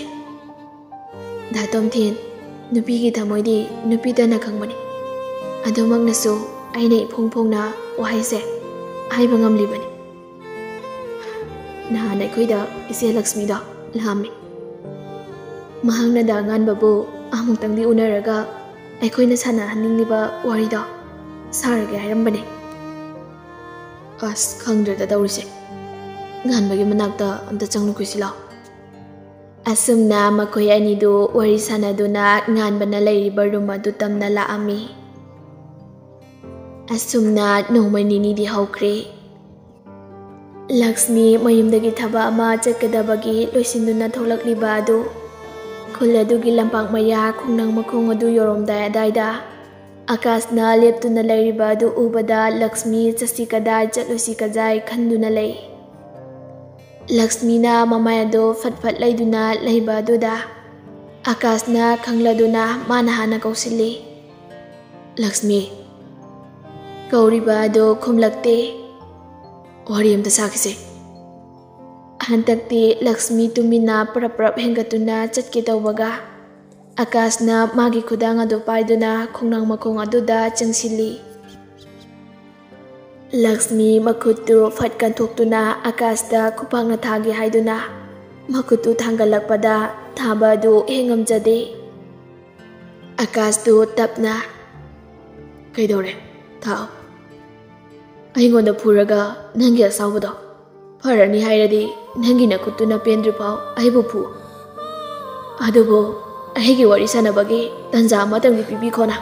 ꯗꯥ ꯇꯣꯝꯊꯤꯟ ꯅꯨꯄꯤꯒꯤ ꯊꯃꯣꯏꯗꯤ ꯅꯨꯄꯤꯇꯅ ꯈꯪꯕꯅꯤ ꯑꯗꯨꯃꯛꯅꯁꯨ ꯑꯩꯅ ꯏꯐꯣꯡ ꯐꯣꯡꯅ ꯋꯥꯍꯩꯁꯦ ꯍꯥꯏꯕ ꯉꯝꯂꯤꯕꯅꯤ ꯅꯍꯥꯟ ꯑꯩꯈꯣꯏꯗ ꯏꯆꯦ ꯂꯛꯁꯃꯤꯗꯣ ꯂꯥꯛꯑꯝꯃꯤ ꯃꯍꯥꯛꯅ ꯗꯥ ꯉꯥꯟꯕꯕꯨ ꯑꯃꯨꯛꯇꯪꯗꯤ ꯎꯅꯔꯒ ꯑꯩꯈꯣꯏꯅ ꯁꯥꯟꯅꯍꯟꯅꯤꯡꯂꯤꯕ ꯋꯥꯔꯤꯗꯣ ꯁꯥꯔꯒꯦ ꯍꯥꯏꯔꯝꯕꯅꯤ ꯑꯁ ꯈꯪꯗ꯭ꯔꯦꯗ ꯇꯧꯔꯤꯁꯦ ꯉꯥꯟꯕꯒꯤ ꯃꯅꯥꯛꯇ ꯑꯝꯇ ꯆꯪꯂꯨꯈꯤꯁꯤ ꯂꯥꯎ ꯑꯁꯨꯝꯅ ꯃꯈꯣꯏ ꯑꯅꯤꯗꯨ ꯋꯥꯔꯤ ꯁꯥꯟꯅꯗꯨꯅ ꯉꯥꯟꯕꯅ ꯂꯩꯔꯤꯕ ꯔꯨꯝ ꯑꯗꯨ ꯇꯝꯅ ꯂꯥꯛꯑꯝꯃꯤ ꯑꯁꯨꯝꯅ ꯅꯣꯡꯃ ꯅꯤꯅꯤꯗꯤ ꯍꯧꯈ꯭ꯔꯦ ꯂꯛꯁꯃꯤ ꯃꯌꯨꯝꯗꯒꯤ ꯊꯕꯛ ꯑꯃ ꯆꯠꯀꯗꯕꯒꯤ ꯂꯣꯏꯁꯤꯟꯗꯨꯅ ꯊꯣꯛꯂꯛꯂꯤꯕ ꯑꯗꯨ ꯈꯨꯜ ꯑꯗꯨꯒꯤ ꯂꯝꯄꯥꯛ ꯃꯌꯥ ꯈꯣꯡꯅꯥꯡ ꯃꯈꯣꯡ ꯑꯗꯨ ꯌꯧꯔꯝꯗꯥꯏ ꯑꯗꯥꯏꯗ ꯑꯀꯥꯁꯅ ꯂꯦꯞꯇꯨꯅ ꯂꯩꯔꯤꯕ ꯑꯗꯨ ꯎꯕꯗ ꯂꯛꯁꯃꯤ ꯆꯠꯁꯤ ꯀꯗꯥꯏ ꯆꯠꯂꯨꯁꯤ ꯀꯗꯥꯏ ꯈꯟꯗꯨꯅ ꯂꯩ ꯂꯛꯁꯃꯤꯅ ꯃꯃꯥꯏ ꯑꯗꯨ ꯐꯠ ꯐꯠ ꯂꯩꯗꯨꯅ ꯂꯩꯕ ꯑꯗꯨꯗ ꯑꯀꯥꯁꯅ ꯈꯪꯂꯗꯨꯅ ꯃꯥꯅ ꯍꯥꯟꯅ ꯀꯧꯁꯤꯜꯂꯤ ꯂꯛꯁꯃꯤ ꯀꯧꯔꯤꯕ ꯑꯗꯨ ꯈꯨꯝꯂꯛꯇꯦ ꯋꯥꯔꯤ ꯑꯝꯇ ꯁꯥꯈꯤꯁꯦ ꯍꯟꯗꯛꯇꯤ ꯂꯛꯁꯃꯤ ꯇꯨꯃꯤꯟꯅ ꯄ꯭ꯔꯞ ꯄ꯭ꯔꯞ ꯍꯦꯟꯒꯠꯇꯨꯅ ꯆꯠꯀꯦ ꯇꯧꯕꯒ ꯑꯀꯥꯁꯅ ꯃꯥꯒꯤ ꯈꯨꯗꯥꯡ ꯑꯗꯨ ꯄꯥꯏꯗꯨꯅ ꯈꯣꯡꯅꯥꯡ ꯃꯈꯣꯡ ꯑꯗꯨꯗ ꯆꯪꯁꯤꯜꯂꯤ ꯂꯛꯁꯃꯤ ꯃꯈꯨꯠꯇꯨ ꯐꯠ ꯀꯟꯊꯣꯛꯇꯨꯅ ꯑꯀꯥꯁꯇ ꯈꯨꯄꯥꯛꯅ ꯊꯥꯒꯦ ꯍꯥꯏꯗꯨꯅ ꯃꯈꯨꯠꯇꯨ ꯊꯥꯡꯒꯠꯂꯛꯄꯗ ꯊꯥꯕ ꯑꯗꯨ ꯍꯦꯛ ꯉꯝꯖꯗꯦ ꯑꯀꯥꯁꯇꯨ ꯇꯞꯅ ꯀꯩꯗꯧꯔꯦ ꯊꯥꯎ ꯑꯩꯉꯣꯟꯗ ꯐꯨꯔꯒ ꯅꯪꯒꯤ ꯑꯁꯥꯎꯕꯗꯣ ꯐꯔꯅꯤ ꯍꯥꯏꯔꯗꯤ ꯅꯪꯒꯤ ꯅꯈꯨꯠꯇꯨꯅ ꯄꯦꯟꯗ꯭ꯔꯤꯐꯥꯎ ꯑꯩꯕꯨ ꯐꯨ ꯑꯗꯨꯕꯨ ꯑꯩꯒꯤ ꯋꯥꯔꯤ ꯁꯥꯟꯅꯕꯒꯤ ꯇꯟꯖꯥ ꯑꯃꯇꯪꯗꯤ ꯄꯤꯕꯤꯈꯣꯅ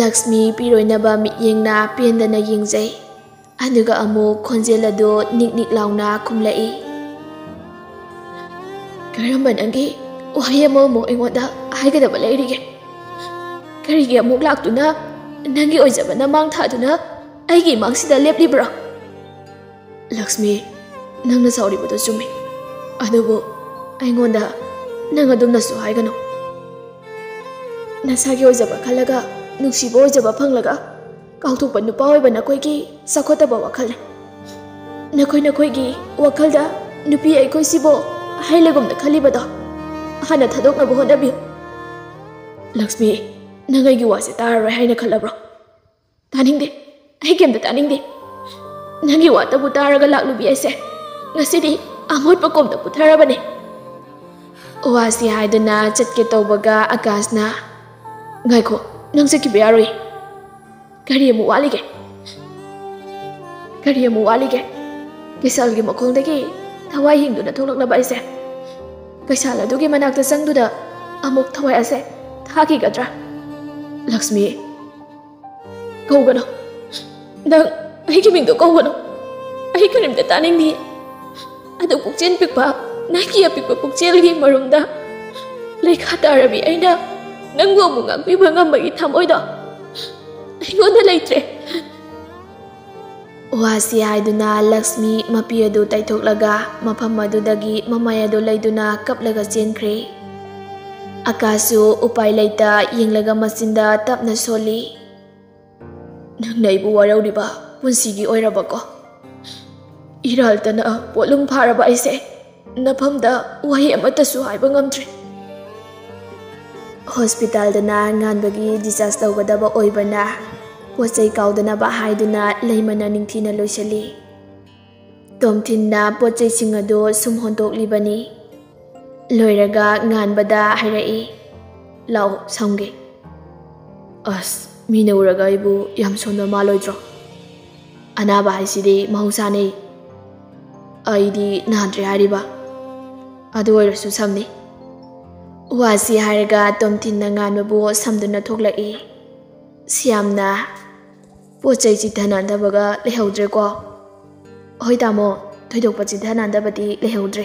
ꯂꯛꯁꯃꯤ ꯄꯤꯔꯣꯏꯅꯕ ꯃꯤꯠꯌꯦꯡꯅ ꯄꯦꯟꯗꯅ ꯌꯦꯡꯖꯩ ꯑꯗꯨꯒ ꯑꯃꯨꯛ ꯈꯣꯟꯖꯦꯜ ꯑꯗꯨ ꯅꯤꯛ ꯅꯤꯛ ꯂꯥꯎꯅ ꯈꯨꯝꯂꯛꯏ ꯀꯔꯝꯕ ꯅꯪꯒꯤ ꯋꯥꯍꯩ ꯑꯃꯃꯨꯛ ꯑꯩꯉꯣꯟꯗ ꯍꯥꯏꯒꯗꯕ ꯂꯩꯔꯤꯒꯦ ꯀꯔꯤꯒꯤ ꯑꯃꯨꯛ ꯂꯥꯛꯇꯨꯅ ꯅꯪꯒꯤ ꯑꯣꯏꯖꯕꯅ ꯃꯥꯡ ꯊꯥꯗꯨꯅ ꯑꯩꯒꯤ ꯏꯃꯥꯡꯁꯤꯗ ꯂꯦꯞꯂꯤꯕ꯭ꯔꯣ ꯂꯛꯁꯃꯤ ꯅꯪꯅ ꯁꯥꯎꯔꯤꯕꯗꯨ ꯆꯨꯝꯃꯤ ꯑꯗꯨꯕꯨ ꯑꯩꯉꯣꯟꯗ ꯅꯪ ꯑꯗꯨꯝꯅꯁꯨ ꯍꯥꯏꯒꯅꯨ ꯅꯁꯥꯒꯤ ꯑꯣꯏꯖꯕ ꯈꯜꯂꯒ ꯅꯨꯡꯁꯤꯕ ꯑꯣꯏꯖꯕ ꯐꯪꯂꯒ ꯀꯥꯎꯊꯣꯛꯄ ꯅꯨꯄꯥ ꯑꯣꯏꯕ ꯅꯈꯣꯏꯒꯤ ꯆꯥꯎꯈꯠꯇꯕ ꯋꯥꯈꯜꯅꯤ ꯅꯈꯣꯏ ꯅꯈꯣꯏꯒꯤ ꯋꯥꯈꯜꯗ ꯅꯨꯄꯤ ꯑꯩꯈꯣꯏꯁꯤꯕꯨ ꯍꯩꯂꯒꯨꯝꯅ ꯈꯜꯂꯤꯕꯗꯣ ꯍꯥꯟꯅ ꯊꯥꯗꯣꯛꯅꯕ ꯍꯣꯠꯅꯕꯤꯌꯨ ꯂꯛꯁꯃꯤ ꯅꯪ ꯑꯩꯒꯤ ꯋꯥꯁꯦ ꯇꯥꯔꯔꯣꯏ ꯍꯥꯏꯅ ꯈꯜꯂꯕ꯭ꯔꯣ ꯇꯥꯅꯤꯡꯗꯦ ꯑꯩ ꯀꯩꯝꯇ ꯇꯥꯅꯤꯡꯗꯦ ನಂಗೆ ವಾತವು ತಾರಗ ಲಾಗ್ಲು ಬಿಯಸೆ ngasi디 amot pa kom ta puthara bane. Oasi haiduna chatke tawbaga akasna ngai ko nang se ki biaroi kari mu wali ge kari mu wali ge kisal gi mokong de gi thawai hing duna tholak na bai se kaisal adu gi manak ta sang du da amok thawai ase thaki gadra lakshmi ko gano. Dang ꯃꯤꯡꯗꯣ ꯀꯧꯒꯅꯨ ꯑꯩ ꯀꯔꯤꯝꯇ ꯇꯥꯅꯤꯡꯗꯦ ꯑꯗꯨ ꯄꯨꯛꯆꯦꯜ ꯄꯤꯛꯄ ꯅꯪꯒꯤ ꯑꯄꯤꯛꯄ ꯄꯨꯛꯆꯦꯜꯒꯤ ꯃꯔꯨꯝꯗ ꯂꯩꯈꯥ ꯇꯥꯔꯕꯤ ꯑꯩꯅ ꯅꯪꯕꯨ ꯑꯃꯨꯛ ꯉꯥꯛꯄꯤꯕ ꯉꯝꯕꯒꯤ ꯊꯃꯣꯏꯗꯣ ꯑꯩꯉꯣꯟꯗ ꯂꯩꯇ꯭ꯔꯦ ꯋꯥꯁꯤ ꯍꯥꯏꯗꯨꯅ ꯂꯛꯁꯃꯤ ꯃꯄꯤ ꯑꯗꯨ ꯇꯩꯊꯣꯛꯂꯒ ꯃꯐꯝ ꯑꯗꯨꯗꯒꯤ ꯃꯃꯥꯏ ꯑꯗꯨ ꯂꯩꯗꯨꯅ ꯀꯞꯂꯒ ꯆꯦꯟꯈ꯭ꯔꯦ ꯑꯀꯥꯁꯨ ꯎꯄꯥꯏ ꯂꯩꯇ ꯌꯦꯡꯂꯒ ꯃꯆꯤꯟꯗ ꯇꯞꯅ ꯁꯣꯜꯂꯤ ꯅꯪꯅ ꯑꯩꯕꯨ ꯋꯥꯔꯧꯔꯤꯕ ꯄꯨꯟꯁꯤꯒꯤ ꯑꯣꯏꯔꯕꯀꯣ ꯏꯔꯥꯜꯇꯅ ꯄꯣꯠꯂꯨꯝ ꯐꯥꯔꯕ ꯑꯩꯁꯦ ꯅꯐꯝꯗ ꯋꯥꯍꯩ ꯑꯃꯠꯇꯁꯨ ꯍꯥꯏꯕ ꯉꯝꯗ꯭ꯔꯦ ꯍꯣꯁꯄꯤꯇꯥꯜꯗꯅ ꯉꯥꯟꯕꯒꯤ ꯗꯤꯆꯥꯔꯖ ꯇꯧꯒꯗꯕ ꯑꯣꯏꯕꯅ ꯄꯣꯠ ꯆꯩ ꯀꯥꯎꯗꯅꯕ ꯍꯥꯏꯗꯨꯅ ꯂꯩꯃꯅ ꯅꯤꯡꯊꯤꯅ ꯂꯣꯏꯁꯤꯜꯂꯤ ꯇꯣꯝꯊꯤꯟꯅ ꯄꯣꯠ ꯆꯩꯁꯤꯡ ꯑꯗꯨ ꯁꯨꯝ ꯍꯣꯟꯇꯣꯛꯂꯤꯕꯅꯤ ꯂꯣꯏꯔꯒ ꯉꯥꯟꯕꯗ ꯍꯥꯏꯔꯛꯏ ꯂꯥꯛꯑꯣ ꯁꯝꯒꯦ ꯑꯁ ꯃꯤꯅ ꯎꯔꯒ ꯑꯩꯕꯨ ꯌꯥꯝ ꯁꯣꯟꯕ ꯃꯥꯜꯂꯣꯏꯗ꯭ꯔꯣ ꯑꯅꯥꯕ ꯍꯥꯏꯁꯤꯗꯤ ꯃꯍꯧꯁꯥꯅꯤ ꯑꯩꯗꯤ ꯅꯥꯗ꯭ꯔꯦ ꯍꯥꯏꯔꯤꯕ ꯑꯗꯨ ꯑꯣꯏꯔꯁꯨ ꯁꯝꯅꯤ ꯋꯥꯁꯤ ꯍꯥꯏꯔꯒ ꯇꯣꯝꯊꯤꯟꯅ ꯉꯥꯟꯕꯕꯨ ꯁꯝꯗꯨꯅ ꯊꯣꯛꯂꯛꯏ ꯁꯤꯌꯥꯝꯅ ꯄꯣꯠ ꯆꯩ ꯆꯤꯊꯅꯗꯕꯒ ꯂꯩꯍꯧꯗ꯭ꯔꯦꯀꯣ ꯍꯣꯏ ꯇꯥꯃꯣ ꯊꯣꯏꯗꯣꯛꯄ ꯆꯤꯊꯅꯗꯕꯗꯤ ꯂꯩꯍꯧꯗ꯭ꯔꯦ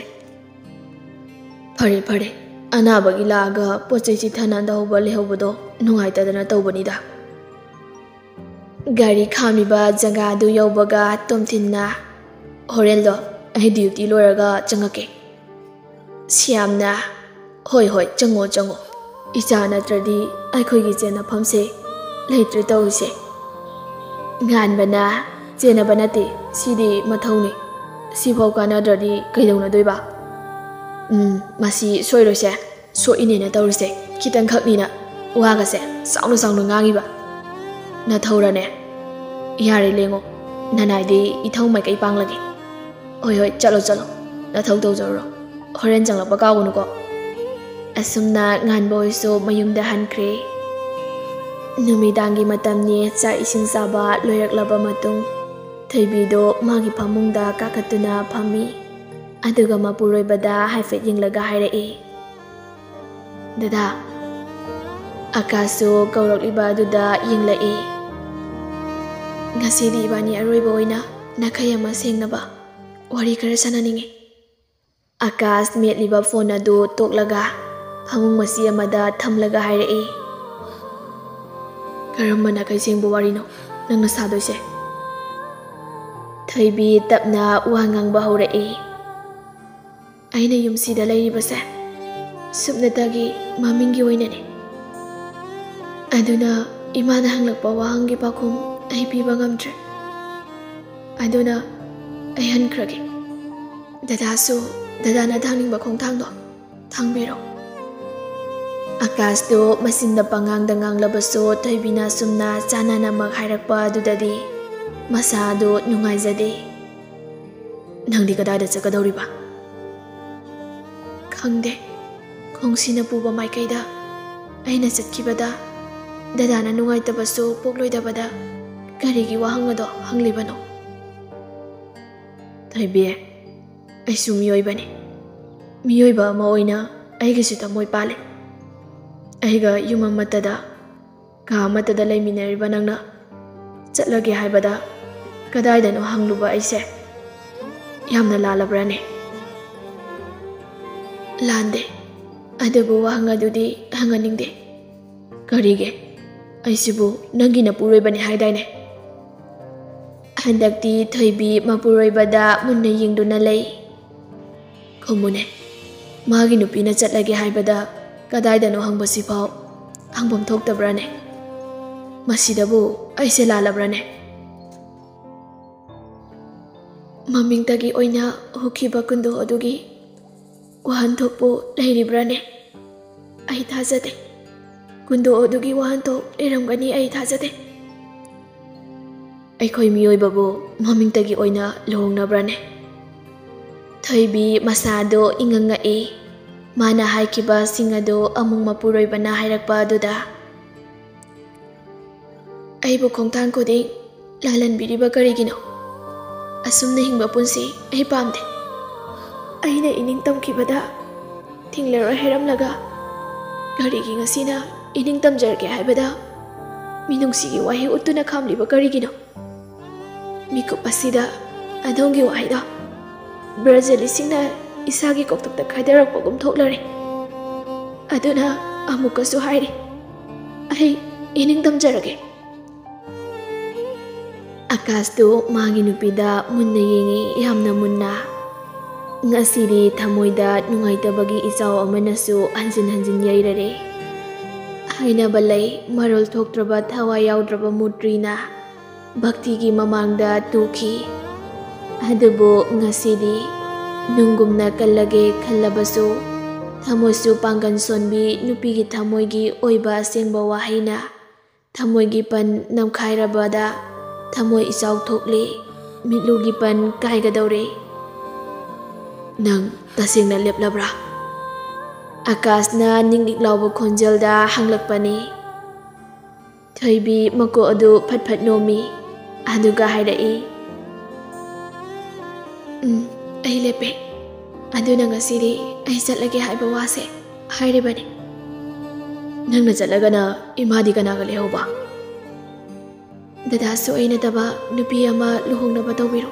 ꯐꯔꯦ ꯐꯔꯦ ꯑꯅꯥꯕꯒꯤ ꯂꯥꯛꯑꯒ ꯄꯣꯠ ꯆꯩ ꯆꯤꯊꯅꯗꯍꯧꯕ ꯂꯩꯍꯧꯕꯗꯣ ꯅꯨꯡꯉꯥꯏꯇꯗꯅ ꯇꯧꯕꯅꯤꯗ ꯒꯥꯔꯤ ꯈꯥꯝꯃꯤꯕ ꯖꯒꯥ ꯑꯗꯨ ꯌꯧꯕꯒ ꯇꯣꯝꯊꯤꯟꯅ ꯍꯣꯔꯦꯟꯗꯣ ꯑꯩ ꯗ꯭ꯌꯨꯇꯤ ꯂꯣꯏꯔꯒ ꯆꯪꯉꯛꯀꯦ ꯁꯤꯌꯥꯝꯅ ꯍꯣꯏ ꯍꯣꯏ ꯆꯪꯉꯣ ꯆꯪꯉꯣ ꯏꯆꯥ ꯅꯠꯇ꯭ꯔꯗꯤ ꯑꯩꯈꯣꯏꯒꯤ ꯆꯦꯟꯅꯐꯝꯁꯦ ꯂꯩꯇ꯭ꯔꯦ ꯇꯧꯔꯤꯁꯦ ꯉꯥꯟꯕꯅ ꯆꯦꯟꯅꯕ ꯅꯠꯇꯦ ꯁꯤꯗꯤ ꯃꯊꯧꯅꯤ ꯁꯤꯐꯥꯎ ꯀꯥꯟꯅꯗ꯭ꯔꯗꯤ ꯀꯩꯗꯧꯅꯗꯣꯏꯕ ꯎꯝ ꯃꯁꯤ ꯁꯣꯏꯔꯣꯏꯁꯦ ꯁꯣꯛꯏꯅꯦꯅ ꯇꯧꯔꯤꯁꯦ ꯈꯤꯇꯪꯈꯛꯅꯤꯅ ꯋꯥꯒꯁꯦ ꯆꯥꯎꯅ ꯆꯥꯎꯅ ꯉꯥꯡꯉꯤꯕ na thâu ra nè. Yari lengo na nai đi i thâu mai cái bang lagi oi oi chalo chalo na thâu tâu rồi. Horen chẳng là bao cao nó có asum na ngan boy so mayum da han kre numidangi matam ni cha ising saba loyak laba matung thaibido magi phamung da ka katuna phami aduga mapuroi bada haifet yinglaga haire e dada akaso kaurok iba duda ying la i ngasi di iba ni aroi boy na, nakaya ma seng na wari kar sana ninge akas met liba phone adu tok laga. Hamung masi amada tham laga hai rei e. karamba na kai seng bo no nang na sa do se. Thai bi tap na uangang ngang ba ho rei e. aina yum si da lai ba se. Subnata gi maming gi oina ꯑꯩꯅ ꯌꯨꯝꯁꯤꯗ ꯂꯩꯔꯤꯕꯁꯦ ꯁꯨꯞꯅꯇꯒꯤ ꯃꯃꯤꯡꯒꯤ ꯑꯣꯏꯅꯅꯤ ꯑꯗꯨꯅ ꯏꯃꯥꯅ ꯍꯪꯂꯛꯄ ꯋꯥꯍꯪꯒꯤ ꯄꯥꯎꯈꯨꯝ ꯑꯩ ꯄꯤꯕ ꯉꯝꯗ꯭ꯔꯦ ꯑꯗꯨꯅ ꯑꯩ ꯍꯟꯈ꯭ꯔꯒꯦ ꯗꯗꯥꯁꯨ ꯗꯗꯥꯅ ꯊꯥꯡꯅꯤꯡꯕ ꯈꯣꯡꯊꯥꯡꯗꯣ ꯊꯥꯡꯕꯤꯔꯣ ꯑꯀꯥꯁꯇꯨ ꯃꯆꯤꯟꯗ ꯄꯉꯥꯡꯗ ꯉꯥꯡꯂꯕꯁꯨ ꯊꯣꯏꯕꯤꯅ ꯁꯨꯝꯅ ꯆꯥꯟꯅꯅꯃꯛ ꯍꯥꯏꯔꯛꯄ ꯑꯗꯨꯗꯗꯤ ꯃꯁꯥꯗꯨ ꯅꯨꯡꯉꯥꯏꯖꯗꯦ ꯅꯪꯗꯤ ꯀꯗꯥꯏꯗ ꯆꯠꯀꯗꯧꯔꯤꯕ ꯈꯪꯗꯦ ꯈꯣꯡꯁꯤꯅ ꯄꯨꯕ ꯃꯥꯏꯀꯩꯗ ꯑꯩꯅ ꯆꯠꯈꯤꯕꯗ ꯗꯗꯥꯅ ꯅꯨꯡꯉꯥꯏꯇꯕꯁꯨ ꯄꯣꯛꯂꯣꯏꯗꯕꯗ ꯀꯔꯤꯒꯤ ꯋꯥꯍꯪ ꯑꯗꯣ ꯍꯪꯂꯤꯕꯅꯣ ꯊꯣꯏꯕꯤ ꯑꯩꯁꯨ ꯃꯤꯑꯣꯏꯕꯅꯤ ꯃꯤꯑꯣꯏꯕ ꯑꯃ ꯑꯣꯏꯅ ꯑꯩꯒꯤꯁꯨ ꯊꯃꯣꯏ ꯄꯥꯜꯂꯤ ꯑꯩꯒ ꯌꯨꯝ ꯑꯃꯠꯇꯗ ꯀꯥ ꯑꯃꯠꯇꯗ ꯂꯩꯃꯤꯟꯅꯔꯤꯕ ꯅꯪꯅ ꯆꯠꯂꯒꯦ ꯍꯥꯏꯕꯗ ꯀꯗꯥꯏꯗꯅꯣ ꯍꯪꯂꯨꯕ ꯑꯩꯁꯦ ꯌꯥꯝꯅ ꯂꯥꯜꯂꯕ꯭ꯔꯅꯦ ꯂꯥꯟꯗꯦ ꯑꯗꯨꯕꯨ ꯋꯥꯍꯪ ꯑꯗꯨꯗꯤ ꯍꯪꯍꯟꯅꯤꯡꯗꯦ ꯀꯔꯤꯒꯤ ꯑꯩꯁꯤꯕꯨ ꯅꯪꯒꯤ ꯅꯄꯨꯔꯣꯏꯕꯅꯤ ꯍꯥꯏꯗꯥꯏꯅꯦ ꯍꯟꯗꯛꯇꯤ ꯊꯣꯏꯕꯤ ꯃꯄꯨꯔꯣꯏꯕꯗ ꯃꯨꯟꯅ ꯌꯦꯡꯗꯨꯅ ꯂꯩ ꯈꯨꯝꯃꯨꯅꯦ ꯃꯥꯒꯤ ꯅꯨꯄꯤꯅ ꯆꯠꯂꯒꯦ ꯍꯥꯏꯕꯗ ꯀꯗꯥꯏꯗꯅꯣ ꯍꯪꯕꯁꯤꯐꯥꯎ ꯍꯪꯐꯝ ꯊꯣꯛꯇꯕ꯭ꯔꯥꯅꯦ ꯃꯁꯤꯗꯕꯨ ꯑꯩꯁꯦ ꯂꯥꯜꯂꯕ꯭ꯔꯥꯅꯦ ꯃꯃꯤꯡꯇꯒꯤ ꯑꯣꯏꯅ ꯍꯨꯈꯤꯕ ꯀꯨꯟꯗꯣ ꯑꯗꯨꯒꯤ ꯋꯥꯍꯟꯊꯣꯛꯄꯨ ꯂꯩꯔꯤꯕ꯭ꯔꯥꯅꯦ ꯑꯩ ꯊꯥꯖꯗꯦ ꯀꯨꯟꯗꯣ ꯑꯗꯨꯒꯤ ꯋꯥꯍꯟꯊꯣꯛ ꯂꯩꯔꯝꯒꯅꯤ ꯑꯩ ꯊꯥꯖꯗꯦ ꯑꯩꯈꯣꯏ ꯃꯤꯑꯣꯏꯕꯕꯨ ꯃꯃꯤꯡꯇꯒꯤ ꯑꯣꯏꯅ ꯂꯨꯍꯣꯡꯅꯕ꯭ꯔꯥꯅꯦ ꯊꯣꯏꯕꯤ ꯃꯁꯥꯗꯣ ꯏꯉꯪꯉꯛꯏ ꯃꯥꯅ ꯍꯥꯏꯈꯤꯕꯁꯤꯡ ꯑꯗꯨ ꯑꯃꯨꯛ ꯃꯄꯨꯔꯣꯏꯕꯅ ꯍꯥꯏꯔꯛꯄ ꯑꯗꯨꯗ ꯑꯩꯕꯨ ꯈꯣꯡꯊꯥꯡ ꯈꯨꯗꯤꯡ ꯂꯥꯜꯍꯟꯕꯤꯔꯤꯕ ꯀꯔꯤꯒꯤꯅꯣ ꯑꯁꯨꯝꯅ ꯍꯤꯡꯕ ꯄꯨꯟꯁꯤ ꯑꯩ ꯄꯥꯝꯗꯦ ꯑꯩꯅ ꯏꯅꯤꯡ ꯇꯝꯈꯤꯕꯗ ꯊꯤꯡꯂꯔꯣꯏ ꯍꯥꯏꯔꯝꯂꯒ ꯀꯔꯤꯒꯤ ꯉꯁꯤꯅ ꯏꯅꯤꯡ ꯇꯝꯖꯔꯒꯦ ꯍꯥꯏꯕꯗ ꯃꯤꯅꯨꯡꯁꯤꯒꯤ ꯋꯥꯍꯩ ꯎꯠꯇꯨꯅ ꯈꯥꯝꯂꯤꯕ ꯀꯔꯤꯒꯤꯅꯣ ꯃꯤꯀꯨꯞ ꯑꯁꯤꯗ ꯑꯗꯣꯝꯒꯤ ꯋꯥꯍꯩꯗꯣ ꯕ꯭ꯔꯖꯂꯤꯁꯤꯡꯅ ꯏꯁꯥꯒꯤ ꯀꯣꯛꯊꯛꯇ ꯈꯥꯏꯗꯔꯛꯄꯒꯨꯝ ꯊꯣꯛꯂꯔꯦ ꯑꯗꯨꯅ ꯑꯃꯨꯛꯀꯁꯨ ꯍꯥꯏꯔꯤ ꯑꯩ ꯏꯅꯤꯡ ꯇꯝꯖꯔꯒꯦ ꯑꯀꯥꯁꯇꯨ ꯃꯥꯒꯤ ꯅꯨꯄꯤꯗ ꯃꯨꯟꯅ ꯌꯦꯡꯉꯤ ꯌꯥꯝꯅ ꯃꯨꯟꯅ ꯉꯁꯤꯗꯤ ꯊꯃꯣꯏꯗ ꯅꯨꯡꯉꯥꯏꯇꯕꯒꯤ ꯏꯆꯥꯎ ꯑꯃꯅꯁꯨ ꯍꯟꯖꯤꯟ ꯍꯟꯖꯤꯟ ꯌꯩꯔꯔꯦ ꯍꯥꯏꯅꯕ ꯂꯩ ꯃꯔꯣꯜ ꯊꯣꯛꯇ꯭ꯔꯕ ꯊꯋꯥꯏ ꯌꯥꯎꯗ꯭ꯔꯕ ꯃꯨꯇ꯭ꯔꯤꯅ ꯚꯛꯇꯤꯒꯤ ꯃꯃꯥꯡꯗ ꯇꯨꯈꯤ ꯑꯗꯨꯕꯨ ꯉꯁꯤꯗꯤ ꯅꯨꯡꯒꯨꯝꯅ ꯀꯜꯂꯒꯦ ꯈꯜꯂꯕꯁꯨ ꯊꯃꯣꯏꯁꯨ ꯄꯥꯡꯒꯟ ꯁꯣꯟꯕꯤ ꯅꯨꯄꯤꯒꯤ ꯊꯃꯣꯏꯒꯤ ꯑꯣꯏꯕ ꯑꯁꯦꯡꯕ ꯋꯥꯍꯩꯅ ꯊꯃꯣꯏꯒꯤ ꯄꯟ ꯅꯝꯈꯥꯏꯔꯕꯗ ꯊꯃꯣꯏ ꯏꯆꯥꯎ ꯊꯣꯛꯂꯤ ꯃꯤꯠꯂꯨꯒꯤ ꯄꯟ ꯀꯥꯏꯒꯗꯧꯔꯦ ꯅꯪ ꯇꯁꯦꯡꯅ ꯂꯦꯞꯂꯕ꯭ꯔꯥ Akasna ningdik laubo khonjel da hanglak pani. Thaibi mako adu phat phat nomi. Aduga haida i. Um, ai lepe. Adu nang asiri ai chat lagi hai bawa se. Haide bani. Nang na chat laga na imadi kana ga leho ba. Dada so ai na taba nupi ama luhung na ba tawiro.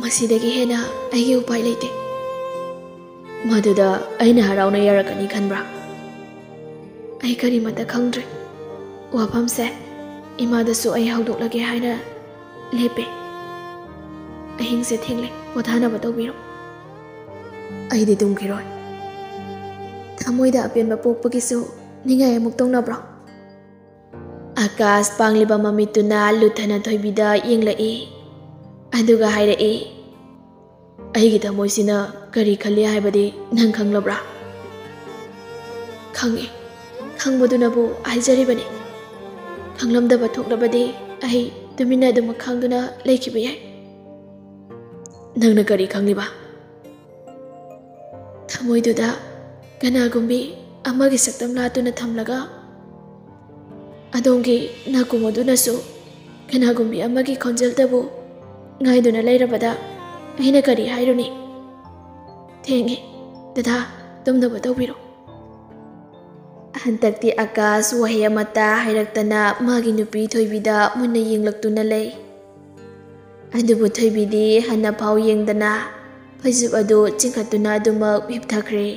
Masidagi hena ai gi upai leite. ꯃꯗꯨꯗ ꯑꯩꯅ ꯍꯔꯥꯎꯅ ꯌꯥꯔꯛꯀꯅꯤ ꯈꯟꯕ꯭ꯔꯥ ꯑꯩ ꯀꯔꯤꯃꯠꯇ ꯈꯪꯗ꯭ꯔꯦ ꯋꯥꯐꯝꯁꯦ ꯏꯃꯥꯗꯁꯨ ꯑꯩ ꯍꯧꯗꯣꯛꯂꯒꯦ ꯍꯥꯏꯅ ꯂꯦꯞꯄꯦ ꯑꯍꯤꯡꯁꯦ ꯊꯦꯡꯂꯦ ꯄꯣꯊꯥꯅꯕ ꯇꯧꯕꯤꯔꯣ ꯑꯩꯗꯤ ꯇꯨꯝꯈꯤꯔꯣꯏ ꯊꯃꯣꯏꯗ ꯑꯄꯦꯟꯕ ꯄꯣꯛꯄꯒꯤꯁꯨ ꯅꯤꯡꯉꯥꯏ ꯑꯃꯨꯛ ꯇꯧꯅꯕ꯭ꯔꯣ ꯑꯀꯥꯁ ꯄꯥꯡꯂꯤꯕ ꯃꯃꯤꯠꯇꯨꯅ ꯂꯨꯊꯅ ꯊꯣꯏꯕꯤꯗ ꯌꯦꯡꯂꯛꯏ ꯑꯗꯨꯒ ꯍꯥꯏꯔꯛꯏ ꯑꯩꯒꯤ ꯊꯃꯣꯏꯁꯤꯅ ꯀꯔꯤ ꯈꯜꯂꯤ ꯍꯥꯏꯕꯗꯤ ꯅꯪ ꯈꯪꯂꯕ꯭ꯔꯥ ꯈꯪꯉꯤ ꯈꯪꯕꯗꯨꯅꯕꯨ ꯍꯥꯏꯖꯔꯤꯕꯅꯤ ꯈꯪꯂꯝꯗꯕ ꯊꯣꯛꯂꯕꯗꯤ ꯑꯩ ꯇꯨꯃꯤꯟꯅ ꯑꯗꯨꯃꯛ ꯈꯪꯗꯨꯅ ꯂꯩꯈꯤꯕ ꯌꯥꯏ ꯅꯪꯅ ꯀꯔꯤ ꯈꯪꯂꯤꯕ ꯊꯃꯣꯏꯗꯨꯗ ꯀꯅꯥꯒꯨꯝꯕꯤ ꯑꯃꯒꯤ ꯁꯛꯇꯝ ꯂꯥꯠꯇꯨꯅ ꯊꯝꯂꯒ ꯑꯗꯣꯝꯒꯤ ꯅꯥꯀꯣꯡ ꯑꯗꯨꯅꯁꯨ ꯀꯅꯥꯒꯨꯝꯕꯤ ꯑꯃꯒꯤ ꯈꯣꯟꯖꯦꯜꯇꯕꯨ ꯉꯥꯏꯗꯨꯅ ꯂꯩꯔꯕꯗ ꯑꯩꯅ ꯀꯔꯤ ꯍꯥꯏꯔꯨꯅꯤ ꯊꯦꯡꯉꯦ ꯗꯗꯥ ꯇꯨꯝꯅꯕ ꯇꯧꯕꯤꯔꯣ ꯍꯟꯗꯛꯇꯤ ꯑꯀꯥꯁ ꯋꯥꯍꯩ ꯑꯃꯠꯇ ꯍꯥꯏꯔꯛꯇꯅ ꯃꯥꯒꯤ ꯅꯨꯄꯤ ꯊꯣꯏꯕꯤꯗ ꯃꯨꯟꯅ ꯌꯦꯡꯂꯛꯇꯨꯅ ꯂꯩ ꯑꯗꯨꯕꯨ ꯊꯣꯏꯕꯤꯗꯤ ꯍꯟꯅ ꯐꯥꯎ ꯌꯦꯡꯗꯅ ꯐꯩꯖꯨꯞ ꯑꯗꯨ ꯆꯤꯡꯈꯠꯇꯨꯅ ꯑꯗꯨꯃꯛ ꯍꯤꯞꯊꯈ꯭ꯔꯦ